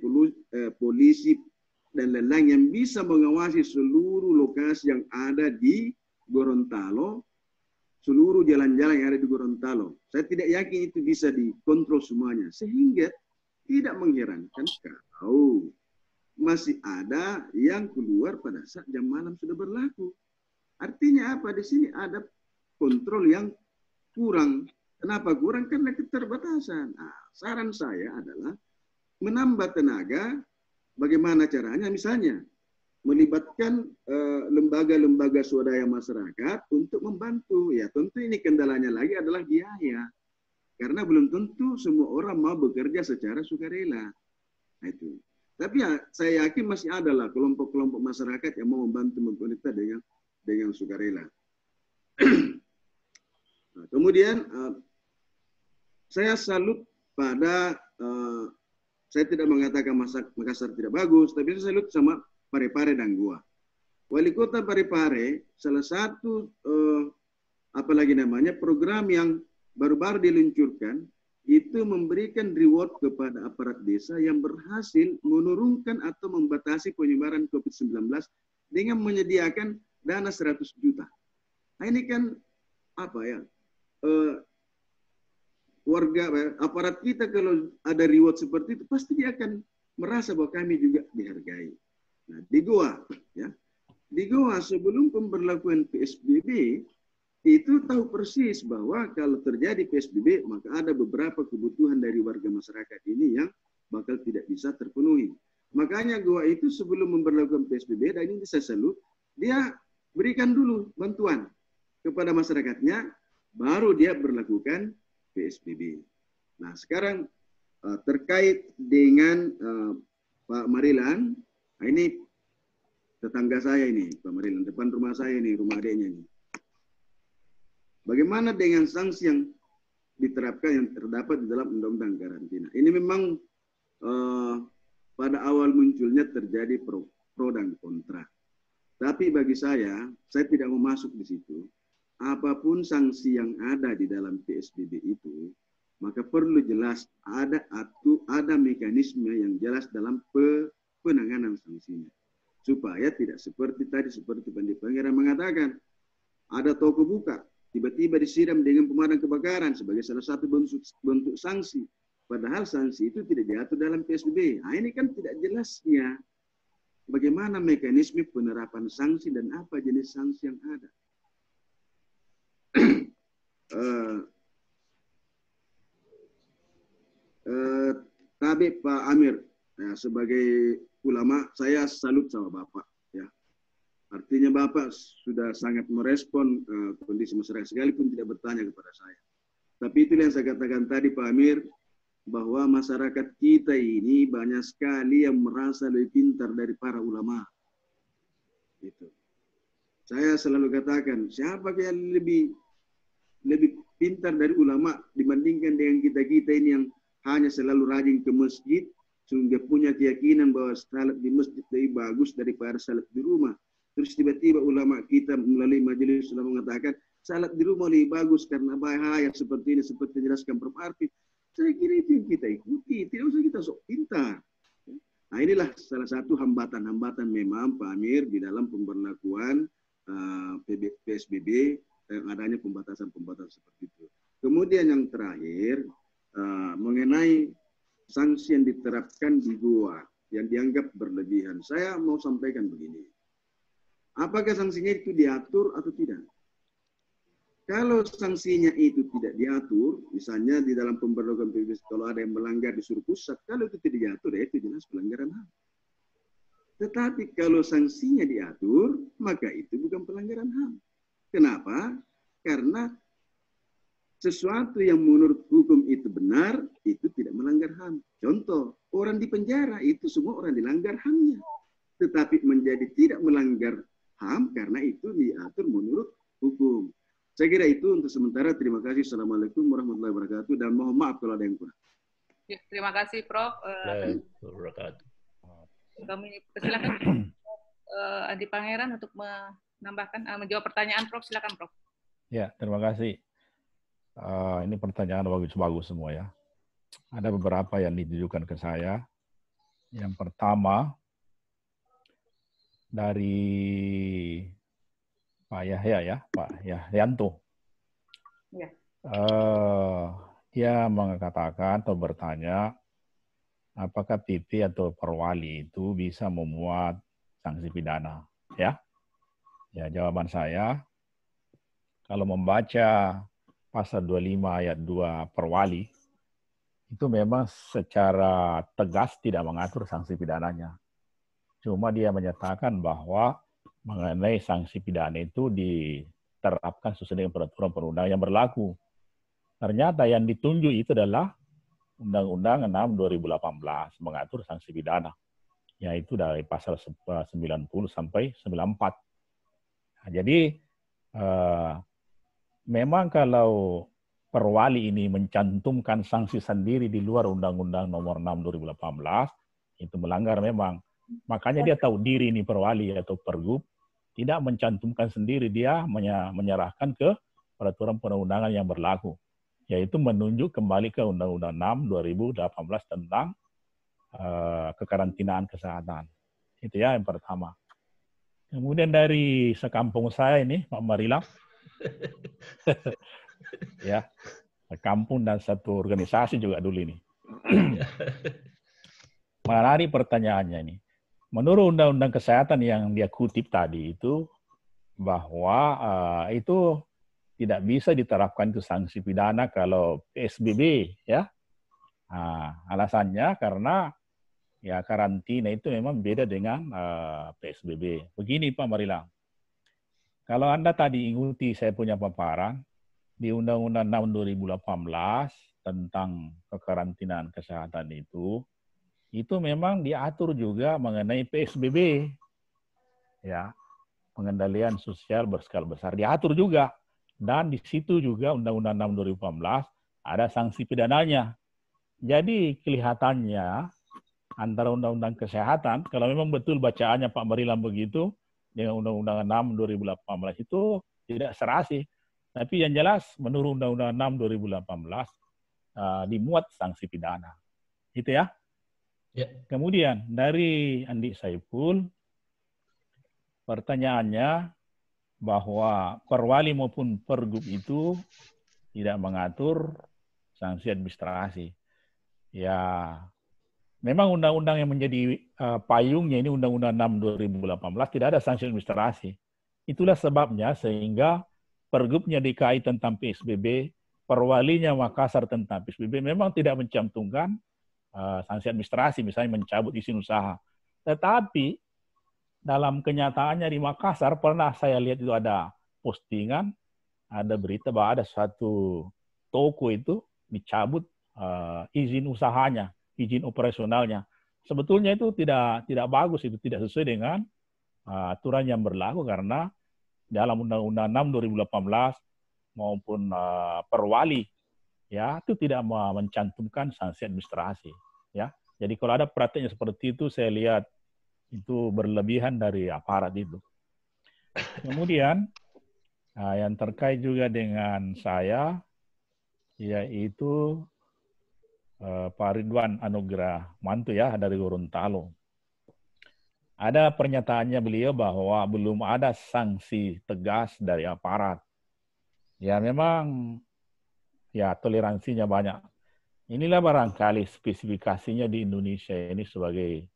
polisi, dan lain-lain yang bisa mengawasi seluruh lokasi yang ada di Gorontalo, seluruh jalan-jalan yang ada di Gorontalo. Saya tidak yakin itu bisa dikontrol semuanya. Sehingga tidak mengherankan kalau masih ada yang keluar pada saat jam malam sudah berlaku. Artinya apa? Di sini ada kontrol yang kurang. Kenapa kurang? Karena keterbatasan. Nah, saran saya adalah menambah tenaga, bagaimana caranya? Misalnya, melibatkan eh, lembaga-lembaga swadaya masyarakat untuk membantu. Ya, tentu ini kendalanya lagi adalah biaya. Karena belum tentu semua orang mau bekerja secara sukarela. Nah, itu. Tapi ya, saya yakin masih ada lah kelompok-kelompok masyarakat yang mau membantu pemerintah dengan dengan sukarela. nah, kemudian uh, saya salut pada uh, saya tidak mengatakan Makassar tidak bagus, tapi saya salut sama Parepare dan Gua. Wali Kota Parepare salah satu uh, apalagi namanya program yang baru-baru diluncurkan itu memberikan reward kepada aparat desa yang berhasil menurunkan atau membatasi penyebaran COVID-19 dengan menyediakan dana 100 juta. Nah, ini kan apa ya? Uh, warga eh, aparat kita kalau ada reward seperti itu pasti dia akan merasa bahwa kami juga dihargai. Nah, di Goa ya. Di Goa sebelum pemberlakuan PSBB itu tahu persis bahwa kalau terjadi PSBB maka ada beberapa kebutuhan dari warga masyarakat ini yang bakal tidak bisa terpenuhi. Makanya gua itu sebelum memperlakukan PSBB dan ini saya salut, dia berikan dulu bantuan kepada masyarakatnya, baru dia berlakukan PSBB. Nah sekarang uh, terkait dengan uh, Pak Marilan, nah ini tetangga saya ini, Pak Marilan, depan rumah saya ini, rumah adiknya ini. Bagaimana dengan sanksi yang diterapkan yang terdapat di dalam undang-undang karantina? Ini memang uh, pada awal munculnya terjadi pro, pro dan kontra. Tapi bagi saya, saya tidak mau masuk di situ. Apa pun sanksi yang ada di dalam PSBB itu, maka perlu jelas ada atau ada mekanisme yang jelas dalam penanganan sanksinya. Supaya tidak seperti tadi, seperti Pandi Pangeran mengatakan, ada toko buka, tiba-tiba disiram dengan pemadam kebakaran sebagai salah satu bentuk, bentuk sanksi. Padahal sanksi itu tidak diatur dalam PSBB. Nah, ini kan tidak jelasnya bagaimana mekanisme penerapan sanksi dan apa jenis sanksi yang ada. Uh, uh, Tabib Pak Amir, ya, sebagai ulama, saya salut sama Bapak. Artinya Bapak sudah sangat merespon uh, kondisi masyarakat sekalipun tidak bertanya kepada saya. Tapi itu yang saya katakan tadi Pak Amir, bahwa masyarakat kita ini banyak sekali yang merasa lebih pintar dari para ulama. Itu. Saya selalu katakan, siapa yang lebih lebih pintar dari ulama dibandingkan dengan kita-kita ini yang hanya selalu rajin ke masjid, sehingga punya keyakinan bahwa salat di masjid lebih bagus daripada salat di rumah. Terus tiba-tiba ulama kita melalui majelis sudah mengatakan salat di rumah lebih bagus karena bahaya seperti ini seperti dijelaskan Prof. Arfi. Saya kira itu yang kita ikuti, tidak usah kita sok pintar. Nah inilah salah satu hambatan-hambatan memang Pak Amir di dalam pemberlakuan uh, eh, PSBB adanya pembatasan-pembatasan seperti itu. Kemudian yang terakhir uh, mengenai sanksi yang diterapkan di Goa yang dianggap berlebihan. Saya mau sampaikan begini. Apakah sanksinya itu diatur atau tidak? Kalau sanksinya itu tidak diatur, misalnya di dalam pemberlakuan PBS, kalau ada yang melanggar disuruh pusat, kalau itu tidak diatur, ya itu jelas pelanggaran HAM. Tetapi kalau sanksinya diatur, maka itu bukan pelanggaran HAM. Kenapa? Karena sesuatu yang menurut hukum itu benar, itu tidak melanggar HAM. Contoh, orang di penjara itu semua orang dilanggar HAM-nya. Tetapi menjadi tidak melanggar HAM karena itu diatur menurut hukum. Saya kira itu untuk sementara. Terima kasih. Assalamualaikum warahmatullahi wabarakatuh. Dan mohon maaf kalau ada yang kurang. Ya, terima kasih, Prof. Uh, kami silakan uh, Adi Pangeran untuk menambahkan, uh, menjawab pertanyaan, Prof. Silakan, Prof. Ya, terima kasih. Uh, ini pertanyaan bagus-bagus semua ya. Ada beberapa yang ditujukan ke saya. Yang pertama, dari Pak Yahya ya, Pak Yahyanto. Ya. Uh, dia mengatakan atau bertanya, apakah PP atau perwali itu bisa memuat sanksi pidana? Ya, ya jawaban saya, kalau membaca pasal 25 ayat 2 perwali, itu memang secara tegas tidak mengatur sanksi pidananya. Cuma dia menyatakan bahwa mengenai sanksi pidana itu diterapkan sesuai dengan peraturan perundang yang berlaku. Ternyata yang ditunjuk itu adalah Undang-Undang 6 2018 mengatur sanksi pidana, yaitu dari pasal 90 sampai 94. Nah, jadi eh, memang kalau perwali ini mencantumkan sanksi sendiri di luar Undang-Undang Nomor 6 2018 itu melanggar memang. Makanya dia tahu diri ini perwali atau pergub tidak mencantumkan sendiri dia menyerahkan ke peraturan perundangan yang berlaku yaitu menunjuk kembali ke Undang-Undang 6 2018 tentang uh, kekarantinaan kesehatan. Itu ya yang pertama. Kemudian dari sekampung saya ini, Pak Marila, ya, sekampung dan satu organisasi juga dulu ini. Menarik pertanyaannya ini. Menurut Undang-Undang Kesehatan yang dia kutip tadi itu, bahwa uh, itu tidak bisa diterapkan itu sanksi pidana kalau PSBB ya. Nah, alasannya karena ya karantina itu memang beda dengan uh, eh, PSBB. Begini Pak Marila. Kalau Anda tadi ikuti saya punya paparan di Undang-Undang 6 2018 tentang kekarantinaan kesehatan itu itu memang diatur juga mengenai PSBB ya pengendalian sosial berskala besar diatur juga dan di situ juga Undang-Undang 6 2018 ada sanksi pidananya. Jadi kelihatannya antara Undang-Undang Kesehatan, kalau memang betul bacaannya Pak Marilam begitu, dengan Undang-Undang 6 2018 itu tidak serasi. Tapi yang jelas menurut Undang-Undang 6 2018 uh, dimuat sanksi pidana. Itu ya. ya. Kemudian dari Andi Saiful, pertanyaannya bahwa perwali maupun pergub itu tidak mengatur sanksi administrasi. Ya, memang undang-undang yang menjadi uh, payungnya ini Undang-Undang 6 2018 tidak ada sanksi administrasi. Itulah sebabnya sehingga pergubnya DKI tentang PSBB, perwalinya Makassar tentang PSBB memang tidak mencantumkan uh, sanksi administrasi, misalnya mencabut izin usaha. Tetapi dalam kenyataannya di Makassar pernah saya lihat itu ada postingan, ada berita bahwa ada satu toko itu dicabut uh, izin usahanya, izin operasionalnya. Sebetulnya itu tidak tidak bagus, itu tidak sesuai dengan uh, aturan yang berlaku karena dalam Undang-Undang 6 2018 maupun uh, perwali ya itu tidak mencantumkan sanksi administrasi ya. Jadi kalau ada prakteknya seperti itu saya lihat itu berlebihan dari aparat itu. Kemudian nah, yang terkait juga dengan saya yaitu uh, Pak Ridwan Anugrah Mantu ya dari Gorontalo. Ada pernyataannya beliau bahwa belum ada sanksi tegas dari aparat. Ya memang ya toleransinya banyak. Inilah barangkali spesifikasinya di Indonesia ini sebagai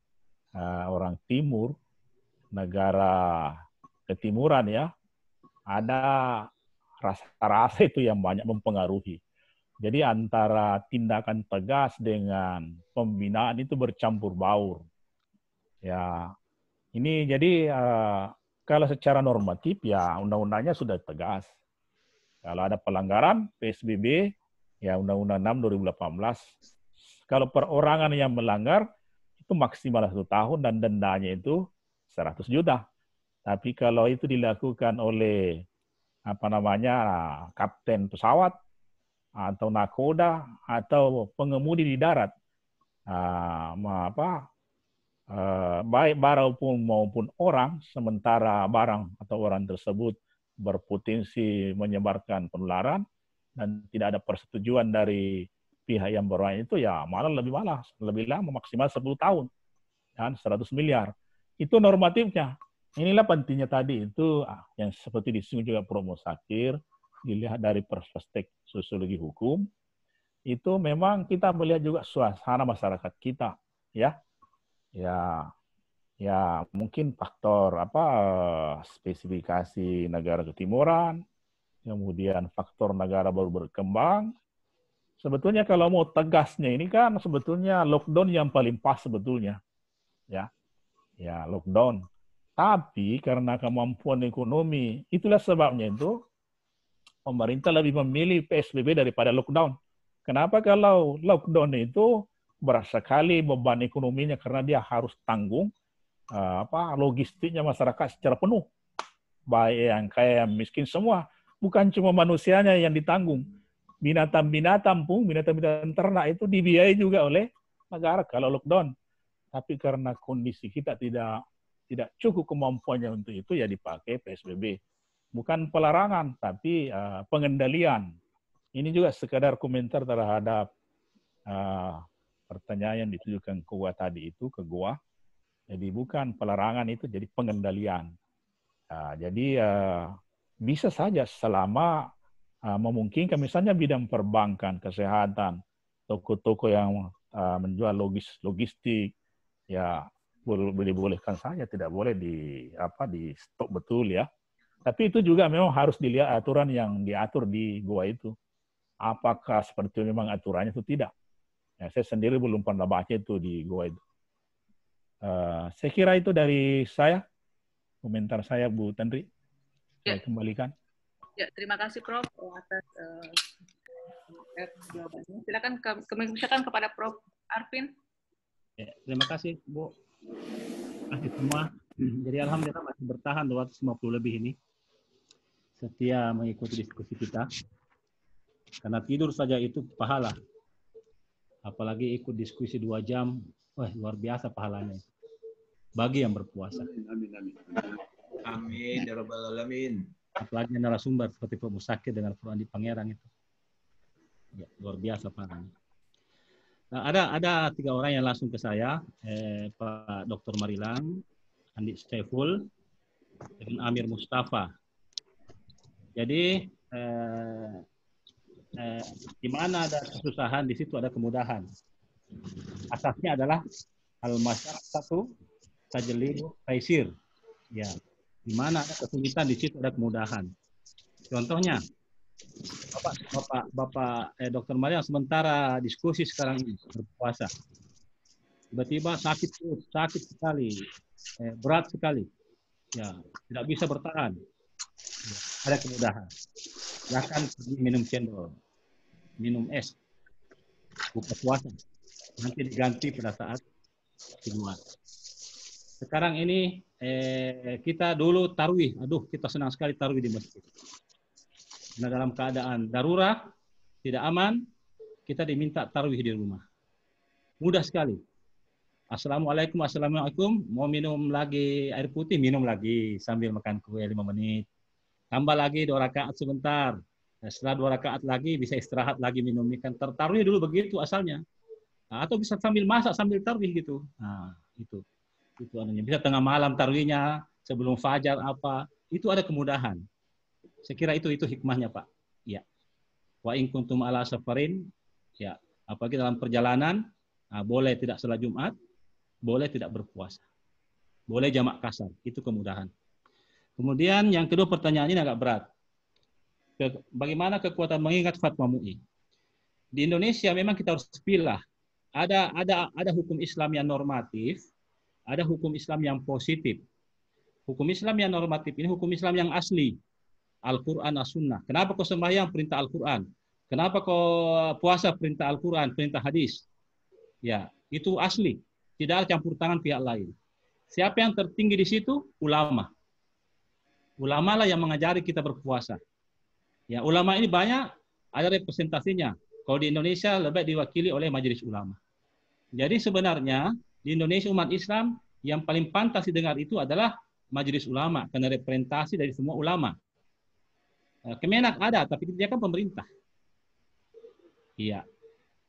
uh, orang timur, negara ketimuran ya, ada rasa-rasa itu yang banyak mempengaruhi. Jadi antara tindakan tegas dengan pembinaan itu bercampur baur. Ya, ini jadi uh, kalau secara normatif ya undang-undangnya sudah tegas. Kalau ada pelanggaran PSBB ya Undang-Undang 6 2018. Kalau perorangan yang melanggar itu maksimal satu tahun dan dendanya itu 100 juta. Tapi kalau itu dilakukan oleh apa namanya kapten pesawat atau nakoda atau pengemudi di darat, uh, apa uh, baik barang pun maupun orang, sementara barang atau orang tersebut berpotensi menyebarkan penularan dan tidak ada persetujuan dari pihak yang berwenang itu ya malah lebih malah lebih lama maksimal 10 tahun dan 100 miliar. Itu normatifnya. Inilah pentingnya tadi itu ah, yang seperti disinggung juga Promo Sakir dilihat dari perspektif sosiologi hukum itu memang kita melihat juga suasana masyarakat kita ya ya ya mungkin faktor apa spesifikasi negara ketimuran kemudian faktor negara baru berkembang sebetulnya kalau mau tegasnya ini kan sebetulnya lockdown yang paling pas sebetulnya. Ya. Ya, lockdown. Tapi karena kemampuan ekonomi, itulah sebabnya itu pemerintah lebih memilih PSBB daripada lockdown. Kenapa kalau lockdown itu berat sekali beban ekonominya karena dia harus tanggung uh, apa logistiknya masyarakat secara penuh. Baik yang kaya yang miskin semua, bukan cuma manusianya yang ditanggung. Binatang-binatang pun, binatang-binatang ternak itu dibiayai juga oleh negara kalau lockdown. Tapi karena kondisi kita tidak tidak cukup kemampuannya untuk itu ya dipakai PSBB. Bukan pelarangan tapi uh, pengendalian. Ini juga sekadar komentar terhadap uh, pertanyaan yang ditujukan ke gua tadi itu ke gua. Jadi bukan pelarangan itu jadi pengendalian. Uh, jadi uh, bisa saja selama uh, memungkinkan misalnya bidang perbankan, kesehatan, toko-toko yang uh, menjual logis logistik, ya boleh bolehkan saja tidak boleh di apa di stop betul ya tapi itu juga memang harus dilihat aturan yang diatur di gua itu apakah seperti itu memang aturannya itu tidak ya, saya sendiri belum pernah baca itu di gua itu uh, saya kira itu dari saya komentar saya Bu Tendri ya. saya kembalikan ya terima kasih Prof atas uh, jawabannya silakan ke, ke, kepada Prof Arvin Ya, terima kasih Bu. Terima kasih semua. Jadi alhamdulillah masih bertahan 250 lebih ini. Setia mengikuti diskusi kita. Karena tidur saja itu pahala. Apalagi ikut diskusi dua jam, wah luar biasa pahalanya. Bagi yang berpuasa. Amin, amin. Amin, ya rabbal alamin. Apalagi narasumber seperti Pak Musakir dengan Quran di Pangeran itu. Ya, luar biasa pahalanya. Nah, ada ada tiga orang yang langsung ke saya, eh, Pak Dr. Marilang, Andi Saiful, dan Amir Mustafa. Jadi eh, eh, di mana ada kesusahan, di situ ada kemudahan. Asasnya adalah al satu tajli taisir. Ya, di mana ada kesulitan, di situ ada kemudahan. Contohnya, Bapak, Bapak, Bapak eh, Dokter Maria sementara diskusi sekarang ini berpuasa. Tiba-tiba sakit sakit sekali, eh, berat sekali. Ya, tidak bisa bertahan. Ya, ada kemudahan. Silakan pergi minum cendol, minum es, buka puasa. Nanti diganti pada saat kedua. Sekarang ini eh, kita dulu taruih. Aduh, kita senang sekali taruih di masjid. Nah, dalam keadaan darurat, tidak aman, kita diminta taruh di rumah. Mudah sekali. Assalamualaikum, Assalamualaikum. Mau minum lagi air putih, minum lagi sambil makan kue lima menit. Tambah lagi dua rakaat sebentar. Nah, setelah dua rakaat lagi bisa istirahat lagi minum ikan. Tertaruh dulu begitu asalnya. Nah, atau bisa sambil masak sambil taruh gitu. Nah, itu. Itu anunya. Bisa tengah malam taruhnya sebelum fajar apa. Itu ada kemudahan. Saya kira itu itu hikmahnya Pak. Ya. Wa in kuntum ala safarin ya, apalagi dalam perjalanan nah, boleh tidak salat Jumat, boleh tidak berpuasa. Boleh jamak kasar, itu kemudahan. Kemudian yang kedua pertanyaan ini agak berat. Bagaimana kekuatan mengingat fatwa MUI? Di Indonesia memang kita harus pilih. Ada ada ada hukum Islam yang normatif, ada hukum Islam yang positif. Hukum Islam yang normatif ini hukum Islam yang asli, Al-Quran As-Sunnah. Kenapa kau sembahyang perintah Al-Quran? Kenapa kau puasa perintah Al-Quran, perintah hadis? Ya, itu asli. Tidak ada campur tangan pihak lain. Siapa yang tertinggi di situ? Ulama. Ulama lah yang mengajari kita berpuasa. Ya, ulama ini banyak ada representasinya. Kalau di Indonesia lebih diwakili oleh majelis ulama. Jadi sebenarnya di Indonesia umat Islam yang paling pantas didengar itu adalah majelis ulama karena representasi dari semua ulama. Eh, Kemenak ada, tapi dia kan pemerintah. Iya.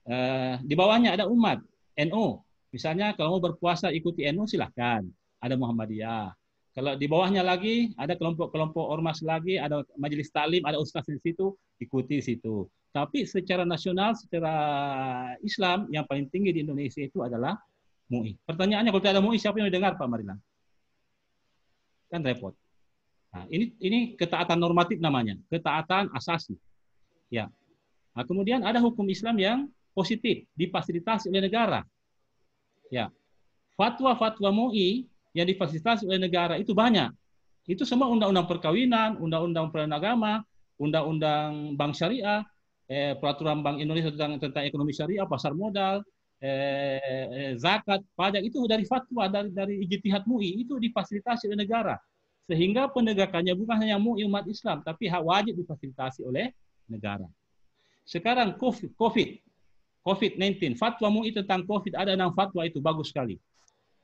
Uh, di bawahnya ada umat, NU. Misalnya kalau mau berpuasa ikuti NU silahkan. Ada Muhammadiyah. Kalau di bawahnya lagi ada kelompok-kelompok ormas lagi, ada majelis taklim, ada ustaz di situ, ikuti situ. Tapi secara nasional, secara Islam yang paling tinggi di Indonesia itu adalah MUI. Pertanyaannya kalau tidak ada MUI siapa yang dengar Pak Marilan? Kan repot. Nah, ini ini ketaatan normatif namanya, ketaatan asasi. Ya. Nah, kemudian ada hukum Islam yang positif, difasilitasi oleh negara. Ya. Fatwa-fatwa MUI yang difasilitasi oleh negara itu banyak. Itu semua undang-undang perkawinan, undang-undang peradilan agama, undang-undang bank syariah, eh, peraturan Bank Indonesia tentang, tentang ekonomi syariah, pasar modal, eh, eh zakat, pajak itu dari fatwa dari dari ijtihad MUI itu difasilitasi oleh negara. Sehingga penegakannya bukan hanya MUI umat Islam, tapi wajib difasilitasi oleh negara. Sekarang COVID, COVID, COVID-19, fatwa MUI tentang COVID ada enam fatwa itu bagus sekali.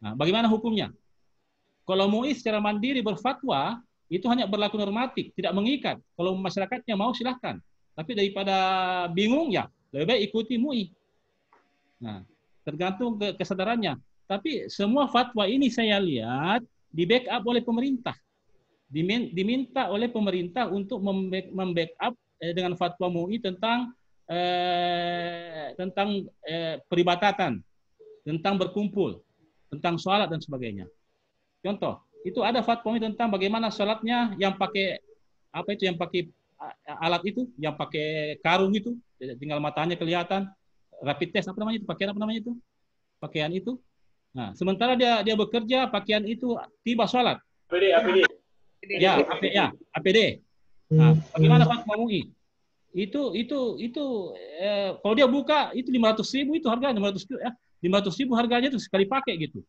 Nah, bagaimana hukumnya? Kalau MUI secara mandiri berfatwa, itu hanya berlaku normatif, tidak mengikat. Kalau masyarakatnya mau silahkan. Tapi daripada bingung ya, lebih baik ikuti MUI. Nah, tergantung ke kesadarannya. Tapi semua fatwa ini saya lihat di backup oleh pemerintah. Diminta oleh pemerintah untuk membackup eh, dengan fatwa MUI tentang eh, tentang eh, peribadatan, tentang berkumpul, tentang sholat dan sebagainya. Contoh, itu ada fatwa tentang bagaimana sholatnya yang pakai apa itu yang pakai alat itu, yang pakai karung itu, tinggal matanya kelihatan, rapid test apa namanya itu, pakaian apa namanya itu, pakaian itu. Nah, sementara dia dia bekerja pakaian itu tiba sholat. APD, APD. Ya, APD, ya, APD. Nah, bagaimana fatwa MUI? Itu itu itu eh, kalau dia buka itu lima ratus ribu itu harganya lima ratus ya lima ratus ribu harganya itu sekali pakai gitu.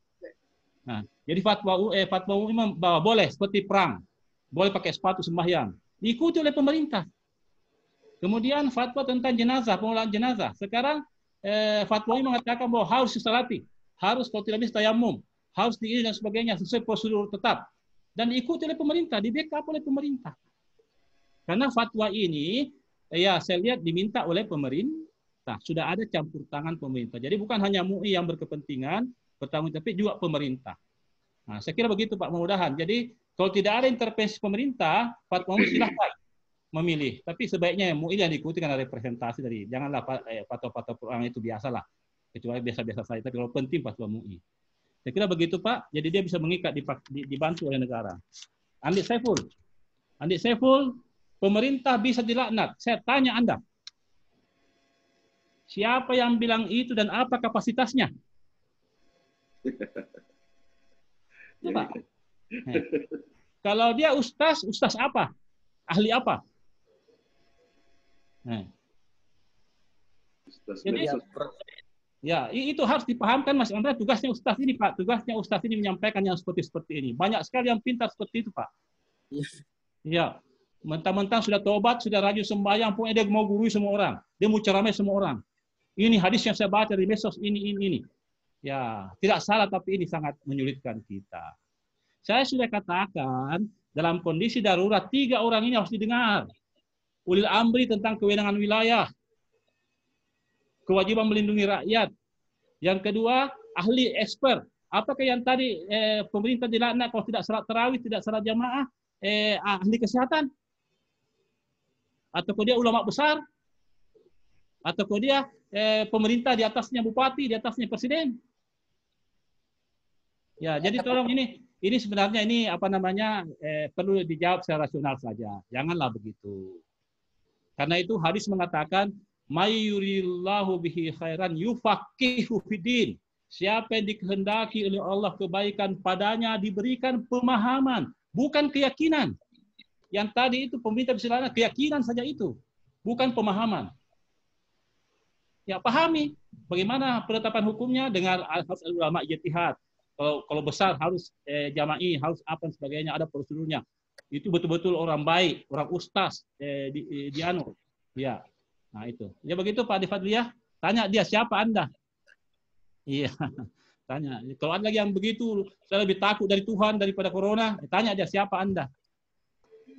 Nah, jadi fatwa eh, fatwa MUI bahwa boleh seperti perang, boleh pakai sepatu sembahyang, diikuti oleh pemerintah. Kemudian fatwa tentang jenazah, pengelolaan jenazah. Sekarang eh, fatwa MUI mengatakan bahwa harus disalati, harus kalau tidak bisa tayamum, harus diini dan sebagainya sesuai prosedur tetap dan diikuti oleh pemerintah, di backup oleh pemerintah. Karena fatwa ini ya saya lihat diminta oleh pemerintah. Sudah ada campur tangan pemerintah. Jadi bukan hanya MUI yang berkepentingan bertanggung tapi juga pemerintah. Nah, saya kira begitu Pak, mudah-mudahan. Jadi kalau tidak ada intervensi pemerintah, fatwa MUI silahkan memilih. Tapi sebaiknya MUI yang diikuti karena representasi dari janganlah eh, fatwa-fatwa Quran itu biasalah. Kecuali biasa-biasa saja. Tapi kalau penting fatwa MUI. Saya kira begitu Pak. Jadi dia bisa mengikat dibantu oleh negara. Andi Saiful. Andi Saiful Pemerintah bisa dilaknat. Saya tanya Anda. Siapa yang bilang itu dan apa kapasitasnya? Coba. Eh. Kalau dia ustaz, ustaz apa? Ahli apa? Eh. Jadi, ya itu harus dipahamkan Mas Andra tugasnya ustaz ini Pak tugasnya ustaz ini menyampaikan yang seperti seperti ini banyak sekali yang pintar seperti itu Pak ya Mentang-mentang sudah tobat, sudah rajin sembahyang, pun dia mau gurui semua orang. Dia mau ceramai semua orang. Ini hadis yang saya baca di mesos ini, ini, ini. Ya, tidak salah tapi ini sangat menyulitkan kita. Saya sudah katakan dalam kondisi darurat tiga orang ini harus didengar. Ulil amri tentang kewenangan wilayah, kewajiban melindungi rakyat. Yang kedua, ahli expert. Apakah yang tadi eh, pemerintah dilaknat kalau tidak salat terawih, tidak salat jamaah, eh, ahli kesehatan? Atau dia ulama besar? Atau dia eh, pemerintah di atasnya bupati, di atasnya presiden? Ya, jadi tolong ini ini sebenarnya ini apa namanya eh, perlu dijawab secara rasional saja. Janganlah begitu. Karena itu hadis mengatakan mayurillahu bihi khairan yufaqihu fidin. Siapa yang dikehendaki oleh Allah kebaikan padanya diberikan pemahaman, bukan keyakinan. Yang tadi itu pemerintah bisa keyakinan saja itu, bukan pemahaman. Ya pahami bagaimana penetapan hukumnya dengan harus ulama ijtihad. Kalau kalau besar harus eh, jama'i, harus apa dan sebagainya ada prosedurnya. Itu betul-betul orang baik, orang ustaz eh, di, di, di anu. Ya. Nah itu. Ya begitu Pak Difadliyah. Tanya dia siapa Anda? Iya. Tanya. Kalau ada lagi yang begitu, saya lebih takut dari Tuhan daripada corona. Tanya dia siapa Anda?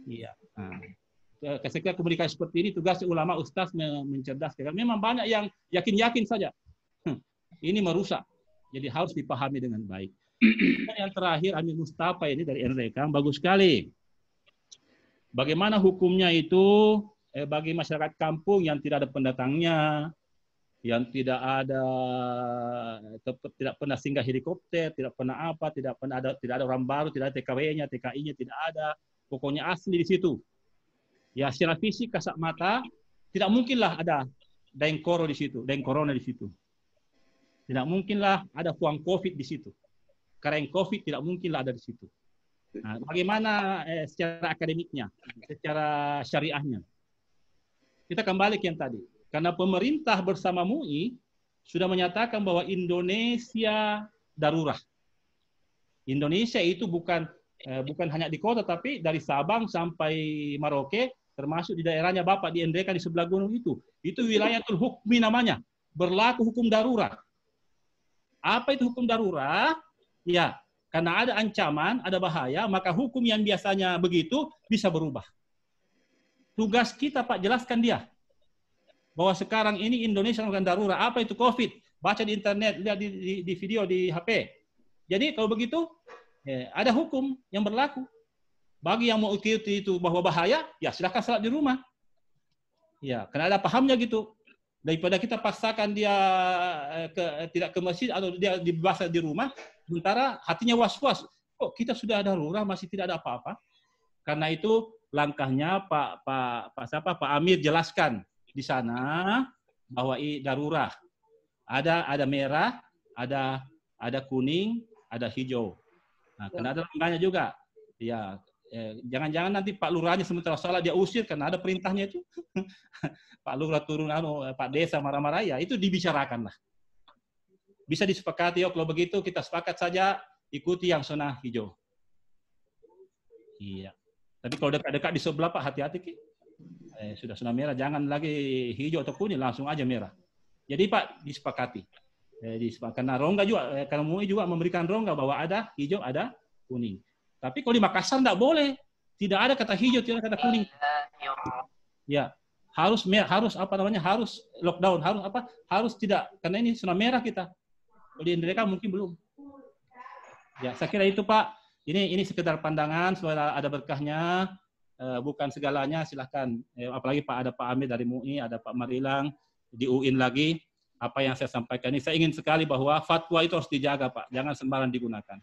Iya. Nah, ketika komunikasi seperti ini tugas ulama ustaz mencerdaskan. Memang banyak yang yakin-yakin saja. Ini merusak. Jadi harus dipahami dengan baik. Dan yang terakhir Amir Mustafa ini dari NREKAM bagus sekali. Bagaimana hukumnya itu eh, bagi masyarakat kampung yang tidak ada pendatangnya, yang tidak ada tidak pernah singgah helikopter, tidak pernah apa, tidak pernah ada tidak ada orang baru, tidak ada TKW-nya, TKI-nya tidak ada, Pokoknya asli di situ. Ya secara fisik kasat mata Tidak mungkinlah ada dengkoro di situ, deng corona di situ. Tidak mungkinlah ada uang COVID di situ. Karena COVID tidak mungkinlah ada di situ. Nah, bagaimana eh, secara akademiknya, secara syariahnya? Kita kembali ke yang tadi. Karena pemerintah bersama MUI sudah menyatakan bahwa Indonesia darurat. Indonesia itu bukan eh, bukan hanya di kota, tapi dari Sabang sampai Maroke, termasuk di daerahnya Bapak di Endreka di sebelah gunung itu. Itu wilayah hukmi namanya. Berlaku hukum darurat. Apa itu hukum darurat? Ya, karena ada ancaman, ada bahaya, maka hukum yang biasanya begitu bisa berubah. Tugas kita Pak jelaskan dia bahwa sekarang ini Indonesia bukan darurat. Apa itu COVID? Baca di internet, lihat di, di, di video di HP. Jadi kalau begitu, eh, ada hukum yang berlaku. Bagi yang mau ikuti itu bahwa bahaya, ya silahkan salat di rumah. Ya, karena ada pahamnya gitu. Daripada kita paksakan dia eh, ke, tidak ke masjid atau dia dibahas di rumah, sementara hatinya was-was. Kok kita sudah ada darurat masih tidak ada apa-apa? Karena itu langkahnya Pak Pak Pak siapa Pak Amir jelaskan di sana bahwa i darurat. Ada ada merah, ada ada kuning, ada hijau. Nah, karena ada lengganya juga. Ya, eh, jangan-jangan nanti Pak Lurahnya sementara salah dia usir karena ada perintahnya itu. Pak Lurah turun anu Pak Desa marah-marah ya itu dibicarakan lah. Bisa disepakati ya kalau begitu kita sepakat saja ikuti yang zona hijau. Iya. Tapi kalau dekat-dekat di sebelah Pak hati-hati Ki eh, sudah zona merah, jangan lagi hijau atau kuning, langsung aja merah. Jadi Pak disepakati. Eh, disepakati. Karena rongga juga, eh, MUI juga memberikan rongga bahwa ada hijau, ada kuning. Tapi kalau di Makassar tidak boleh. Tidak ada kata hijau, tidak ada kata kuning. Ya, harus merah, harus apa namanya, harus lockdown, harus apa, harus tidak, karena ini zona merah kita. Kalau di Indonesia mungkin belum. Ya, saya kira itu Pak. Ini ini sekedar pandangan, supaya ada berkahnya. Eh, bukan segalanya silahkan eh, apalagi Pak ada Pak Amir dari MUI ada Pak Marilang di UIN lagi apa yang saya sampaikan ini saya ingin sekali bahwa fatwa itu harus dijaga Pak jangan sembarangan digunakan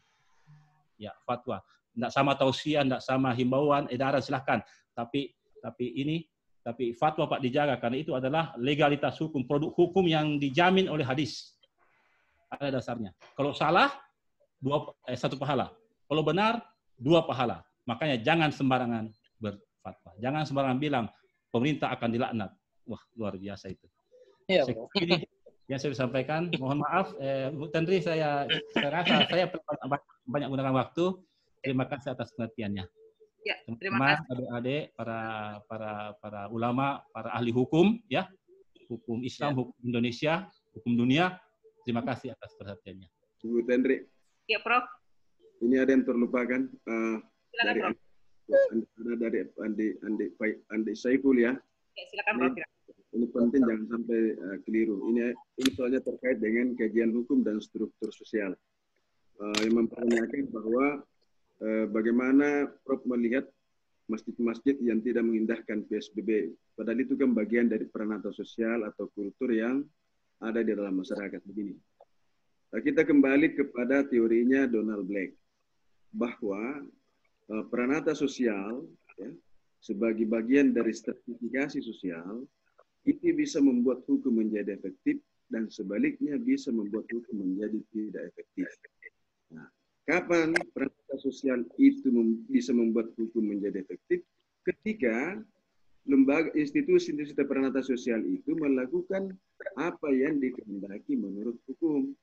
ya fatwa tidak sama tausiah tidak sama himbauan edaran silahkan tapi tapi ini tapi fatwa Pak dijaga karena itu adalah legalitas hukum produk hukum yang dijamin oleh hadis ada dasarnya kalau salah dua eh, satu pahala kalau benar dua pahala makanya jangan sembarangan berfatwa. Jangan sembarangan bilang pemerintah akan dilaknat. Wah, luar biasa itu. Iya, ini yang saya sampaikan. Mohon maaf, eh, Bu Tendri, saya, saya rasa saya banyak gunakan waktu. Terima kasih atas pengertiannya. Ya, terima kasih. Adik-adik, para para para ulama, para ahli hukum, ya, hukum Islam, ya. hukum Indonesia, hukum dunia. Terima kasih atas perhatiannya. Bu Tendri. Ya, Prof. Ini ada yang terlupakan. Uh, Silakan, dari Prof ada dari Andi Andi Andi Saiful ya. ya silakan Prof. Ini, ini penting jangan sampai uh, keliru. Ini ini soalnya terkait dengan kajian hukum dan struktur sosial. Uh, yang mempertanyakan bahwa bagaimana Prof melihat masjid-masjid yang tidak mengindahkan PSBB. Padahal itu kan bagian dari peranata sosial atau kultur yang ada di dalam masyarakat begini. Nah, kita kembali kepada teorinya Donald Black bahwa Eh, peranata sosial ya, sebagai bagian dari stratifikasi sosial itu bisa membuat hukum menjadi efektif dan sebaliknya bisa membuat hukum menjadi tidak efektif. Nah, kapan peranata sosial itu mem bisa membuat hukum menjadi efektif? Ketika lembaga institusi-institusi peranata sosial itu melakukan apa yang dikehendaki menurut hukum.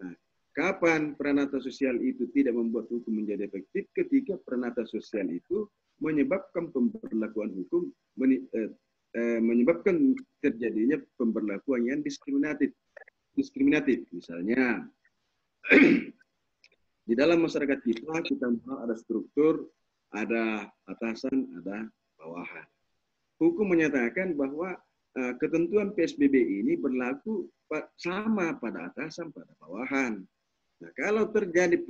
Nah, Kapan peranata sosial itu tidak membuat hukum menjadi efektif? Ketika peranata sosial itu menyebabkan pemberlakuan hukum, eh, eh, menyebabkan terjadinya pemberlakuan yang diskriminatif. Diskriminatif, misalnya di dalam masyarakat kita kita ada struktur, ada atasan, ada bawahan. Hukum menyatakan bahwa uh, ketentuan PSBB ini berlaku sama pada atasan, pada bawahan. Nah, kalau terjadi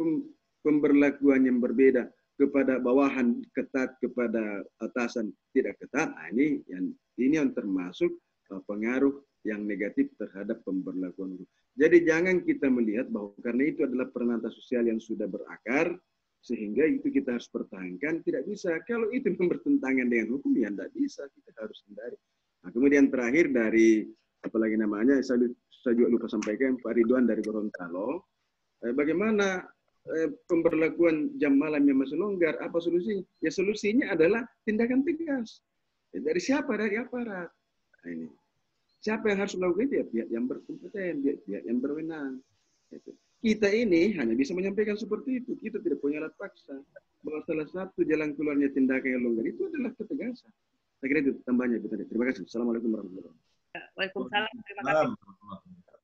pemberlakuan yang berbeda kepada bawahan ketat kepada atasan tidak ketat, nah ini yang ini yang termasuk uh, pengaruh yang negatif terhadap pemberlakuan. Jadi jangan kita melihat bahwa karena itu adalah peranata sosial yang sudah berakar sehingga itu kita harus pertahankan tidak bisa. Kalau itu bertentangan dengan hukum ya tidak bisa kita harus hindari. Nah, kemudian terakhir dari apalagi namanya saya, saya juga lupa sampaikan Pak Ridwan dari Gorontalo. Eh, bagaimana eh, pemberlakuan jam malam yang masih longgar? Apa solusinya? Ya solusinya adalah tindakan tegas. Ya, dari siapa? Dari aparat. Nah, ini. Siapa yang harus melakukan itu? Ya pihak yang berkompeten, pihak, pihak yang berwenang. Gitu. Kita ini hanya bisa menyampaikan seperti itu. Kita tidak punya alat paksa. Bahwa salah satu jalan keluarnya tindakan yang longgar itu adalah ketegasan. Saya kira itu tambahnya. Terima kasih. Assalamualaikum warahmatullahi wabarakatuh. Waalaikumsalam. Terima kasih.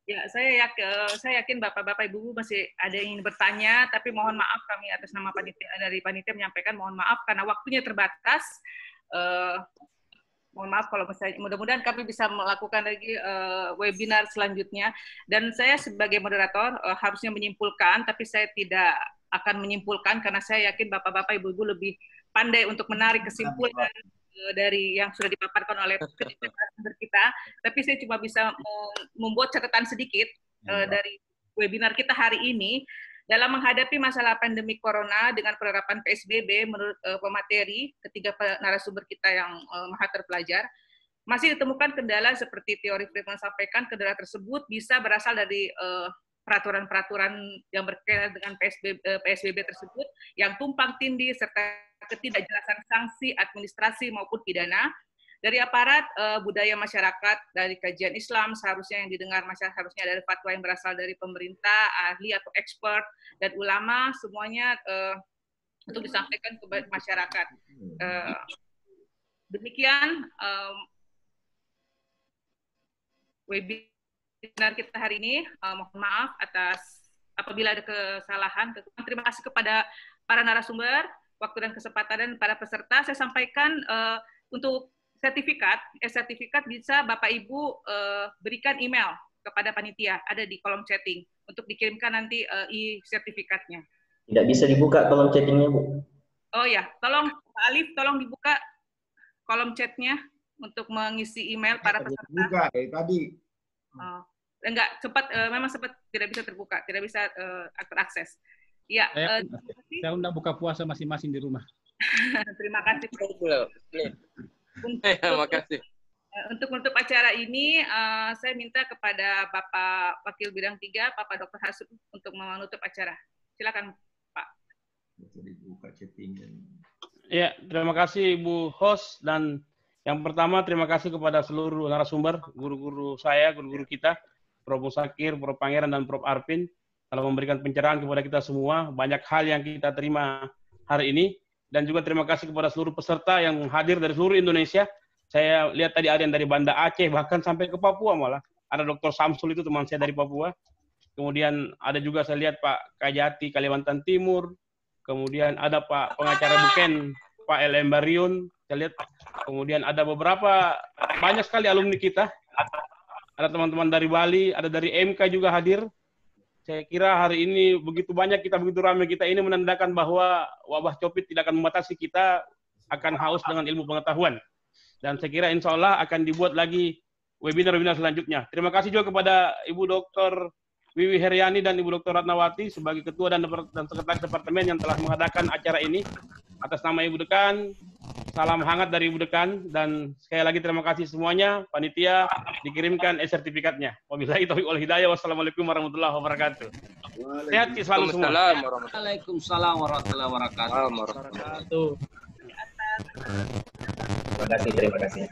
Ya, saya yakin, saya yakin bapak-bapak ibu masih ada yang ingin bertanya, tapi mohon maaf kami atas nama panitia dari panitia menyampaikan mohon maaf karena waktunya terbatas. Uh, mohon maaf kalau misalnya mudah-mudahan kami bisa melakukan lagi uh, webinar selanjutnya. Dan saya sebagai moderator uh, harusnya menyimpulkan tapi saya tidak akan menyimpulkan karena saya yakin bapak-bapak ibu-ibu lebih pandai untuk menarik kesimpulan uh, dari yang sudah dipaparkan oleh kita. Tapi saya cuma bisa membuat catatan sedikit uh, dari webinar kita hari ini dalam menghadapi masalah pandemi corona dengan penerapan PSBB menurut uh, pemateri ketiga narasumber kita yang uh, maha terpelajar, masih ditemukan kendala seperti teori Friedman sampaikan, kendala tersebut bisa berasal dari uh, peraturan-peraturan yang berkaitan dengan PSBB, PSBB tersebut yang tumpang tindih serta ketidakjelasan sanksi administrasi maupun pidana dari aparat uh, budaya masyarakat dari kajian Islam seharusnya yang didengar masyarakat harusnya dari fatwa yang berasal dari pemerintah ahli atau expert dan ulama semuanya uh, untuk disampaikan ke masyarakat. Uh, demikian um, webinar kita hari ini. Uh, mohon maaf atas apabila ada kesalahan terima kasih kepada para narasumber waktu dan kesempatan dan para peserta. Saya sampaikan uh, untuk sertifikat, eh, sertifikat bisa Bapak Ibu eh, berikan email kepada panitia, ada di kolom chatting untuk dikirimkan nanti eh, e-sertifikatnya. Tidak bisa dibuka kolom chattingnya, Bu. Oh ya, tolong Pak Alif, tolong dibuka kolom chatnya untuk mengisi email para peserta. Buka dari tadi. Oh, enggak, cepat, uh, memang sempat tidak bisa terbuka, tidak bisa uh, terakses. Ya, saya, uh, saya undang buka puasa masing-masing di rumah. Terima kasih. Untuk, Terima kasih. Eh, untuk menutup acara ini, uh, saya minta kepada Bapak Wakil Bidang 3, Bapak Dr. Hasub, untuk menutup acara. Silakan, Pak. Ya, terima kasih Ibu host dan yang pertama terima kasih kepada seluruh narasumber, guru-guru saya, guru-guru kita, Prof. Musakir, Prof. Pangeran, dan Prof. Arvin telah memberikan pencerahan kepada kita semua. Banyak hal yang kita terima hari ini dan juga terima kasih kepada seluruh peserta yang hadir dari seluruh Indonesia. Saya lihat tadi ada yang dari Banda Aceh bahkan sampai ke Papua malah. Ada Dr. Samsul itu teman saya dari Papua. Kemudian ada juga saya lihat Pak Kajati Kalimantan Timur. Kemudian ada Pak pengacara Buken Pak LM Bariun. Saya lihat kemudian ada beberapa banyak sekali alumni kita. Ada teman-teman dari Bali, ada dari MK juga hadir. Saya kira hari ini begitu banyak kita, begitu ramai kita ini menandakan bahwa wabah COVID tidak akan membatasi kita akan haus dengan ilmu pengetahuan. Dan saya kira insya Allah akan dibuat lagi webinar-webinar selanjutnya. Terima kasih juga kepada Ibu Dr. Wiwi Heriani dan Ibu Dr. Ratnawati sebagai Ketua dan, dan Sekretaris Departemen yang telah mengadakan acara ini. Atas nama Ibu Dekan, salam hangat dari Ibu Dekan dan sekali lagi terima kasih semuanya. Panitia dikirimkan e-sertifikatnya. Wabillahi taufiq wal hidayah. Wassalamualaikum warahmatullahi wabarakatuh. Sehat selalu semua. Waalaikumsalam warahmatullahi wabarakatuh. Terima kasih, terima kasih.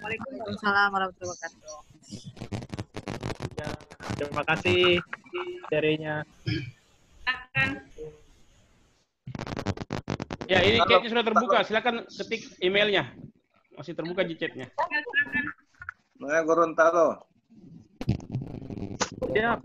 Waalaikumsalam warahmatullahi wabarakatuh. Ya, terima kasih darinya. Ya, ini chatnya sudah terbuka. Silakan ketik emailnya. Masih terbuka di chatnya. Saya Gorontalo. Ya.